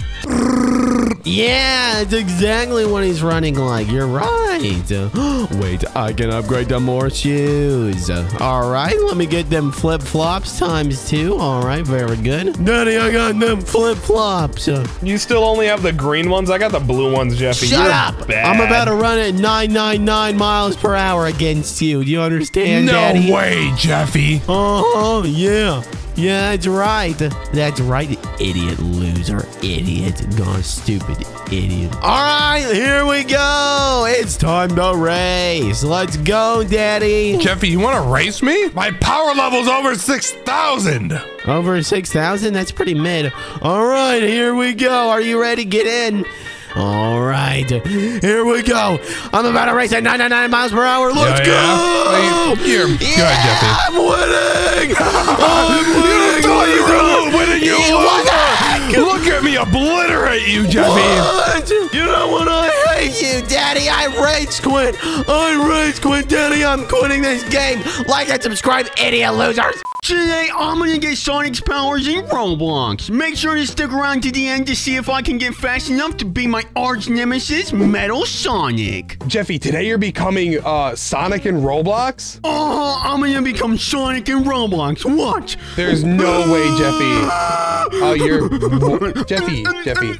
Yeah, it's exactly what he's running like. You're right. Wait, I can upgrade to more shoes. All right, let me get them flip flops times two. All right, very good. Daddy, I got them flip flops. You still only have the green ones? I got the blue ones, Jeffy. Shut You're up! Bad. I'm about to run at 999 miles per hour against you. Do you understand, no Daddy? way, Jeffy. Oh, yeah. Yeah, that's right. That's right, idiot loser. Idiot. Gone stupid idiot. All right, here we go. It's time to race. Let's go, Daddy. Jeffy, you want to race me? My power level's over 6,000. Over 6,000? That's pretty mid. All right, here we go. Are you ready? Get in. All right, here we go. I'm about to race at 999 miles per hour. Let's Yeah, go. yeah. You- you're good, Jeffy. I'm winning. I'm winning. thought you were winning, you Yeah, what? Look at me obliterate you, Jeffy. What? You know what? I hate you, Daddy. I rage quit. I rage quit, Daddy. I'm quitting this game. Like and subscribe, idiot losers. Today, I'm gonna get Sonic's powers in Roblox. Make sure to stick around to the end to see if I can get fast enough to be my arch nemesis, Metal Sonic. Jeffy, today you're becoming uh, Sonic in Roblox? Oh, I'm gonna become Sonic in Roblox. Watch. There's no way, Jeffy. Oh, you're Jeffy, Jeffy.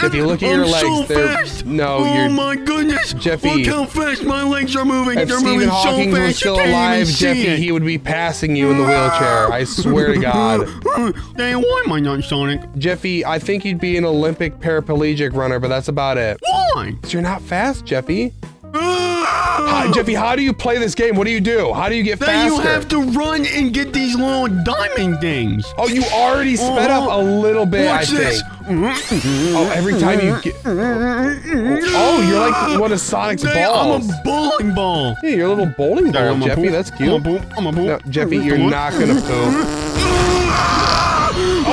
Jeffy, look at your I'm so legs. They're- fast. No, oh my goodness. Jeffy. Look how fast my legs are moving. If They're Stephen moving Hawking so fast was still you can't alive, even see Jeffy, it. he would be passing you in the wheelchair. I swear to God. Hey, why am I not Sonic? Jeffy, I think you'd be an Olympic paraplegic runner, but that's about it. Why? 'Cause You're not fast, Jeffy. How, Jeffy, how do you play this game? What do you do? How do you get Then faster? you have to run and get these little diamond things. Oh, you already sped up a uh-huh. little bit, Watch I this. think. Oh, every time you get. Oh, you're like one of Sonic's Hey, balls. I'm a bowling ball. Yeah, you're a little bowling ball, Jeffy. poop. That's I'm a cute. poop. I'm a poop. No, Jeffy, you're not gonna poop.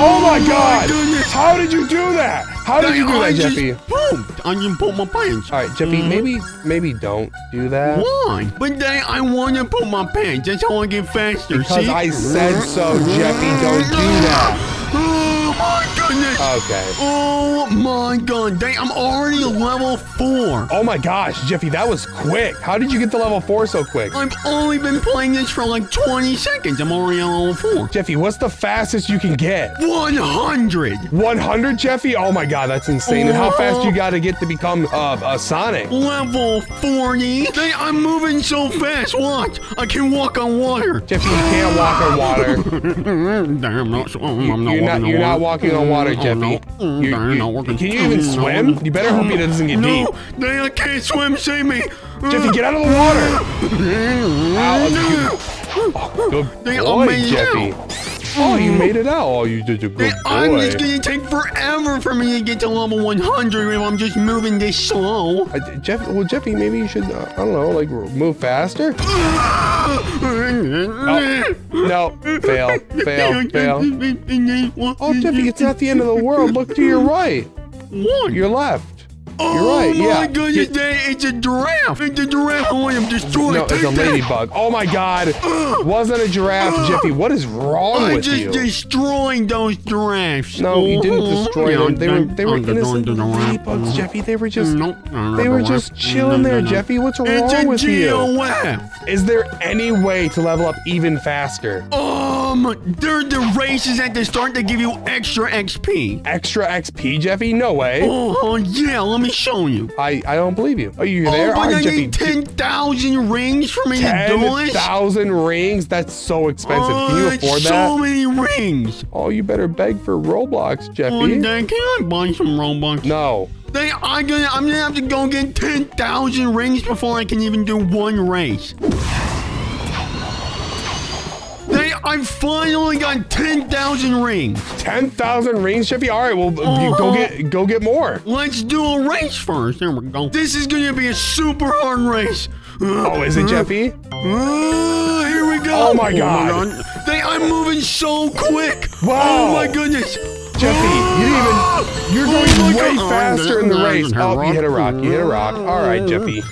Oh, oh my God! goodness. How did you do that? How did you do that, just Jeffy? pooped. I didn't poop my pants. All right, Jeffy, mm-hmm. maybe maybe don't do that. Why? But then I want to poop my pants. That's how I get faster. Because see? I said so, Jeffy. Don't do that. Oh my Okay. Oh my god. Dang, I'm already level four. Oh my gosh, Jeffy, that was quick. How did you get to level four so quick? I've only been playing this for like 20 seconds. I'm already on level four. Jeffy, what's the fastest you can get? 100. 100, Jeffy? Oh my god, that's insane. And how fast you got to get to become uh, a Sonic? Level 40. Dang, I'm moving so fast. Watch. I can walk on water. Jeffy, you can't walk on water. Damn, I'm not, I'm not You're not, you're not walking on water, Oh, Jeffy. no. You- dang, you- not working. can you even swim? You better hope he doesn't get no, deep. Dang, I can't swim. Save me. Jeffy, get out of the water. Ow, Oh, good boy, Jeffy. Oh, you made it out. Oh, you did a good Dang, I'm just gonna take forever for me to get to level 100 if I'm just moving this slow. Uh, Jeff, well, Jeffy, maybe you should, uh, I don't know, like move faster. No, fail, fail, fail. Oh, Jeffy, it's not the end of the world. Look to your right, One. your left. Oh You're right, my yeah. goodness, Get- it's a giraffe. It's a giraffe. Oh, I am destroyed. No, it's a that. ladybug. Oh my God, wasn't a giraffe, Jeffy. What is wrong I with just you? destroyed those giraffes. No, you didn't Uh-huh. destroy Yeah, them. They were they were I'm innocent ladybugs. Jeffy. They were just Nope. they were just chilling there, Jeffy. What's wrong with you? GOF. Is there any way to level up even faster? Um, they're the races at the start that give you extra XP. Extra XP, Jeffy? No way. Oh, yeah, let me show you. I, I don't believe you. Are you there? Oh, but I Jeffy. need 10,000 rings for me to do it. 10,000 rings? That's so expensive. Can you Oh, afford so that? So many rings. Oh, you better beg for Robux, Jeffy. Oh, Jeffy. can I buy some Robux? No. They, I gonna, I'm gonna have to go get 10,000 rings before I can even do one race. They, I finally got 10,000 rings. 10,000 rings, Jeffy? All right, well, you go Uh-huh. get go get more. Let's do a race first. There we go. This is gonna be a super hard race. Oh, is it, Jeffy? Uh, here we go. Oh my God. They, I'm moving so quick. Wow. Oh my goodness. Jeffy, you didn't even. You're going Oh way God. faster in the Oh, race. Oh, you hit a rock. You hit a rock. All right, Jeffy.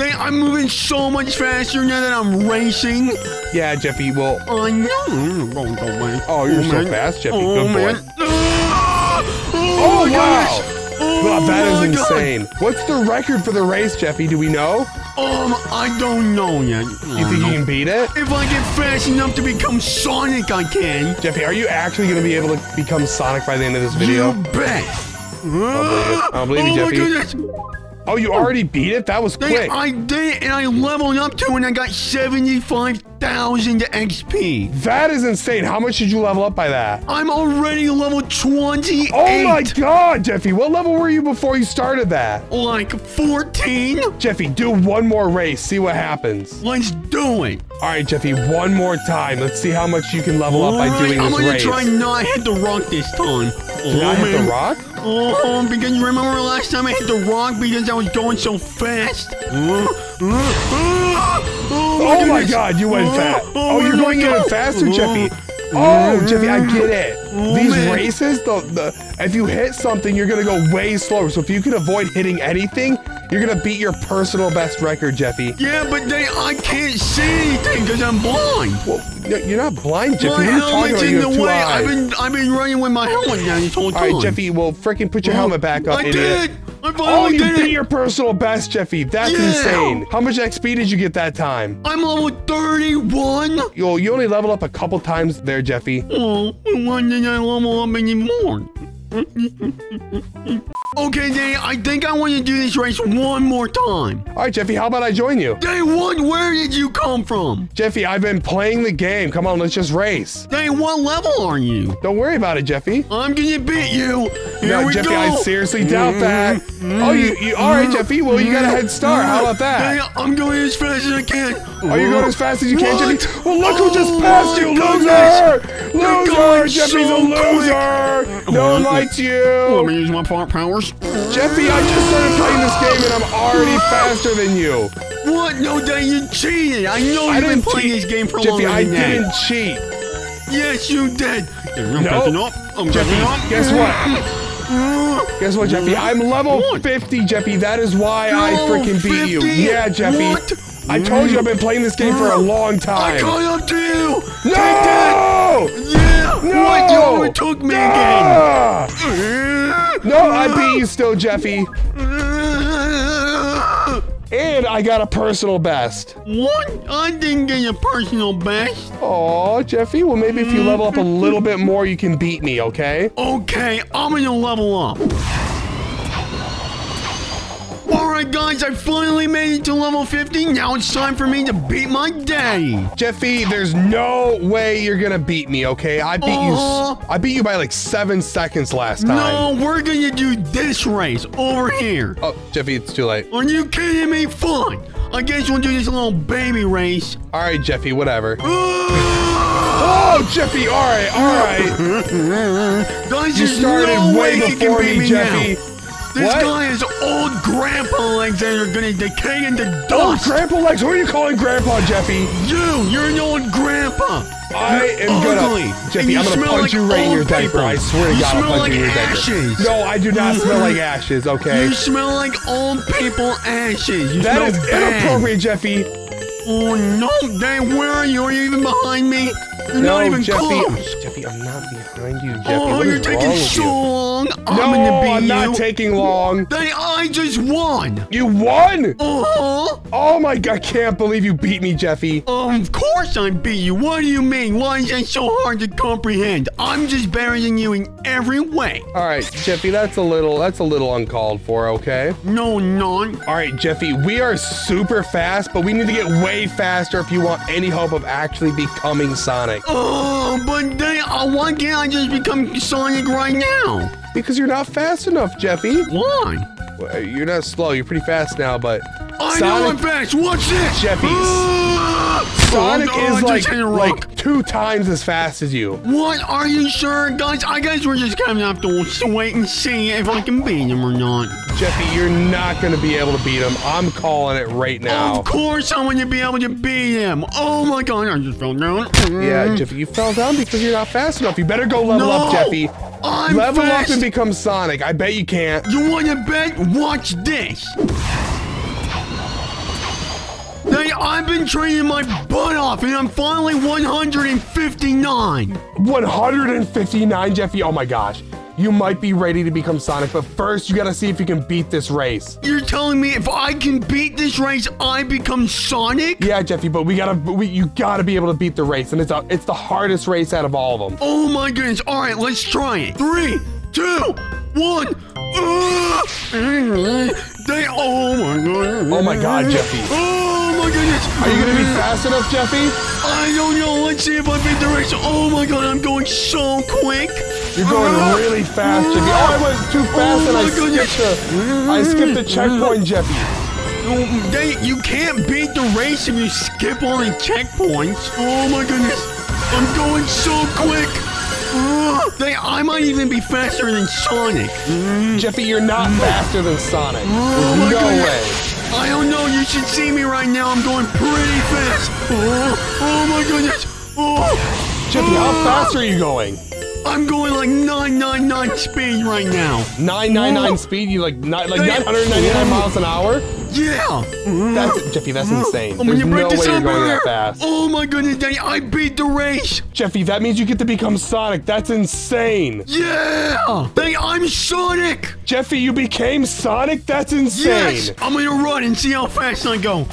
They, I'm moving so much faster now that I'm racing. Yeah, Jeffy. Well, I know. Go, go, man. Oh, you're so man. fast, Jeffy. Oh, Good man. Ah! Oh, oh my wow. Oh, Wow, that my is God. insane. What's the record for the race, Jeffy? Do we know? Um, I don't know yet. You think you can beat it? If I get fast enough to become Sonic, I can. Jeffy, are you actually going to be able to become Sonic by the end of this video? You bet. I don't believe you, oh Jeffy. Oh, you oh. already beat it? That was quick. I did it, and I leveled up to it, and I got 75,000 XP. That is insane. How much did you level up by that? I'm already level 28. Oh my god, Jeffy. What level were you before you started that? Like 14? Jeffy, do one more race. See what happens. Let's do it. All right, Jeffy, one more time. Let's see how much you can level up by doing I'm this gonna try not to hit the rock this time. Did I hit the rock? Oh, because you remember last time I hit the rock because I was going so fast? Uh, uh, uh, Oh, oh my goodness. god, you went Oh, fast. oh, Oh, you're my going even faster, Oh. Jeffy. Oh, Jeffy, I get it. Oh, These man. races, the, the if you hit something, you're gonna go way slower. So if you can avoid hitting anything, you're gonna beat your personal best record, Jeffy. Yeah, but they, I can't see anything because I'm blind. Well, you're not blind, Jeffy. My What are you talking helmet's about? in You the way. eyes. I've been, I've been running with my helmet down this whole All time. right, Jeffy. Well, freaking put your helmet back up, I idiot. did. I Oh, finally you did beat it. your personal best, Jeffy. That's Yeah. insane. How much XP did you get that time? I'm level 31. Yo, you only leveled up a couple times there, Jeffy. Oh, why didn't I level up anymore? okay, Day, I think I want to do this race one more time. All right, Jeffy. How about I join you? Day one, where did you come from? Jeffy, I've been playing the game. Come on, let's just race. Day, what level are you? Don't worry about it, Jeffy. I'm gonna beat you. Here no, we Jeffy, go. I seriously doubt mm-hmm. that. Oh, you, you, all right, mm-hmm. Jeffy. Well, you got a head start. How about that? Day, I'm going as fast as I can. Are you going as fast as you can, Jeffy? Well, look who just Oh passed you, loser! goodness. Loser! Jeffy's so a loser! No oh, one likes Let you! me use my power powers. Jeffy, I just started playing this game and I'm already faster than you. What? No, Day, you cheated. I know I you've been playing cheat. this game for Jeffy, longer I than that. didn't cheat. Yes, you did. I'm No. catching up. I'm Jeffy, up. guess what? Guess what, Jeffy? I'm level 50, Jeffy. That is why I freaking beat you. Yeah, Jeffy. What? I told you I've been playing this game for a long time. I caught up to you. no! Take that. Yeah. No! What? You overtook me Ah! again. No, I beat you still, Jeffy. And I got a personal best. What? I didn't get your personal best. Aw, Jeffy. Well, maybe if you level up a little bit more, you can beat me, okay? Okay, I'm gonna level up. Alright guys, I finally made it to level 50. Now it's time for me to beat my daddy. Jeffy, there's no way you're gonna beat me, okay? I beat you. Uh-huh. I beat you by like seven seconds last time. No, we're gonna do this race over here. Oh, Jeffy, it's too late. Are you kidding me? Fine. I guess we'll do this little baby race. All right, Jeffy, whatever. Ah! Oh, Jeffy, all right, all right. Guys, You started no way way before can beat me, me Jeffy. now. This What? guy is old grandpa legs that are gonna decay into dust. Grandpa Legs, who are you calling Grandpa, Jeffy? you, you're an old grandpa. I You're am gonna. Jeffy, I'm gonna punch like you right in your old diaper. people. I swear to You God, I'll punch like you in your diaper. ashes. No, I do not smell like ashes. Okay, You smell like old people ashes. You that is bad. inappropriate, Jeffy. Oh no, Dang, where are you? Are you even behind me? You're no, not even Jeffy, close. Jeffy, I'm not behind you, Jeffy. oh, what you're taking so you? long. I'm No, gonna beat I'm you. not taking long. They, I just won. You won? Uh-huh. Oh my god, I can't believe you beat me, Jeffy. Of course I beat you. What do you mean? Why is that so hard to comprehend? I'm just better than you in every way. All right, Jeffy, that's a little that's a little uncalled for, okay? No, non. All right, Jeffy, we are super fast, but we need to get way faster if you want any hope of actually becoming Sonic. Oh, but they, uh, why can't I just become Sonic right now? Because you're not fast enough, Jeffy. Why? Well, You're not slow, you're pretty fast now, but I know I'm Sonic, fast. Watch this. Jeffy, Ah! Sonic Oh, I is like, hit a rock. like two times as fast as you. What? Are you sure, guys? I guess we're just gonna have to wait and see if I can beat him or not. Jeffy, you're not gonna be able to beat him. I'm calling it right now. Of course, I'm gonna be able to beat him. Oh my god, I just fell down. Yeah, Jeffy, you fell down because you're not fast enough. You better go level No, up, Jeffy. I'm level fast. up and become Sonic. I bet you can't. You wanna bet? Watch this. Hey, I've been training my butt off, and I'm finally 159. 159, Jeffy. Oh my gosh. You might be ready to become Sonic, but first you gotta see if you can beat this race. You're telling me if I can beat this race, I become Sonic? Yeah, Jeffy, but we gotta, we, you gotta be able to beat the race, and it's a, it's the hardest race out of all of them. Oh my goodness. All right, let's try it. Three, two, one. Ah! They, oh my god. Oh my God, Jeffy. Oh my goodness. Are you gonna be fast enough, Jeffy? I don't know. Let's see if I beat the race. Oh my god, I'm going so quick. You're going Ah! really fast, Jeffy. Oh, I went too fast Oh and I goodness. skipped the, I skipped the checkpoint, Jeffy. Oh, They, you can't beat the race if you skip all the checkpoints. Oh my goodness. I'm going so quick. They, I might even be faster than Sonic. Mm. Jeffy, you're not mm. faster than Sonic. Oh my no goodness. way. I don't know. You should see me right now. I'm going pretty fast. Oh, oh my goodness. Oh, Jeffy, how fast are you going? I'm going like 999 speed right now. 999 Whoa. speed? You like ni- like 999 miles an hour? Yeah. That's Jeffy. That's insane. Oh I'm There's gonna no break way you're going that fast. Oh my goodness, Daddy, I beat the race. Jeffy, that means you get to become Sonic. That's insane. Yeah. Daddy, I'm Sonic. Jeffy, you became Sonic? That's insane. Yes. I'm gonna run and see how fast I go.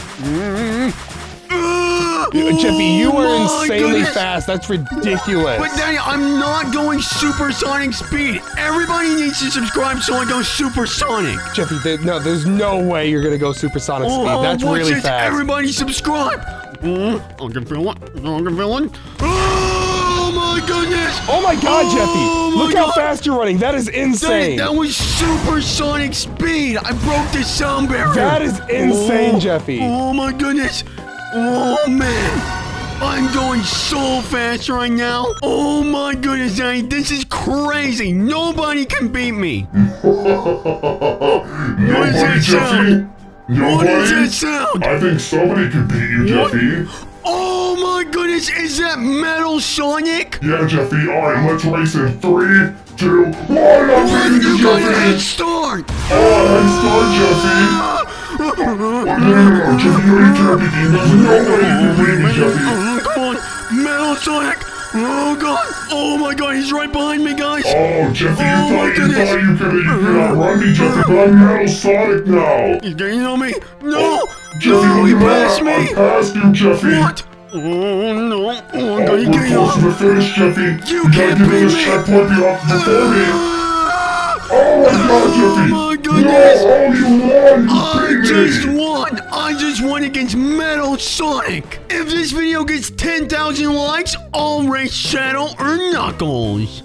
Jeffy, you oh are insanely goodness. fast. That's ridiculous. But Daddy, I'm not going supersonic speed. Everybody needs to subscribe so I go supersonic. Jeffy, there, no, there's no way you're gonna go supersonic speed. That's really fast. Everybody subscribe. Mm, I can feel it. I can feel it. Oh my goodness. Oh my God, Oh Jeffy! my Look how fast you're running. That is That, insane. that was supersonic speed. I broke the sound barrier. That is insane, Oh, Jeffy. Oh my goodness. Oh man. I'm going so fast right now. Oh my goodness, Daddy. This is crazy. Nobody can beat me. What is that sound? What is Nobody? that sound? I think somebody could beat you, What? Jeffy. Oh my goodness, is that Metal Sonic? Yeah, Jeffy. All right, let's race in three, two, one. I'm What? beating you, You got a head Jeffy. start! Oh, I'm sorry, Jeffy. No, no, no, Jeffy, you ain't can't beat. There's no way you can beat me, Jeffy. Come on, Metal Sonic! Oh god! Oh my god, he's right behind me, guys! Oh, Jeffy, you Oh, thought you thought you could you could outrun me, Jeffy, but I'm Metal Sonic now. He's getting on me! No! Jeffy, no, he passed that. I me! passed you, Jeffy. What? Oh no! Oh, Oh, I'm gonna we're close to you! the finish, Jeffy. You gotta can't give me this me. checkpoint before me. Ah! Oh my god, Jeffy! Goodness. No! You I just won! I just won against Metal Sonic! If this video gets 10,000 likes, I'll race Shadow or Knuckles.